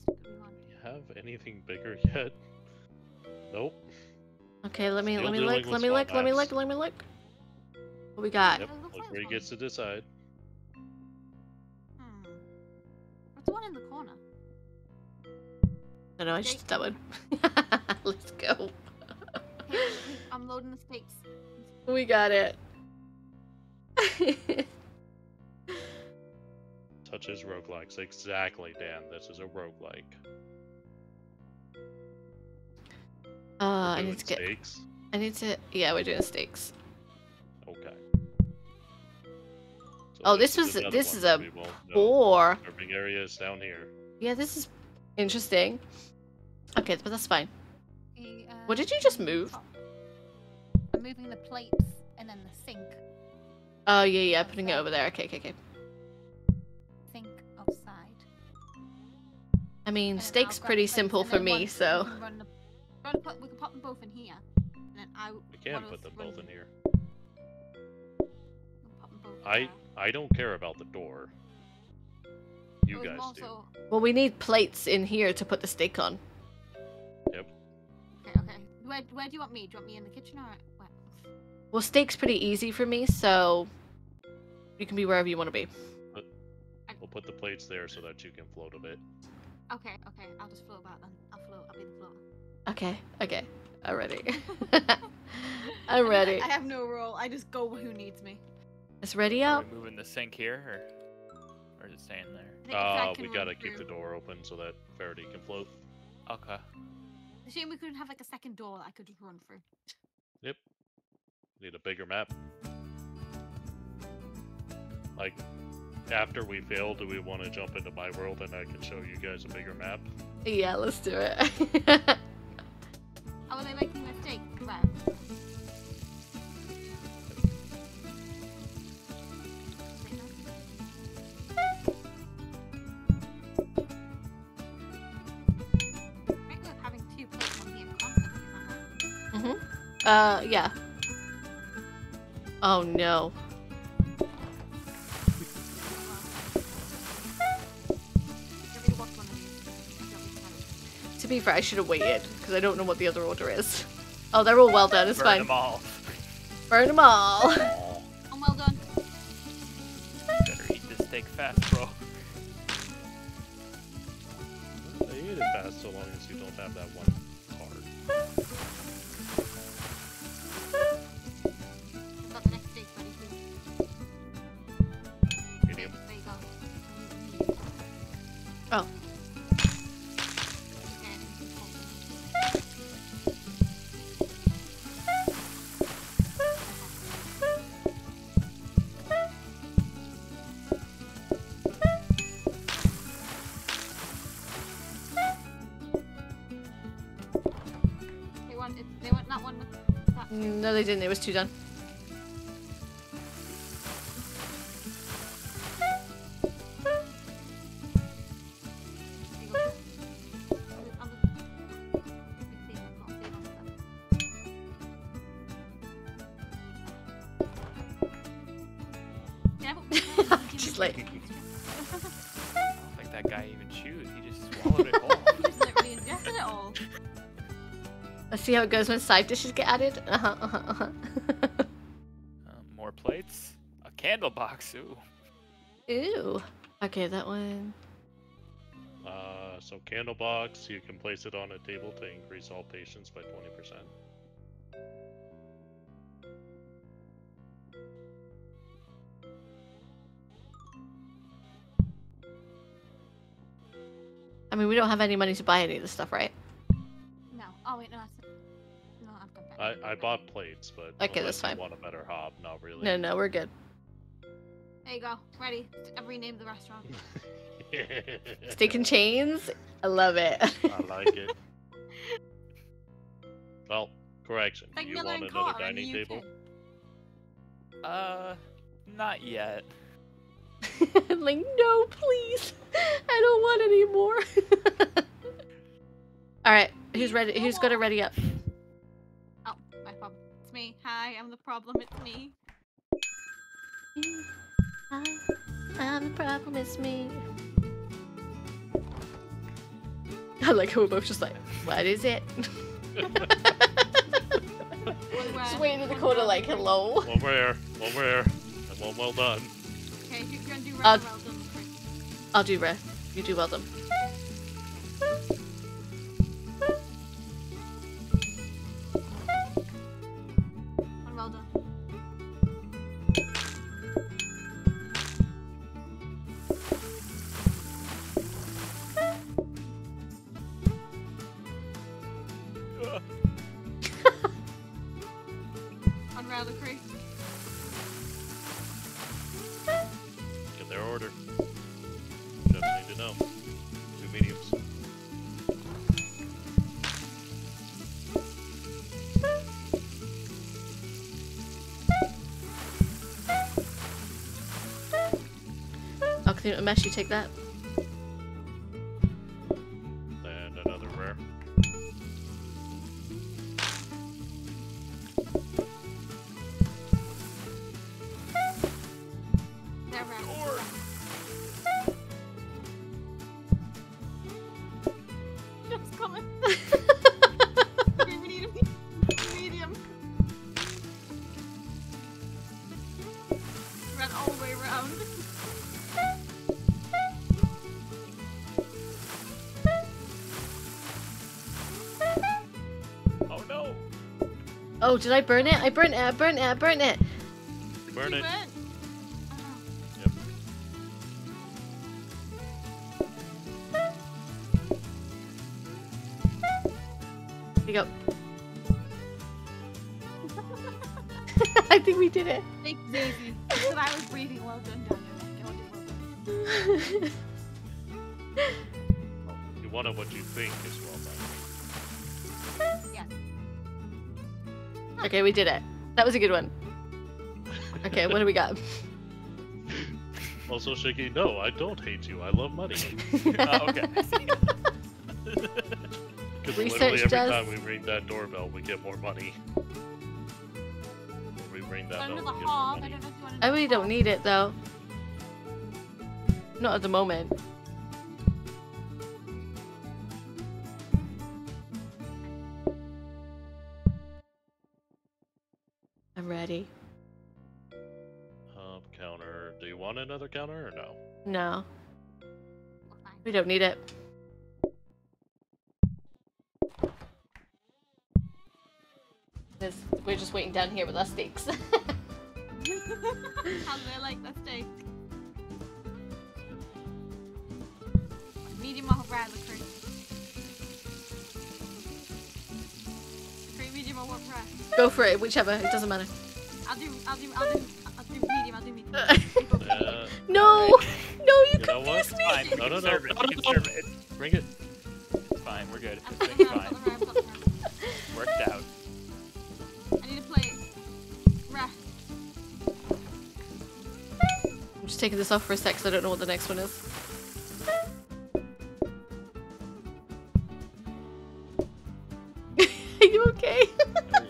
do we want? You have anything bigger [LAUGHS] yet? Nope. Okay. Let me. Still let me dealing look. Let me small look. Let me look. Let me look. What we got? Yep. Looks Look like where he gets to decide. Hmm. What's the one in the corner? No, no. I just that one. [LAUGHS] Let's go. Here, I'm loading the steaks. We got it. [LAUGHS] Touches roguelikes. Exactly, Dan. This is a roguelike. Uh, I need to get. steaks. I need to. Yeah, we're doing steaks. Okay. So Oh, this was- this is a we won't know. Serving area is down here. Yeah, this is interesting. Okay, but that's fine. Okay, uh, What did you just move? I'm moving the plates and then the sink. Oh yeah, yeah, putting it over there. Okay, okay, okay. Sink outside. I mean, And steak's I'll grab pretty simple for then me, one- so. We can, run the, run the, put- we can pop them both in here. And then I. We can put them both in here. we'll pop them both I there. I don't care about the door. You guys more do. Well, we need plates in here to put the steak on. Yep. Okay, okay. Where, where do you want me? Do you want me in the kitchen or where? Well, steak's pretty easy for me, so you can be wherever you want to be. We'll put the plates there so that you can float a bit. Okay, okay. I'll just float about then. I'll float. I'll be the floater. Okay, okay, I'm ready. [LAUGHS] [LAUGHS] I I'm ready. I, I have no role. I just go who needs me. It's ready Are out. we moving the sink here, or, or is it staying there? I think Zach Uh, we gotta keep the door open so that Faraday can float. Okay. It's a shame we couldn't have like a second door that I could just run through. Yep. Need a bigger map. Like, after we fail, do we want to jump into my world and I can show you guys a bigger map? Yeah, let's do it. [LAUGHS] How are they making their steak? Where? House. uh, yeah. Oh no. Be fair, I should have waited because I don't know what the other order is. Oh, they're all well done. It's Burn fine. Burn them all. Burn them all. Oh, [LAUGHS] I'm well done. Better eat this steak fast, bro. they eat it fast so long as you don't have that one card. No, they didn't. It was too done. See how it goes when side dishes get added. Uh huh. Uh huh. Uh huh. [LAUGHS] Um, more plates. A candle box. Ooh. Ew. Okay, that one. Uh, so candle box, you can place it on a table to increase all patients by 20%. I mean, we don't have any money to buy any of this stuff, right? I, I bought plates, but Okay, unless that's you fine. want a better hob, not really. No, no, we're good. There you go. Ready. I've renamed the restaurant. [LAUGHS] [LAUGHS] Steak and chains. I love it. I like it. [LAUGHS] Well, correction. Like you Miller want and another Carr dining table? Uh, not yet. like, no, please. I don't want any more. All right, who's ready? Who's gonna ready up? Me. Hi, I'm the problem. It's me. I, I'm the problem. It's me. [LAUGHS] I like how we're both just like, what is it? One [LAUGHS] just waiting in the corner like, hello. One rare, one rare, and one well done. Okay, you're gonna do Uh, rather well done. I'll do rare. You do well done. Mess. You take that. Did I burn it? I burnt it. I burnt it. I burnt it. Burn it. burnt. Oh. Yep. Here you go. [LAUGHS] I think we did it. Thank you, Daisy. That's I was breathing. Well done, Daniel. Well done. You want it what you think is well okay, we did it. That was a good one. Okay, what do we got? [LAUGHS] Also, Shiggy, no, I don't hate you. I love money. Oh, [LAUGHS] okay. [LAUGHS] Because literally every does- time we ring that doorbell, we get more money. When we ring that bell, we get more. I money. don't know if you want I really don't need it though. Not at the moment. I'm ready. Um, counter. Do you want another counter or no? No, We're fine. we don't need it. This, we're just waiting down here with our steaks. [LAUGHS] How do they like that steak? Medium or rather cream? Cream, or what? Go for it, whichever. It doesn't matter. I'll do. I'll do. I'll do. I'll do medium. I'll do medium. Uh, [LAUGHS] no, right. no, you, you confused me. Fine. No, no, no, no, no. Bring it. Fine, we're good. It's Fine. Right, Worked out. I need to play. Rest. I'm just taking this off for a sec, cause I don't know what the next one is. [LAUGHS] Are you okay? There you go.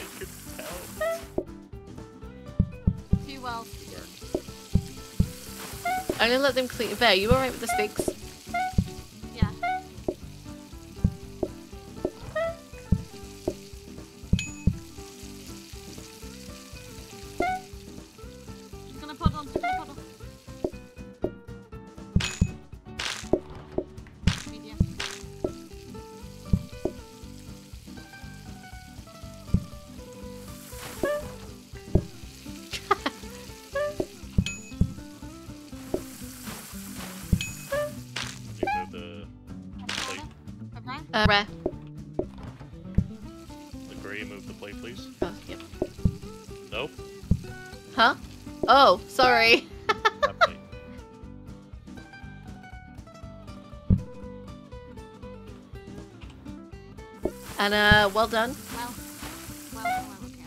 It could tell. Too well. I'm gonna let them clean. There, you alright with the sticks? Well done. Well. Well. Well. Okay.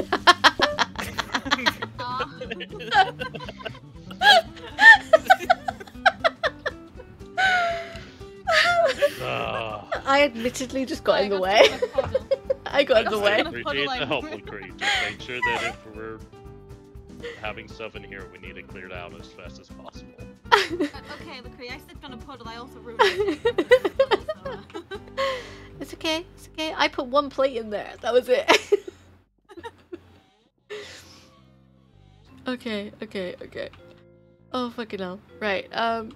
Okay. [LAUGHS] Aw. Ah. I admittedly just got in the I way. got stuck in a puddle. [LAUGHS] I got in the way. I puddle appreciate the like- help, Laccre. Just make sure that if we're having stuff in here, we need it cleared out as fast as possible. Uh, okay, Laccre, I stepped on a puddle. I also ruined it. [LAUGHS] put one plate in there. That was it. [LAUGHS] okay. Okay. Okay. Oh fucking hell. Right. Um.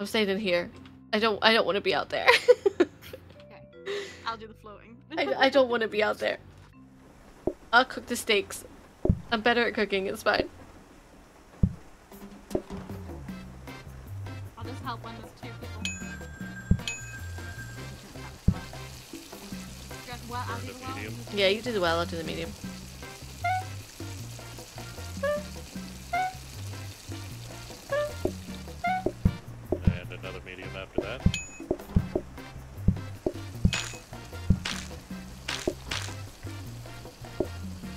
I'm staying in here. I don't. I don't want to be out there. [LAUGHS] I'll do the floating. I, I don't want to be out there. I'll cook the steaks. I'm better at cooking. It's fine. I'll just help when there's two people. I'll do the well. medium. Yeah, you did well. I'll do the medium. And another medium after that.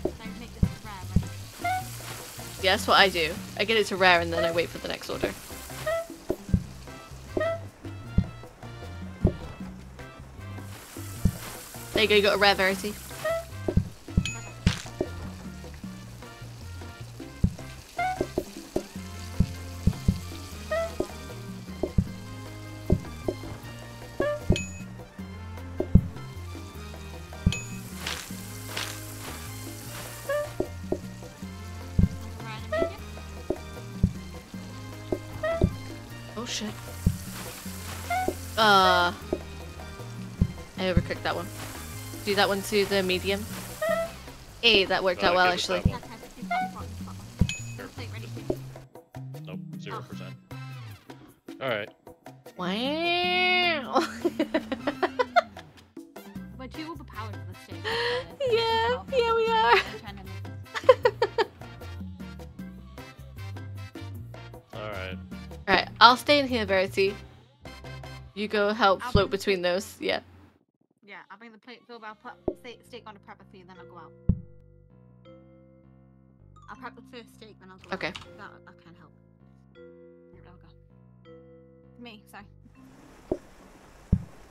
I make this rare, right? Yeah, that's what I do. I get it to rare and then I wait for the next order. You go, you got a rare verity. Do that one to the medium. Hey, that worked Uh, out well actually. that one. Okay, okay, you've got the bottom, you've got one. Here, Plate ready, just- please. Nope, zero Oh. percent. All right. Wow. We're too overpowered for this stage. [LAUGHS] yeah, yeah we are. I'm trying to make this. [LAUGHS] All right. Alright, I'll stay in here, Verity. You go help float between those. Yeah. Yeah, I'll bring the plate over. Put steak, on a prepper for you, then I'll go out. I'll prep the first steak, then I'll go Okay. out. That, that can help. I'll go. Me, sorry.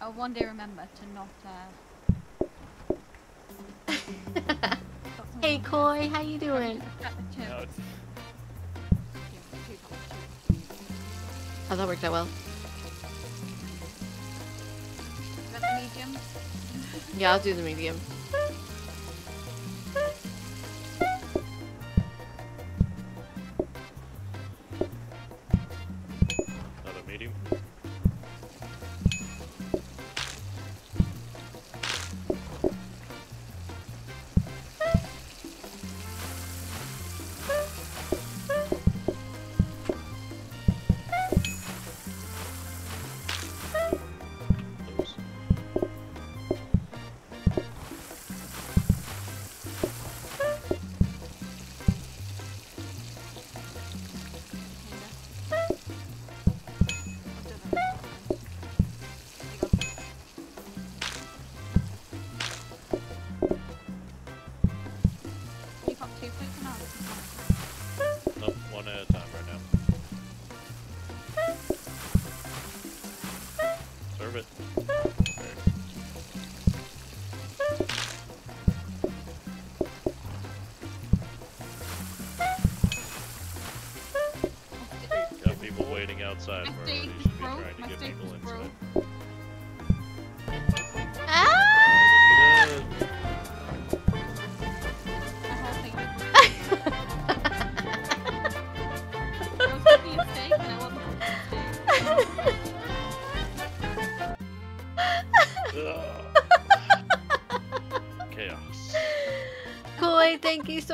I'll one day remember to not, uh... [LAUGHS] hey, Koi, how you doing? prep. No. Oh, that worked out well. Is that the medium? Yeah, I'll do the medium.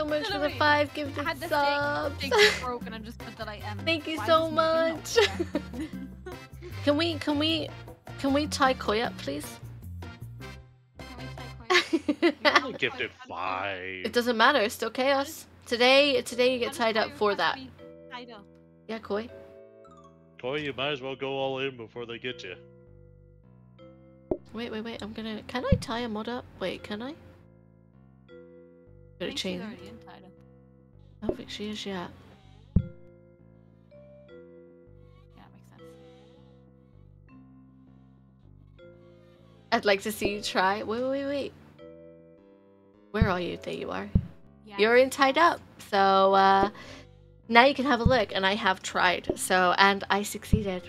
So much for the Literally, five I gifted had the subs. steak, steak broke and I just put that I um. [LAUGHS] Thank you why so much. [LAUGHS] Can we, can we, can we tie Koi up, please? Can we take away- only gifted five. it doesn't matter. It's still chaos. Today, today you get tied up for that. be Tied up. Yeah, Koi. Koi, you might as well go all in before they get you. Wait, wait, wait. I'm gonna. Can I tie a mod up? Wait, can I? I Gonna think she's in tied. I don't think she is yet. Yeah, makes sense. I'd like to see you try. Wait, wait, wait. Where are you? There you are. Yeah. You're in tied up. So uh, now you can have a look. And I have tried. So and I succeeded.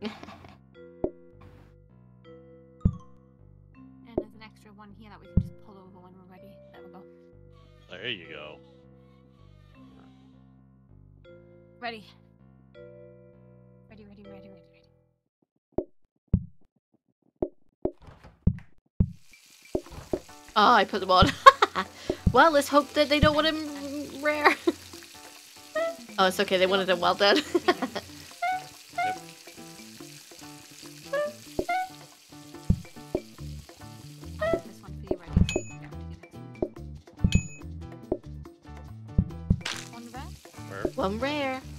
[LAUGHS] There you go. Ready. Ready, ready, ready, ready, ready. Oh, I put them on. [LAUGHS] well, let's hope that they don't want him rare. [LAUGHS] oh, it's okay. They wanted him well done. One rare.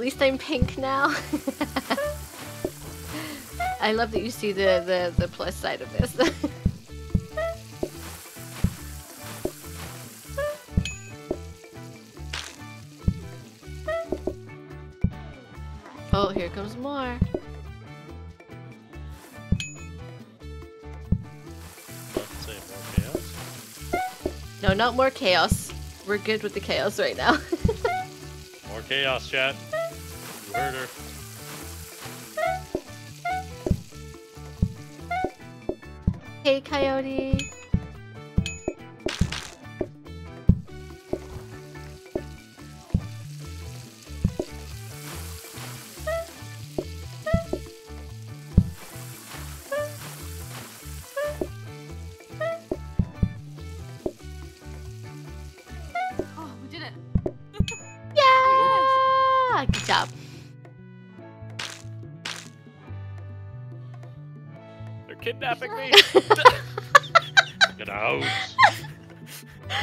Least I'm pink now. [LAUGHS] I love that you see the, the, the plus side of this. [LAUGHS] oh, here comes more. More chaos. No, not more chaos. We're good with the chaos right now. [LAUGHS] More chaos, chat. You kidnapping me. [LAUGHS] Get out.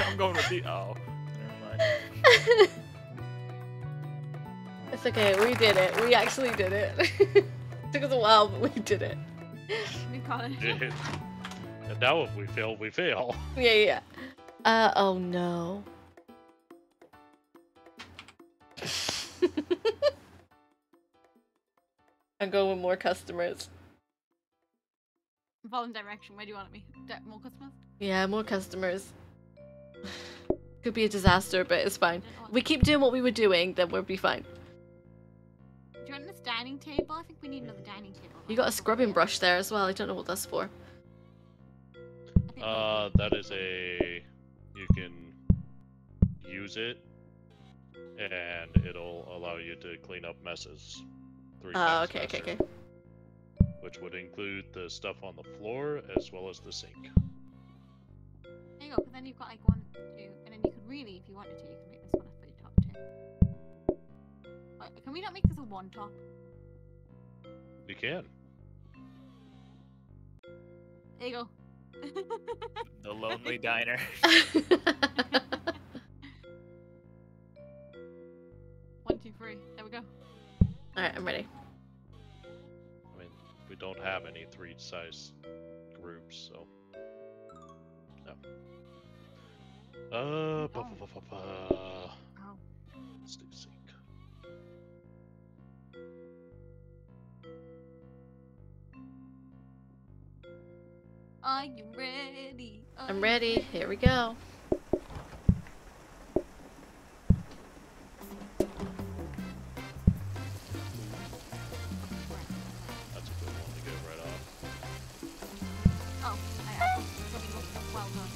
I'm going with the. Oh, never mind. It's okay, we did it. We actually did it. [LAUGHS] Took us a while, but we did it. We got it. and now if we fail, we fail. Yeah, yeah. yeah. Uh, oh no. [LAUGHS] I'm going with more customers. Follow direction. Where do you want me? Di- more customers? Yeah, more customers. [SIGHS] Could be a disaster, but it's fine. We keep doing what we were doing, then we'll be fine. Do you want this dining table? I think we need another dining table. You got a scrubbing brush there as well. I don't know what that's for. Uh, that is a. You can use it, and it'll allow you to clean up messes. Three Oh, times okay, okay, okay. Which would include the stuff on the floor as well as the sink. There you go, because then you've got like one, two, and then you could really, if you wanted to, you could make this one a three top too. Wait, can we not make this a one top? You can. There you go. [LAUGHS] The lonely [LAUGHS] diner. [LAUGHS] one, two, three. There we go. Alright, I'm ready. I don't have any three size groups, so. No. Uh, ba- ba- ba- ba- ba. Oh. Let's do sink. Are you ready? Are I'm you ready. Here we go.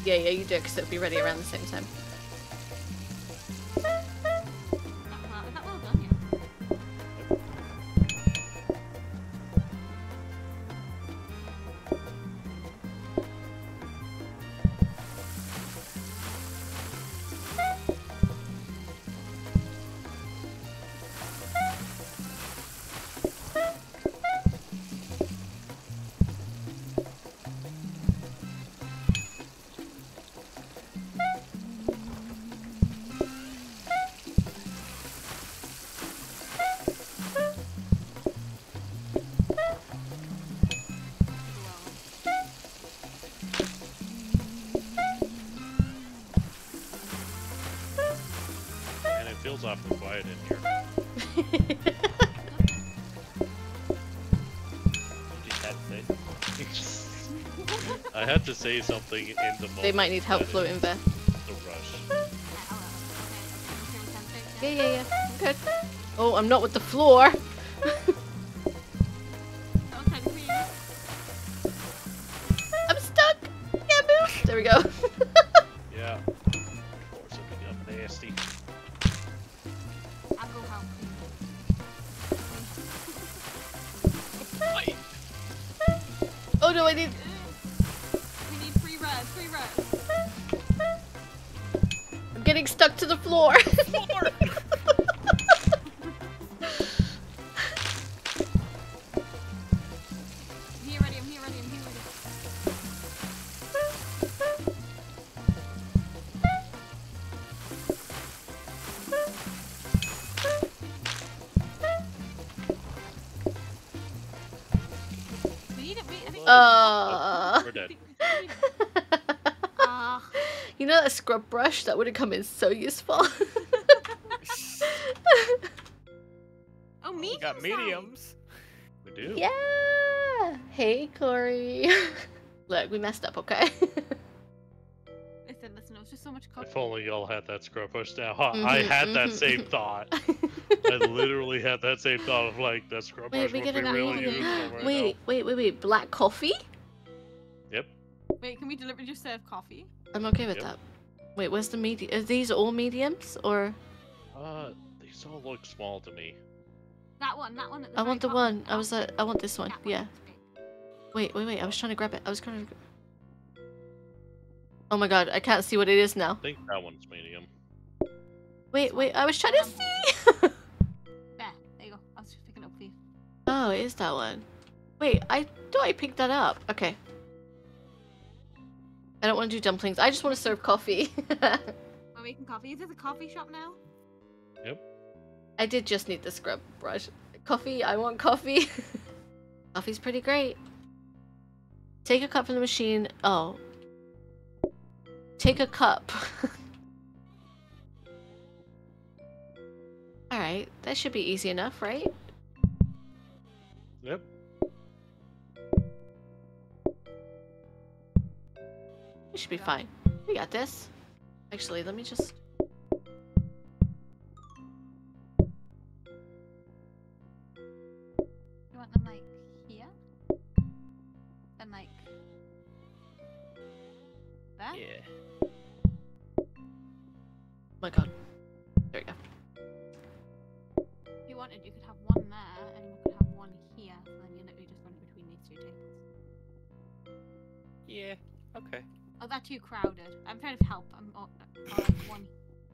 Yeah, yeah, you do, because it'll be ready around the same time. To say something in the moment. they might need help floating there. The rush. Yeah, I'll, okay. Okay, we can take Yeah, yeah, yeah. Good. Oh, I'm not with the floor. Scrub brush that would have come in so useful. [LAUGHS] oh, We medium got size. mediums. We do. yeah. Hey, Corey. [LAUGHS] Look, we messed up. Okay. [LAUGHS] Listen, listen, it was just so much coffee. If cooking. only y'all had that scrub brush down. Huh, I Mhm, had that mhm, same mhm. thought. I literally had that same thought of like that scrub Wait, brush we would get be really useful right wait, wait, wait, wait. Black coffee? Yep. Wait, can we deliver just serve coffee? I'm okay with Yep. that. Wait, where's the medium? Are these all mediums or? Uh, these all look small to me. That one, that one. At the I want the top. one. I was. Uh, I want this one. that Yeah. looks. Wait, wait, wait. I was trying to grab it. I was trying to. Oh my god! I can't see what it is now. I think that one's medium. Wait, wait. I was trying to see. [LAUGHS] There, there you go. I was just picking it up for you. oh, it is that one. Wait, I thought I picked that up. Okay. I don't want to do dumplings. I just want to serve coffee. [LAUGHS] We're making coffee. Is this a coffee shop now? Yep. I did just need the scrub brush. Coffee, I want coffee. [LAUGHS] Coffee's pretty great. Take a cup from the machine. Oh. Take a cup. [LAUGHS] Alright, that should be easy enough, right? We should be fine. We got this. Actually, let me just. You want them like here? And like there? Yeah. Oh my god. There we go. If you wanted, you could have one there, and you could have one here. So then you literally just run between these two tables. Yeah. Okay. They're too crowded. I'm trying to help. I'm [LAUGHS] one.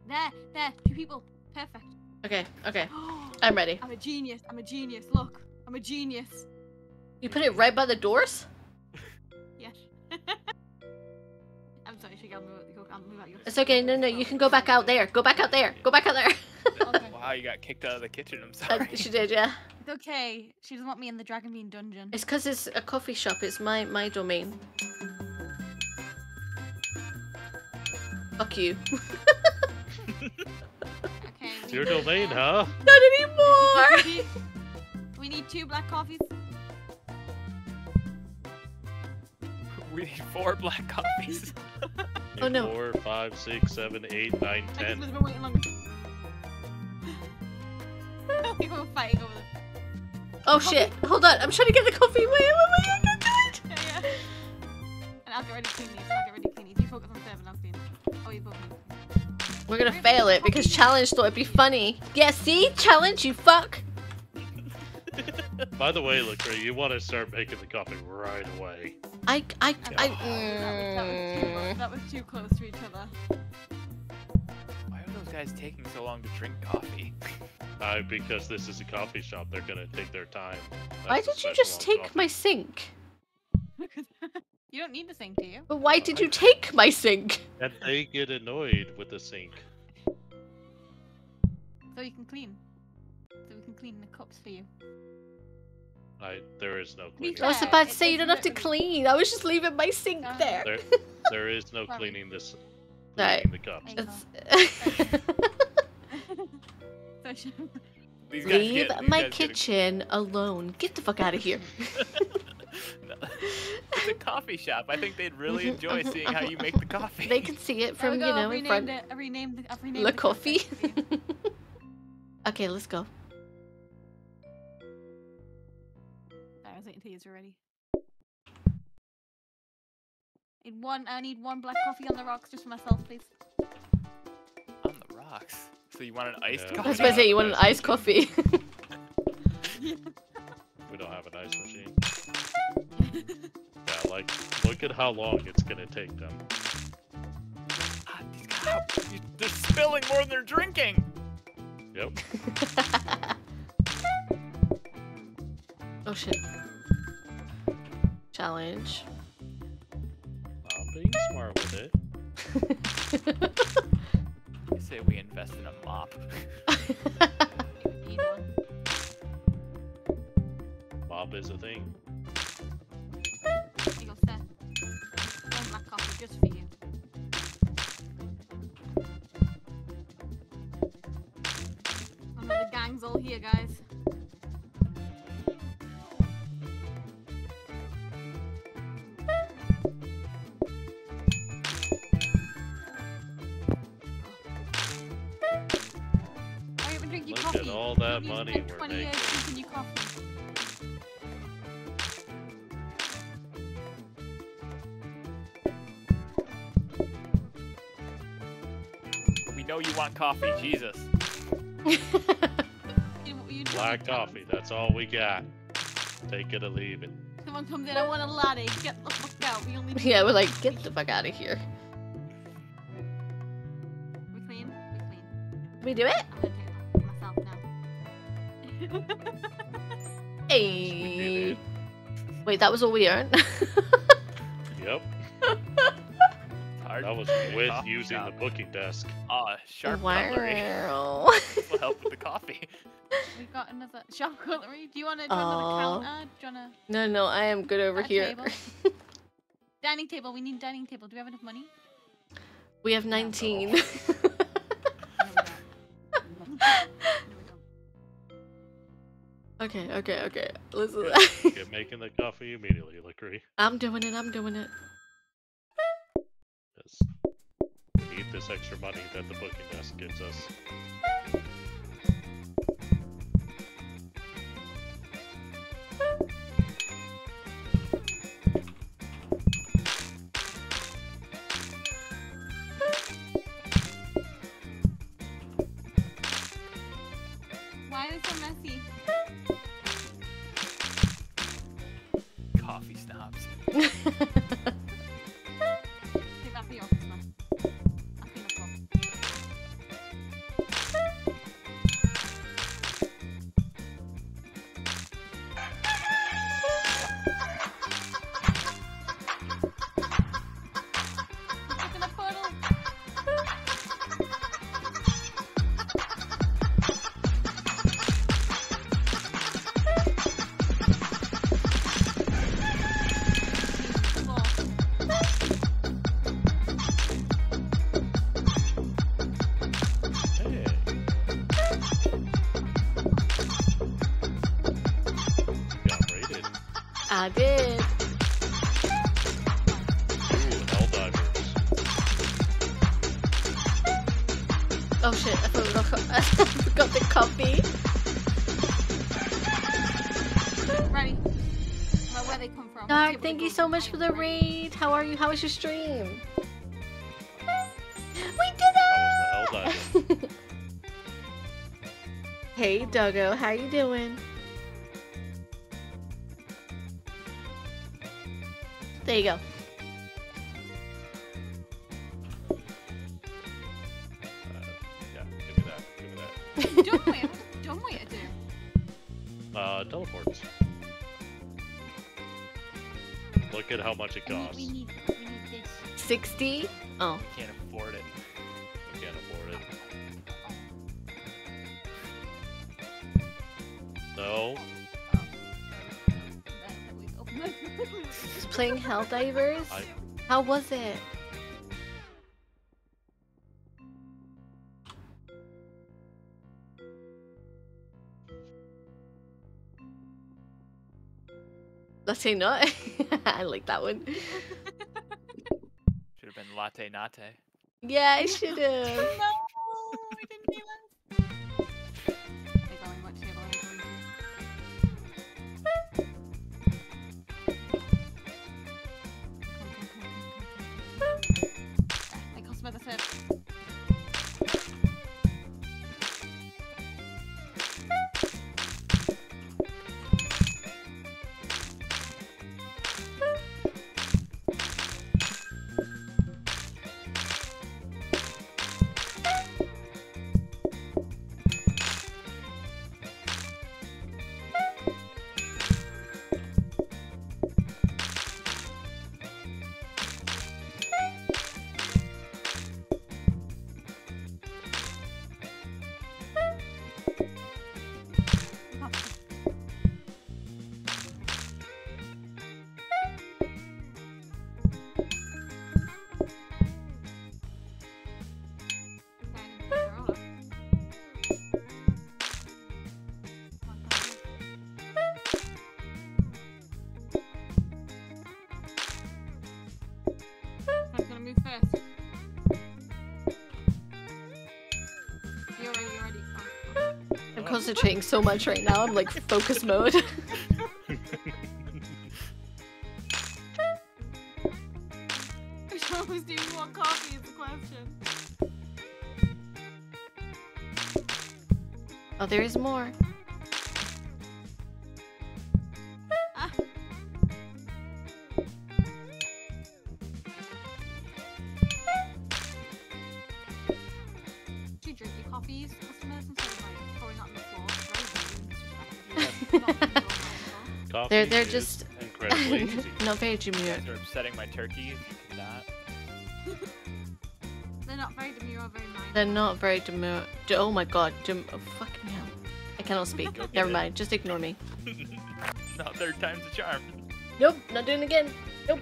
There, there, two people. Perfect. Okay, okay. [GASPS] I'm ready. I'm a genius. I'm a genius. Look, I'm a genius. You put it right by the doors? [LAUGHS] Yes. [LAUGHS] I'm sorry, Shig, I'll move, go, I'll move out your It's okay. No, no, you can go back out there. Go back out there. Go back out there. Okay. Wow, you got kicked out of the kitchen. I'm Uh, sorry. she did, yeah. It's okay. She doesn't want me in the Dragon Bean dungeon. It's because it's a coffee shop. It's my my domain. Fuck you. [LAUGHS] Okay. It's we your domain, uh, huh? Not anymore. we need- two black coffees. [LAUGHS] we need four black coffees. [LAUGHS] Oh, no. Four, five, six, seven, eight, nine, I ten. just been waiting longer. We're fighting over the. Oh shit! Hold on. I'm trying to get the coffee. Wait, wait, wait. I can do it. Yeah, yeah. And I'll get ready to clean these. I'll get ready to clean these. You focus on serving, I'll clean. We're gonna fail it because challenge thought it'd be funny. Yeah, see, challenge you fuck. By the way, Laccre, you want to start making the coffee right away. I I I. That was, that, was too, close- Mm. that was too close to each other. Why are those guys taking so long to drink coffee? Uh, because this is a coffee shop, they're gonna take their time. Why That's a did you just take coffee. my sink? [LAUGHS] you don't need the sink, do you? But why did you take my sink? And they get annoyed with the sink. So you can clean. So we can clean the cups for you. I there is no be cleaning. I was about to say you don't have to clean. I was just leaving my sink Uh, there. There, [LAUGHS] there is no cleaning this. Right. Cleaning the cups. There you It's... [LAUGHS] So she- These guys Leave my guys get a- kitchen alone. Get the fuck out of here. [LAUGHS] No. [LAUGHS] it's a coffee shop. I think they'd really Mhm, enjoy mhm, seeing how you make the coffee. They can see it There we from, you know, I've in front. renamed it. I've renamed the, I've renamed Le the cup coffee. section for you. [LAUGHS] okay, let's go. I was waiting until you were ready. Need one. I need one black coffee on the rocks just for myself, please. On the rocks. So you want an iced Yeah. I coffee? was about to say you want an iced coffee. [LAUGHS] We don't have an ice machine. Yeah, like look at how long it's gonna take them. These guys- you- They're spilling more than they're drinking. Yep. [LAUGHS] oh shit. Challenge. I'm being smart with it. [LAUGHS] I say we invest in a mop. [LAUGHS] need is a thing. Here you go, Seth. One black coffee just for you. Oh the gang's all here, guys. Hurry up and drink your Look at all that money we're making. Know you want coffee, Jesus. [LAUGHS] You- you Black coffee. That's all we got. Take it or leave it. Someone comes in, I want a latte. Get the fuck out. We only yeah, we're like, get the fuck out of here. We clean? We clean. We do it? I'm gonna do it myself now. Hey. Wait, that was all we earned? [LAUGHS] was to get a with coffee using shop. the booking desk. Ah, sharp cutlery. wow. This [LAUGHS] will help with the coffee. We've got another shop cutlery. Do you want to do another Aw. counter? Do you want no, no, I am good over here. table? [LAUGHS] dining table? We need dining table. Do we have enough money? we have 19. No, we don't. No, we don't. okay, okay, okay. Listen. Get, get [LAUGHS] making the coffee immediately, Lickery. I'm doing it, I'm doing it. This extra money that the booking desk gives us. You so much for the raid. How are you? How was your stream? We How was the did it! [LAUGHS] hey, Doggo, how you doing? There you go. Playing Helldivers? I How was it? Let's say not. [LAUGHS] I like that one. [LAUGHS] Should have been latte nate. Yeah, I should have. [LAUGHS] no, we didn't do concentrating so much right now. I'm like focus mode. Which one was doing what coffee is the question. oh, there is more. They're they're just incredibly [LAUGHS] easy. not very You demure. guys are upsetting my turkey if you cannot. [LAUGHS] They're not very demure or very mindful. They're not very demure. Oh my god, dem- oh, fucking hell. I cannot speak. Go get Never it. mind. Just ignore me. [LAUGHS] no, third time's a charm. Nope, not doing it again. Nope.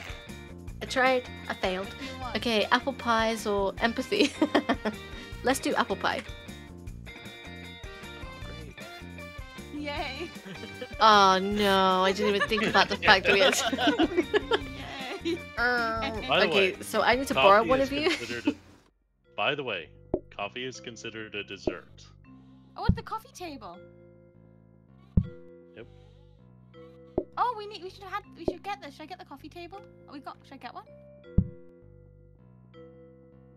[SIGHS] I tried. I failed. You know what? Okay, apple pies or empathy. Let's do apple pie. Oh no, I didn't even think about the fact that we had. [LAUGHS] Yay! [LAUGHS] By the okay, way, so I need to borrow one of you. a- By the way, coffee is considered a dessert. Oh, at the coffee table. Yep. Oh, we need. We should have had. We should get this. Should I get the coffee table? Oh, we got. Should I get one?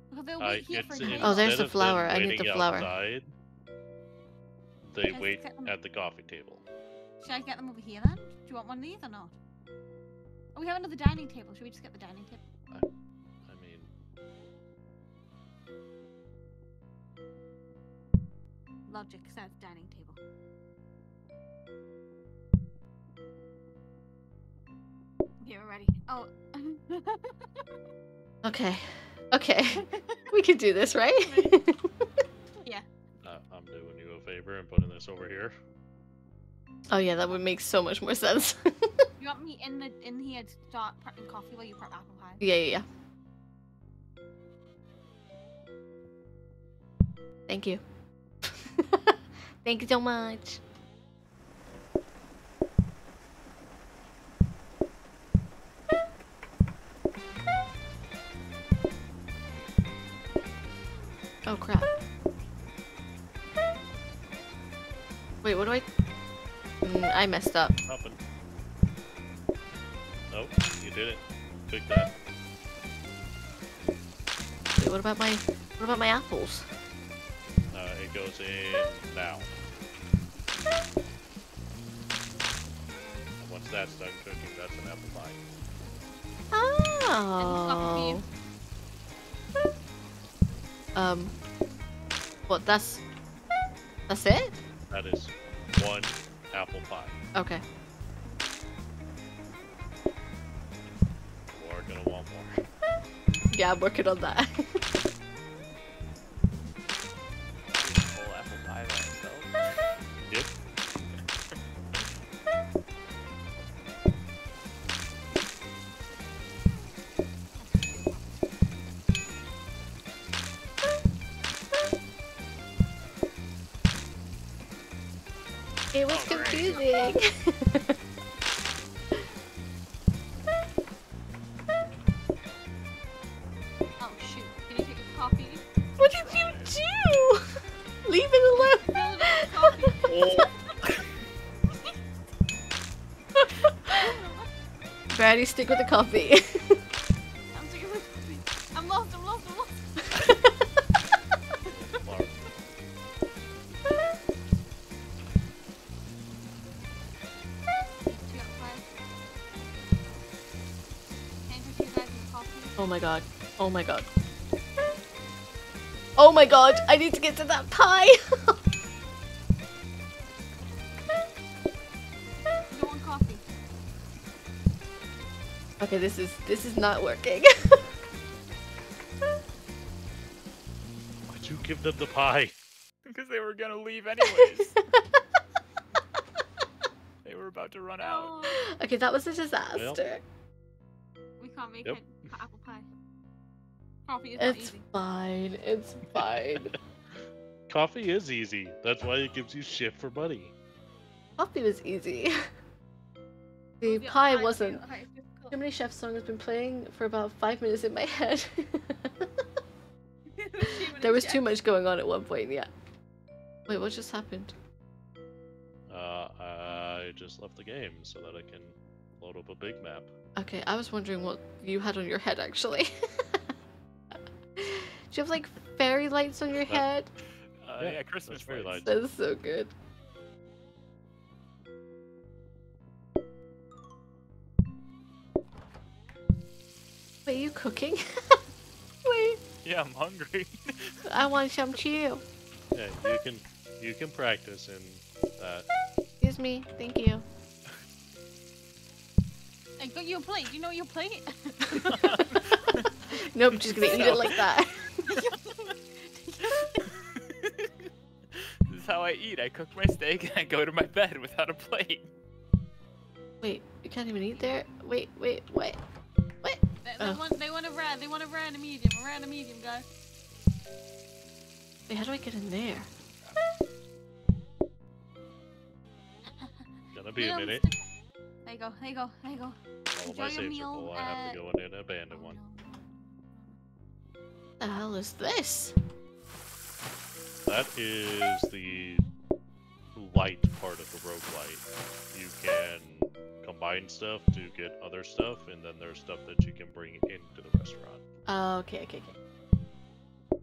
Because they'll I wait here for it's, a table. Oh, there's the flower. I need the flower. Outside, they Yes, wait at the coffee table. Should I get them over here then? Do you want one of these or not? Oh, we have another dining table. Should we just get the dining table? I mean, Logic says dining table. Yeah, we're ready. Oh. [LAUGHS] Okay. Okay. we can do this, right? [LAUGHS] uh, I'm doing you a favor and putting this over here. Oh yeah, that would make so much more sense. [LAUGHS] you want me in the in here uh, to start prepping coffee while you prep apple pie? yeah, yeah, yeah. Thank you. [LAUGHS] Thank you so much. Oh crap. Wait, what do I... Mm, I messed up. Nothing. Nope, you did it. Pick that. Wait, what about my... What about my apples? Uh, it goes in now. And once that's done cooking, that's an apple pie. Oh. Um. What? That's. That's it? That is one apple pie. Okay. Are gonna want more. Yeah, I'm working on that. [LAUGHS] [LAUGHS] Oh shoot! Can you take coffee? what did you do? Leave it alone. Fill it up with coffee. [LAUGHS] Oh, Brady, stick with the coffee. Oh my god. Oh my god, I need to get to that pie. [LAUGHS] You don't want coffee? okay, this is this is not working. [LAUGHS] Why'd you give them the pie? Because they were gonna leave anyways. [LAUGHS] they were about to run out. Okay, that was a disaster. we Coffee is not It's easy. fine. It's [LAUGHS] fine. Coffee is easy. That's why it gives you shit for money. Coffee was easy. [LAUGHS] The Yeah, pie pie wasn't. is difficult. Chimney Chef song has been playing for about five minutes in my [LAUGHS] head. there was too much going on at one point, yeah. Wait, what just happened? Uh, I just left the game so that I can load up a big map. Okay, I was wondering what you had on your head actually. Do you have like fairy lights on your head? Uh, Yeah, yeah, Christmas fairy lights. That's so good. Wait, you cooking? [LAUGHS] Wait, Yeah, I'm hungry. [LAUGHS] I want some too. Yeah, you can you can practice in that. Excuse me, thank you. I got you a plate. Do you know your plate? [LAUGHS] Nope, just gonna eat it like that. [LAUGHS] this is how I eat. I cook my steak and I go to my bed without a plate. Wait, you can't even eat there? Wait, wait, what? What? They, they Oh. want, they want a rare. They want a rare and a medium. A rare and a medium, guys. Wait, how do I get in there? [LAUGHS] Gonna be a minute. stick- There you go. There you go. There you go. All Enjoy my your saves are meal, full. I have to uh, go in and abandon Oh, one. no. The hell is this? That is the light part of the roguelite. You can combine stuff to get other stuff, and then there's stuff that you can bring into the restaurant. Oh, okay, okay, okay.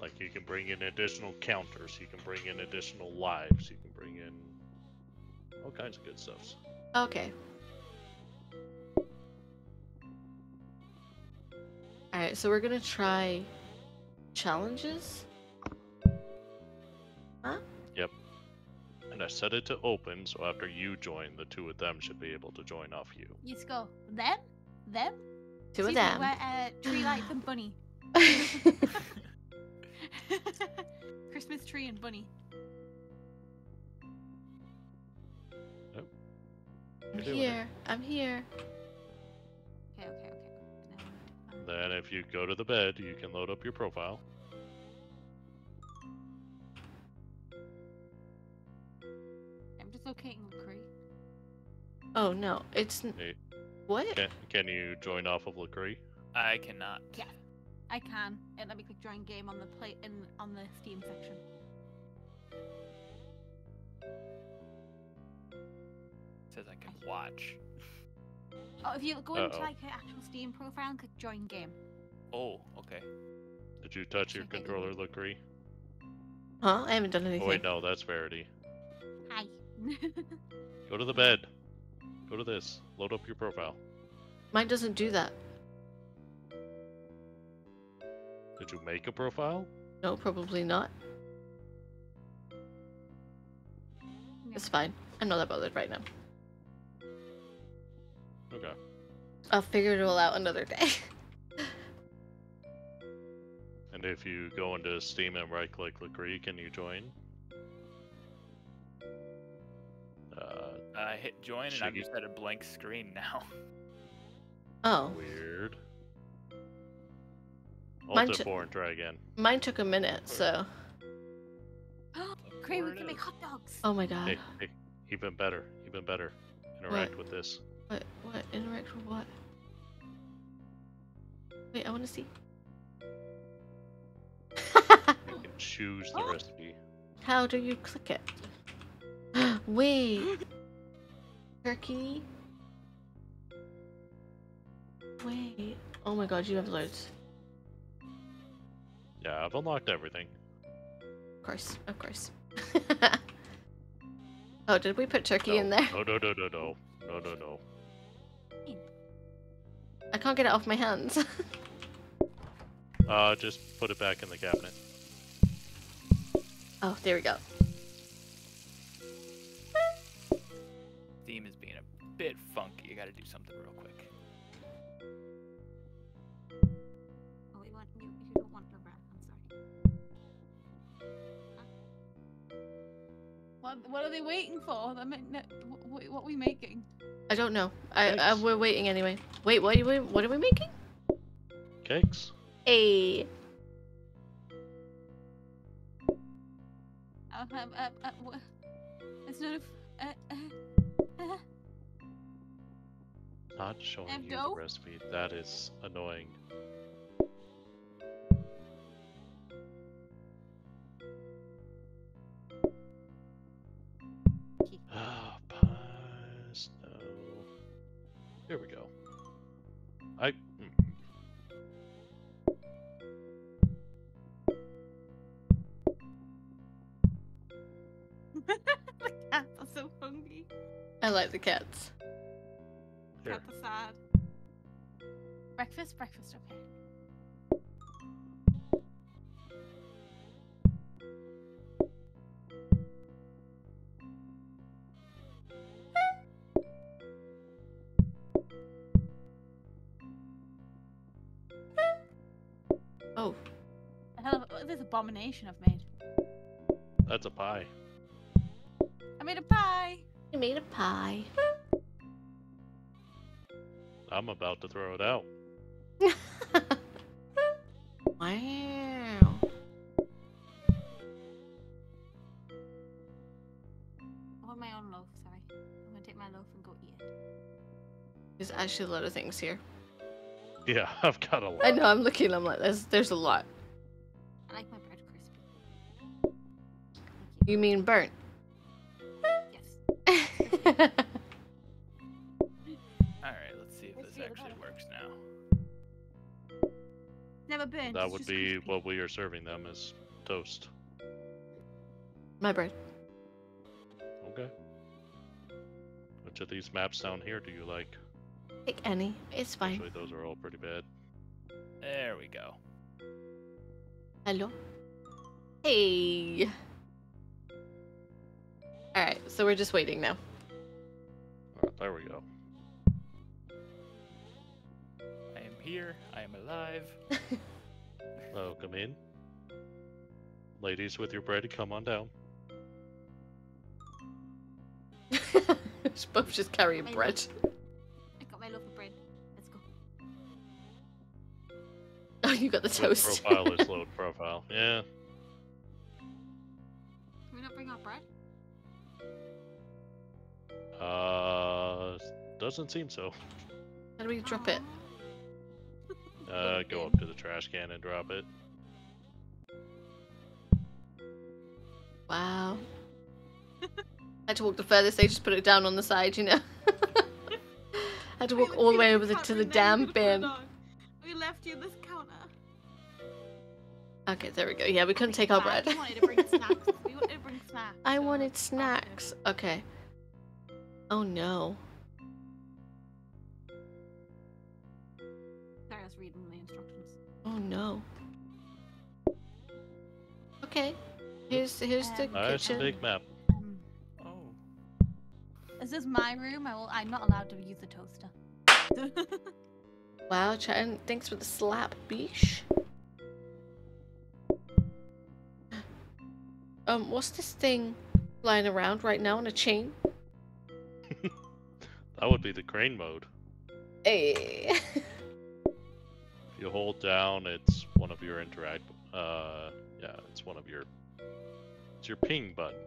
Like you can bring in additional counters, you can bring in additional lives, you can bring in all kinds of good stuffs. Okay. Alright, so we're gonna try challenges. Huh? Yep. And I set it to open, so after you join, the two of them should be able to join off you. You just go them, them. Two of Excuse me, them. We're, uh, tree lights [LAUGHS] and bunny. [LAUGHS] Christmas tree and bunny. I'm You're here. I'm here. And Then if you go to the bed, you can load up your profile. I'm just locating McCree. Oh no, it's n- Hey. what? Can, can you join off of Laccre? I cannot. Yeah, I can. And let me click join game on the play in on the Steam section. says I can watch. [LAUGHS] Oh, if you go into Uh-oh. like an actual Steam profile and click join game. Oh, okay. Did you touch your Check it. controller, Laccre? Huh? I haven't done oh, anything. Oh wait, no, that's Verity. Hi. [LAUGHS] Go to the bed. Go to this. Load up your profile. Mine doesn't do that. Did you make a profile? No, probably not. It's fine. I'm not that bothered right now. I'll figure it all out another day. [LAUGHS] And if you go into Steam and right click Laccre, can you join? Uh, I hit join and I'm just at a blank screen now. oh, weird. Mine Alt ju- F4 and try again. mine took a minute, so. [GASPS] Great, we can make hot dogs. Oh my god. Hey, hey, even better, even better. Interact with this. What? What? Interact with what? Wait, I want to see. [LAUGHS] You can choose the oh. recipe. How do you click it? [GASPS] Wait. Turkey. Wait. Oh my god, you have loads. Yeah, I've unlocked everything. Of course, of course. [LAUGHS] oh, did we put turkey in there? No, no, no, no, no, no, no, no. I can't get it off my hands. [LAUGHS] Uh, just put it back in the cabinet. oh, there we go. Steam is being a bit funky. You gotta do something real quick. What? What are they waiting for? I mean, no, wh- wh- what are we making? I don't know. I, I we're waiting anyway. Wait, what are we what are we making? Cakes? A Uh, uh, uh, uh, It's not. a f- Uh, uh, uh, Not showing you dough? the recipe. That is annoying. Ah, pesto. Here we go. I. mm. [LAUGHS] the cats are so hungry. I like the cats. Here. Cats are sad. Breakfast, breakfast, okay. Oh, The hell of this abomination I've made. That's a pie. I made a pie. you made a pie. I'm about to throw it out. [LAUGHS] wow. I want my own loaf, sorry. I'm gonna take my loaf and go eat it. There's actually a lot of things here. Yeah, [LAUGHS] I've got a lot. I know. I'm looking. I'm like, there's there's a lot. I like my bread crispy. You mean burnt? Yes. [LAUGHS] Alright, let's see if Let's this see actually works now. Never burnt. That it's would be crispy. what we are serving them is toast. My bread. Okay. Which of these maps down here do you like? Pick any. It's fine. Actually, those are all pretty bad. There we go. Hello. Hey. Alright, so we're just waiting now. Alright, there we go. I am here. I am alive. [LAUGHS] Oh, come in. Ladies with your bread, come on down. Just [LAUGHS] both just carrying Maybe. bread. [LAUGHS] you got the Low toast. profile is [LAUGHS] low profile. Yeah. Can we not bring our bread? Uh, doesn't seem so. How do we drop it? [LAUGHS] Uh, go up to the trash can and drop it. Wow. I had to walk the furthest, they just put it down on the side, you know? I had to walk all the way over the, to the damn bin. We left you this counter. Okay, there we go. Yeah, we couldn't take our bread. We wanted to bring snacks. We wanted to bring snacks. [LAUGHS] I so wanted snacks. Okay. Oh no. Sorry, I was reading the instructions. Oh no. Okay. Here's here's the Um, Nice kitchen. big map. Um, Oh. this is my room. I will. I'm not allowed to use the toaster. [LAUGHS] Wow, chatting. Thanks for the slap, beesh. Um, what's this thing flying around right now on a chain? [LAUGHS] That would be the crane mode. Hey. If [LAUGHS] you hold down, it's one of your interact. Uh, yeah, it's one of your. It's your ping button.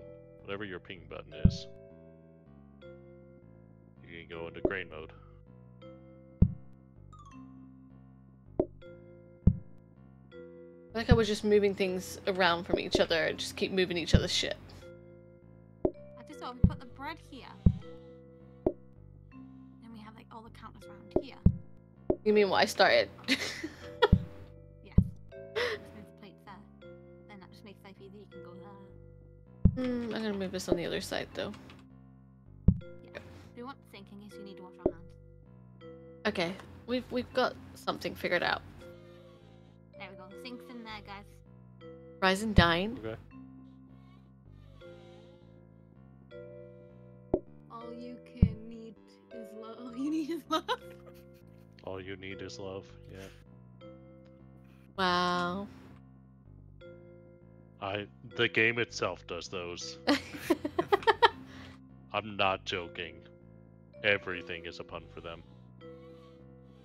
Whatever your ping button is. You can go into crane mode. Like I was just moving things around from each other and just keep moving each other's shit. I just thought we put the bread here. Then we have like all the counters around here. You mean what I started? Just move the plates there. Then that just makes life easy. You can go there. Hmm, I'm gonna move this on the other side though. Yeah. We want the sink in case you need to wash our hands. Okay, we've we've got something figured out. Guys. Rise and dine. Okay. All you can need is love. All you need is love. All you need is love. Yeah. Wow. I. The game itself does those. [LAUGHS] I'm not joking. Everything is a pun for them.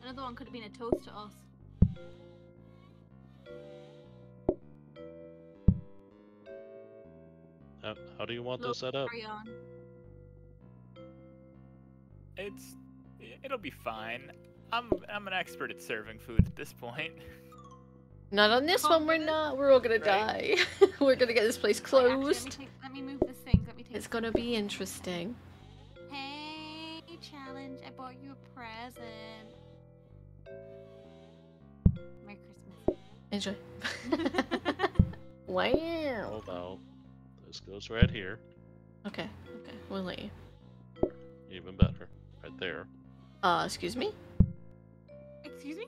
Another one could have been a toast to us. How, how do you want Look, this set up? It's it'll be fine. I'm I'm an expert at serving food at this point. [LAUGHS] not on this one, we're not. We're all gonna Right. die. [LAUGHS] we're gonna get this place oh, Wait, actually, let, me closed. take, let me move this thing. Let me take It's gonna be interesting. Hey, challenge! I bought you a present. Merry Enjoy. Christmas. [LAUGHS] wow. Hold out. This goes right here. Okay, okay, we'll let you. Even better. Right there. Uh, excuse me? Excuse me?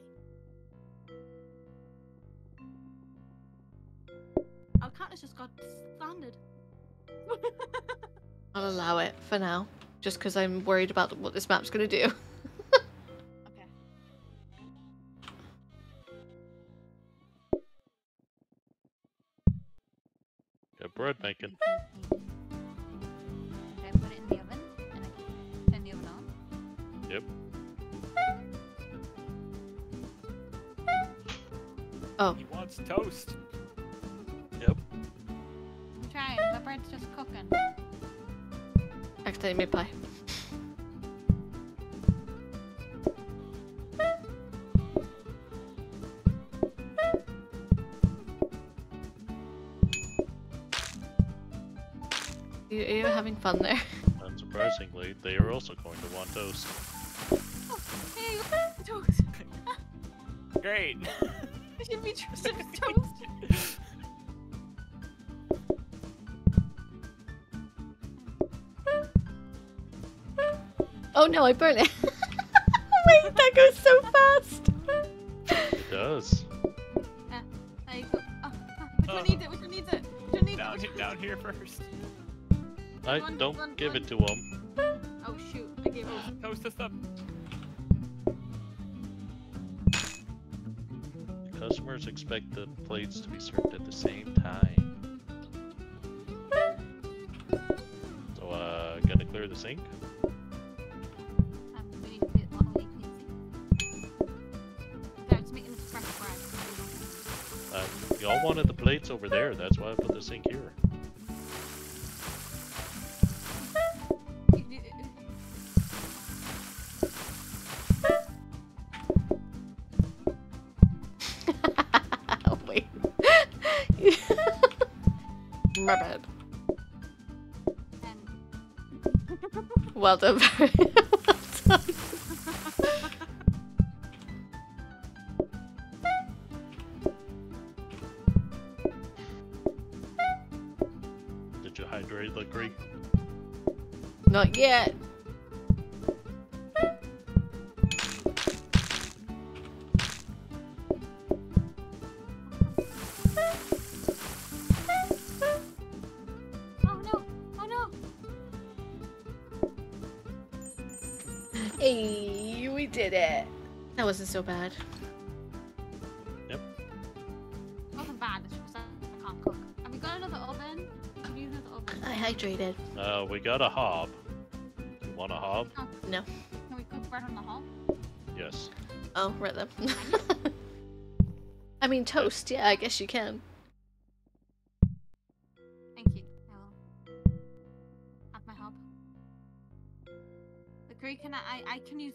Our counter's just got standard. [LAUGHS] I'll allow it for now. Just because I'm worried about what this map's gonna do. [LAUGHS] bread making. Okay, put it in the oven. And I can turn the oven on. Yep. Oh, He wants toast. Yep. I'm trying. My bread's just cooking. accidentally made pie. Having fun there? Unsurprisingly, they are also going to want toast. Oh, hey, toast. [LAUGHS] Great. [LAUGHS] I should be trusted with [LAUGHS] toast. Oh no, I burnt it. Wait, that goes so fast. It does. There you go. Oh, which Uh, one needs it? Which one needs it? Which one needs Down, it? down here first. I One- don't one- give one- it to him. Oh shoot! I gave up. Toast us up. Customers expect the plates to be served at the same time. So, uh, gonna clear the sink? Um, we need to put what we need to see. No, it's making this fresh bread. Uh, y'all wanted the plates over there, that's why I put the sink here. Well done. very well done. Did you hydrate the creek? Not yet. So bad. It wasn't bad. It's just I can't cook. Have we got another oven? Can we use another oven? I hydrated. Uh, we got a hob. You want a hob? No. Can we cook bread on the hob? Yes. Oh, right then. [LAUGHS] I mean, toast. Yeah, I guess you can.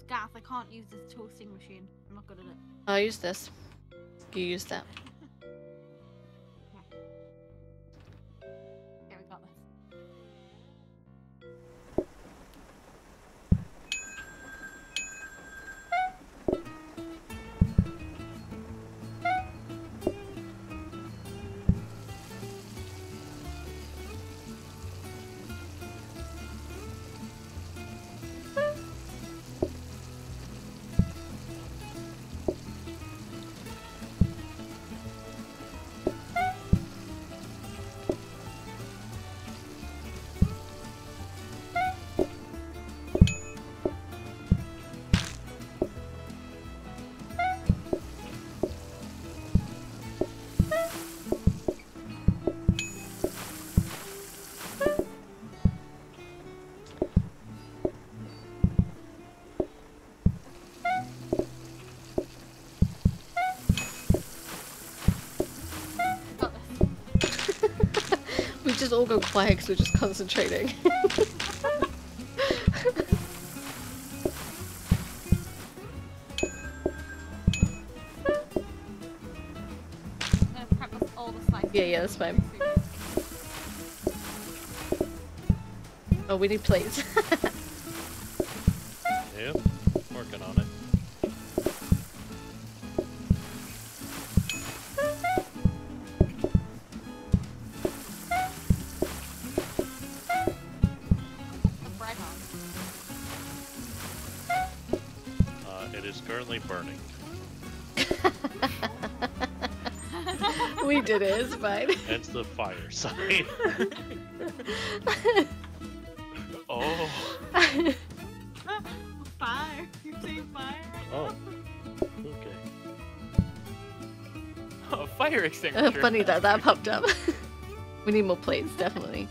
Gas. I can't use this toasting machine. I'm not good at it. I'll use this. You use that. Just all go quiet because we're just concentrating. Yeah, yeah, that's fine. oh, we need plates. [LAUGHS] fine. Hence [LAUGHS] the fire [LAUGHS] sign. [LAUGHS] Oh. fire! You say fire? oh. Okay. A fire Uh, extinguisher. funny that that popped up. we need more plates, definitely.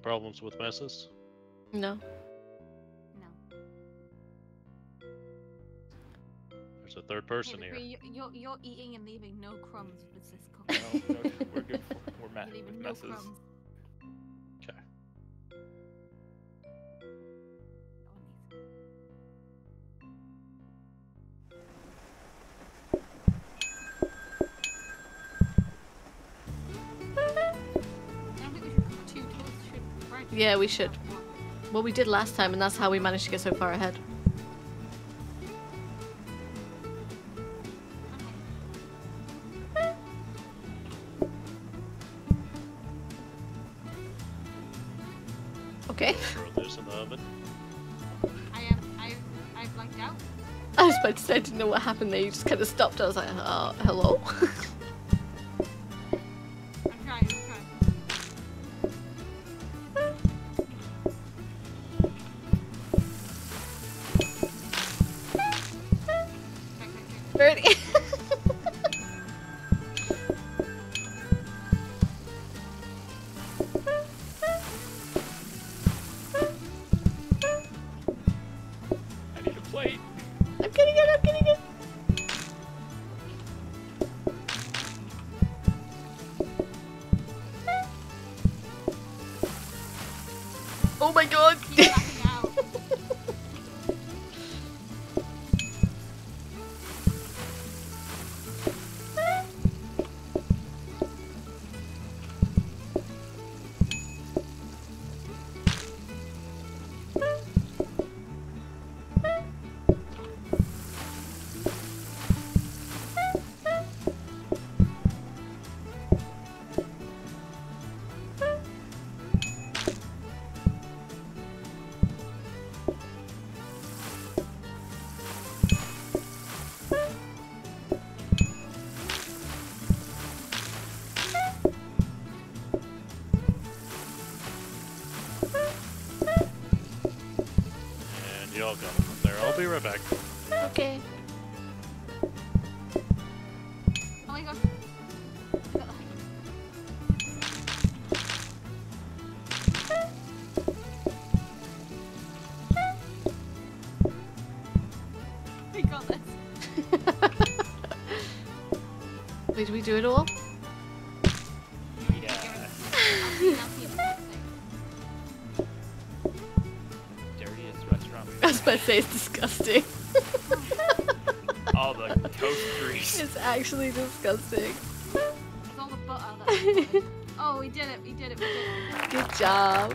Having problems with messes? No. No. There's a third person here. You're, you're eating and leaving no crumbs with this No, cooking. no, we're good. For, we're [LAUGHS] You're with no messes. crumbs. Yeah, we should. Well, we did last time, and that's how we managed to get so far ahead. Okay. Throw this in the oven. I am. I. I blanked out. I was about to say I didn't know what happened there. You just kind of stopped. I was like, uh, hello? [LAUGHS] And y'all go there. I'll be right back. okay. Oh my god. We got this. [LAUGHS] Did we do it all? Actually disgusting. It's all the butter that. [LAUGHS] oh, we did it. We did it. We did it. Good job.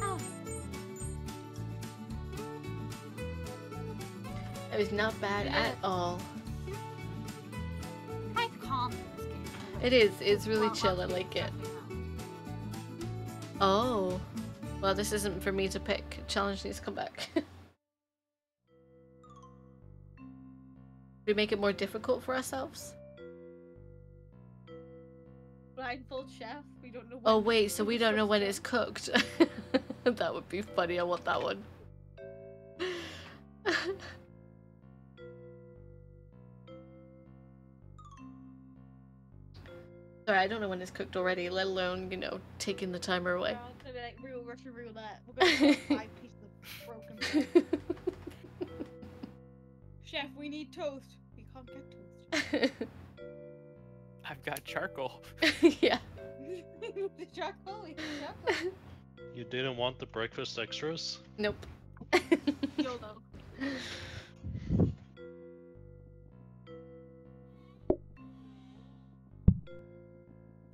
Oh, It was not bad at all. kind of calm in this game. It is. It's really chill. I like it. Oh. Well, this isn't for me to pick. Challenge needs to come back. [LAUGHS] we make it more difficult for ourselves? Blindfold chef. We don't know. Oh wait, so we don't know when it's cooked. [LAUGHS] that would be funny. I want that one. [LAUGHS] Sorry, I don't know when it's cooked already, let alone, you know, taking the timer away. Yeah, it's gonna like real Russian roulette. We're gonna five [LAUGHS] pieces of broken. Chef, we need toast. We can't get toast. I've got charcoal. [LAUGHS] yeah. [LAUGHS] the charcoal. We charcoal. You didn't want the breakfast extras? Nope. [LAUGHS] YOLO.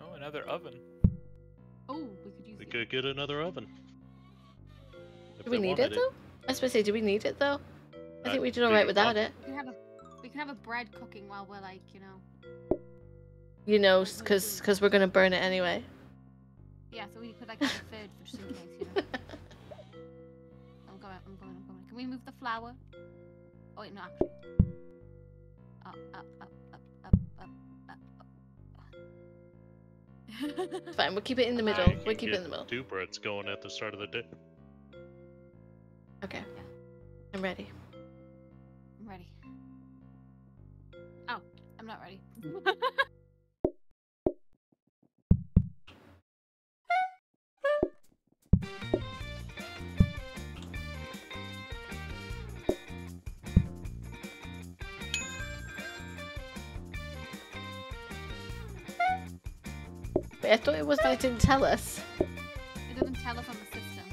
Oh, another oven. Oh, we could use We it. could get another oven. If Do we need wanted it though? I was supposed to say, do we need it though? I think we did alright without it. We have a we can have a bread cooking while we're like you know. You know, because cause we're gonna burn it anyway. Yeah, so we could like have a third for just in case, you know. [LAUGHS] I'm going, I'm going, I'm going. Can we move the flour? Oh wait, no, actually. Up, up, up, up, up, up, up, up. Fine, we'll keep it in the middle. can We'll keep it in the middle. Two breads going at the start of the day. Okay. Yeah. I'm ready. I'm not ready. Wait, [LAUGHS] I thought it was that it didn't tell us. it doesn't tell us on the system.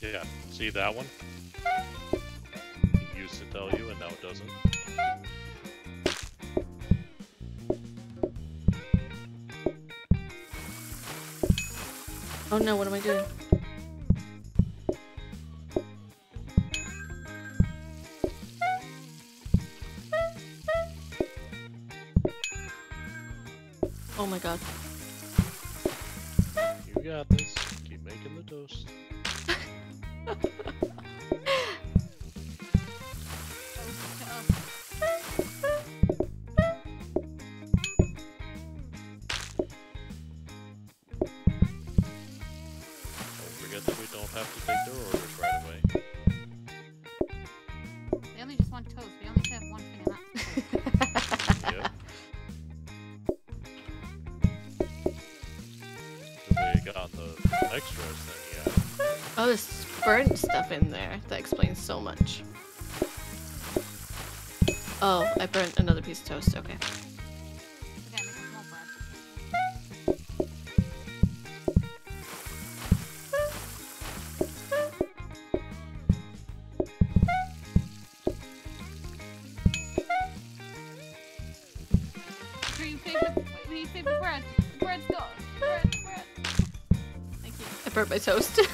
Yeah, see that one? It used to tell you, and now it doesn't. Oh no, what am I doing? Oh my god. You got this. Keep making the toast. In there. That explains so much. Oh, I burnt another piece of toast. Okay. I burnt my more [LAUGHS]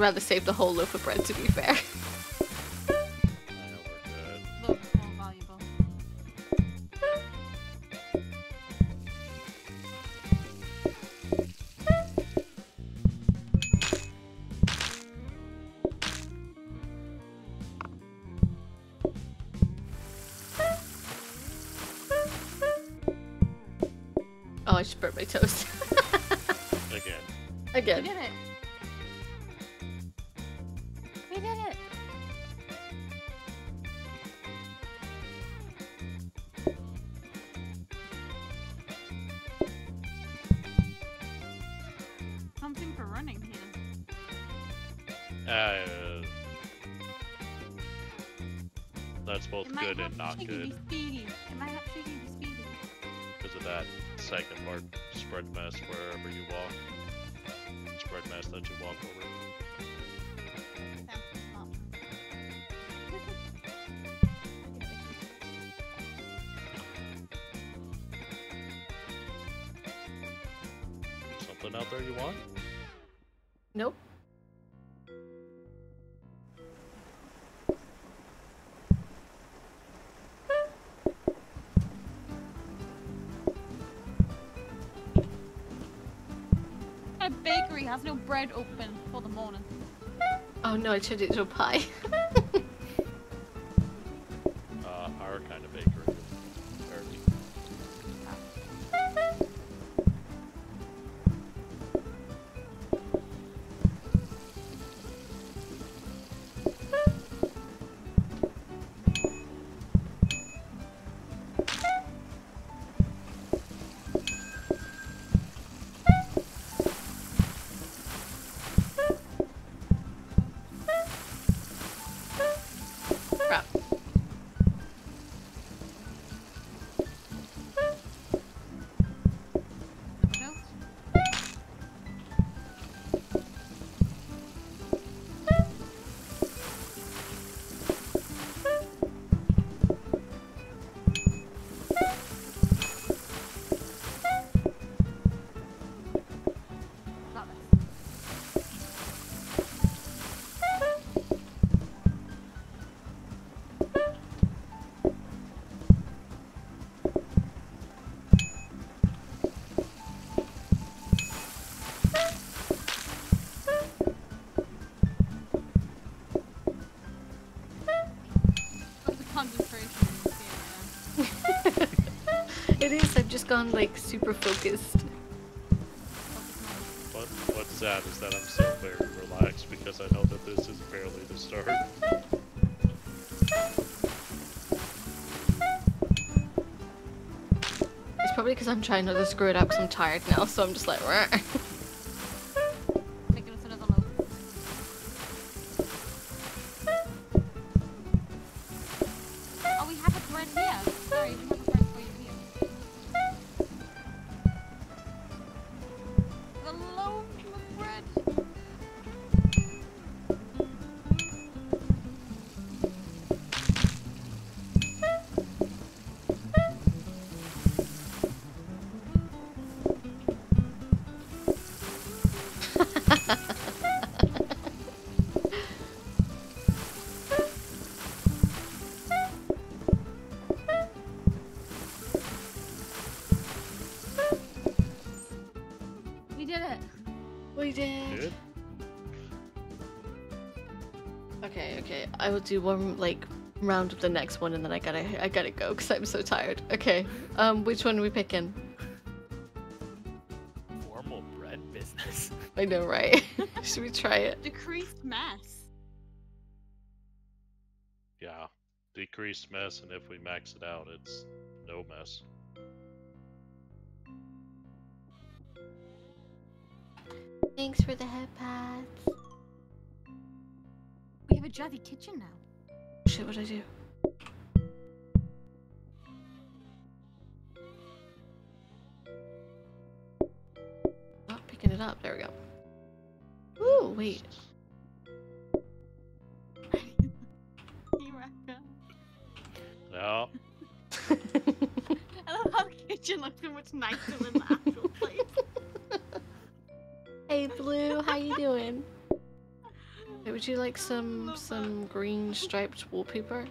rather save the whole loaf of bread, to be fair. [LAUGHS] be speedy. because of that second part, spread mess wherever you walk. Spread mess that you walk over. [LAUGHS] Something out there you want? Has no bread open for the morning. Oh no, I turned it into a pie. [LAUGHS] it is. I've just gone like super focused. What, what's sad is that I'm so very relaxed because I know that this is barely the start. It's probably because I'm trying not to screw it up because I'm tired now, so I'm just like, okay. Do one like round of the next one, and then I gotta I gotta go because I'm so tired. Okay. Um, which one are we picking? Formal bread business. [LAUGHS] I know, right? [LAUGHS] Should we try it? Decreased mass. Yeah. Decreased mess, and if we max it out, it's no mess. We have kitchen now. Shit, what'd I do? Oh, picking it up. There we go. Ooh, wait. [LAUGHS] No. [LAUGHS] I love how the kitchen looks so much nicer than would you like some some green striped wallpaper?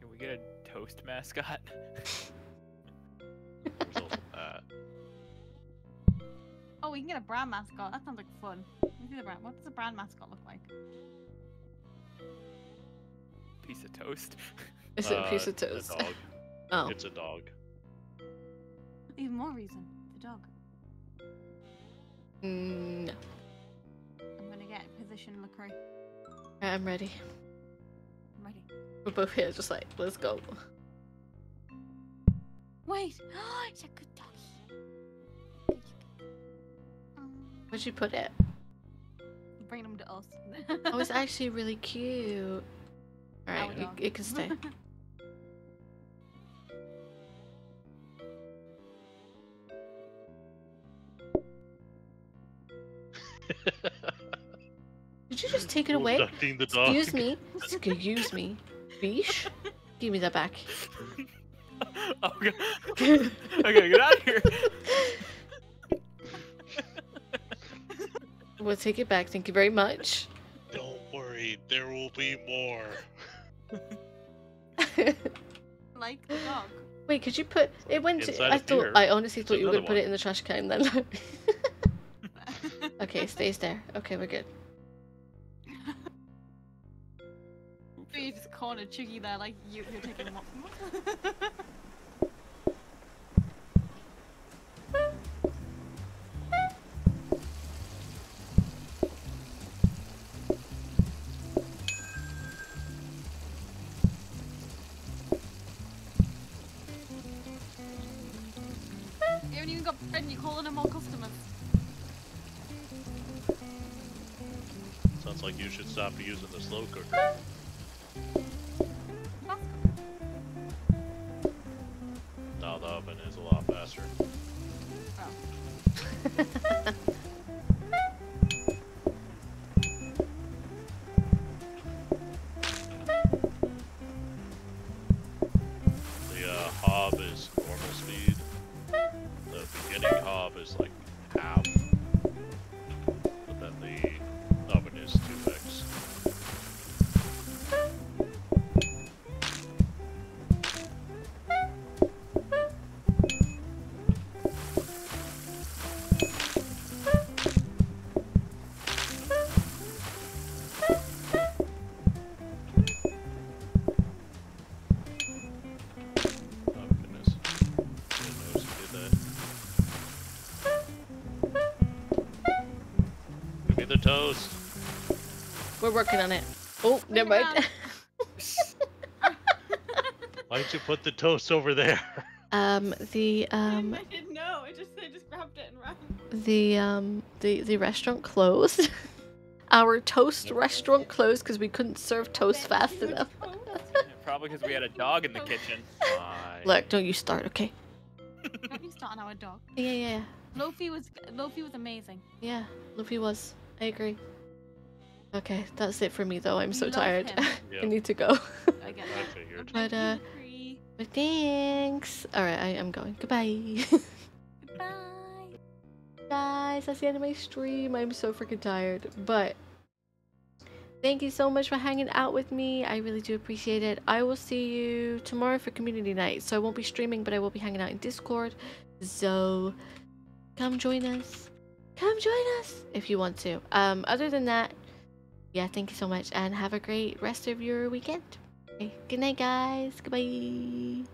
Can we get a toast mascot? That. [LAUGHS] Oh, we can get a brand mascot. That sounds like fun. Let me the brand. What does a brand mascot look like? Piece of toast. [LAUGHS] Is it a Uh, piece of a toast? dog. [LAUGHS] Oh, It's a dog. Even more reason. The dog. mm, no. I'm gonna get position McCree. I'm ready. I'm ready. We're both here, just like, let's go. Wait! it's a good doggy. Good, good. Um, Where'd you put it? bring them to us. Oh, it's [LAUGHS] actually really cute. Alright, dog. it, it can stay. [LAUGHS] [LAUGHS] Did you just take it away? Abducting the dog. Excuse me. Excuse me. Bish? Give me that back. [LAUGHS] oh, God. okay, get out of here. [LAUGHS] We'll take it back. Thank you very much. Don't worry, there will be more. [LAUGHS] like the dog. Wait, could you put it went? To, I thought here. I honestly thought you were gonna another put it in the trash can then. okay, stays there. Okay, we're good. You just cornered Chiggy there, like you, you're taking him up. you haven't even got bread and you're calling. Sounds like you should stop using the slow cooker. We're working on it. Oh, never mind. [LAUGHS] Why'd you put the toast over there? um, the um, I didn't know. I just I just grabbed it and ran. the um, the the restaurant closed. [LAUGHS] Our toast Yep. restaurant closed because we couldn't serve toast fast enough. [LAUGHS] Probably because we had a dog in the kitchen. Fine. Look, don't you start, okay? Don't you start on our dog. Yeah, yeah, Lofi was Lofi was amazing. yeah. Luffy was. I agree. Okay, that's it for me though. I'm We so tired. him. [LAUGHS] Yeah, I need to go. I get [LAUGHS] I that. figured. But, uh, but thanks. All right, I am going. Goodbye. Goodbye. Bye. [LAUGHS] guys. That's the end of my stream. I'm so freaking tired. But thank you so much for hanging out with me. I really do appreciate it. I will see you tomorrow for community night. So I won't be streaming, but I will be hanging out in Discord. So come join us. Come join us if you want to. Um, other than that, yeah, thank you so much and have a great rest of your weekend. Okay, good night, guys. Goodbye.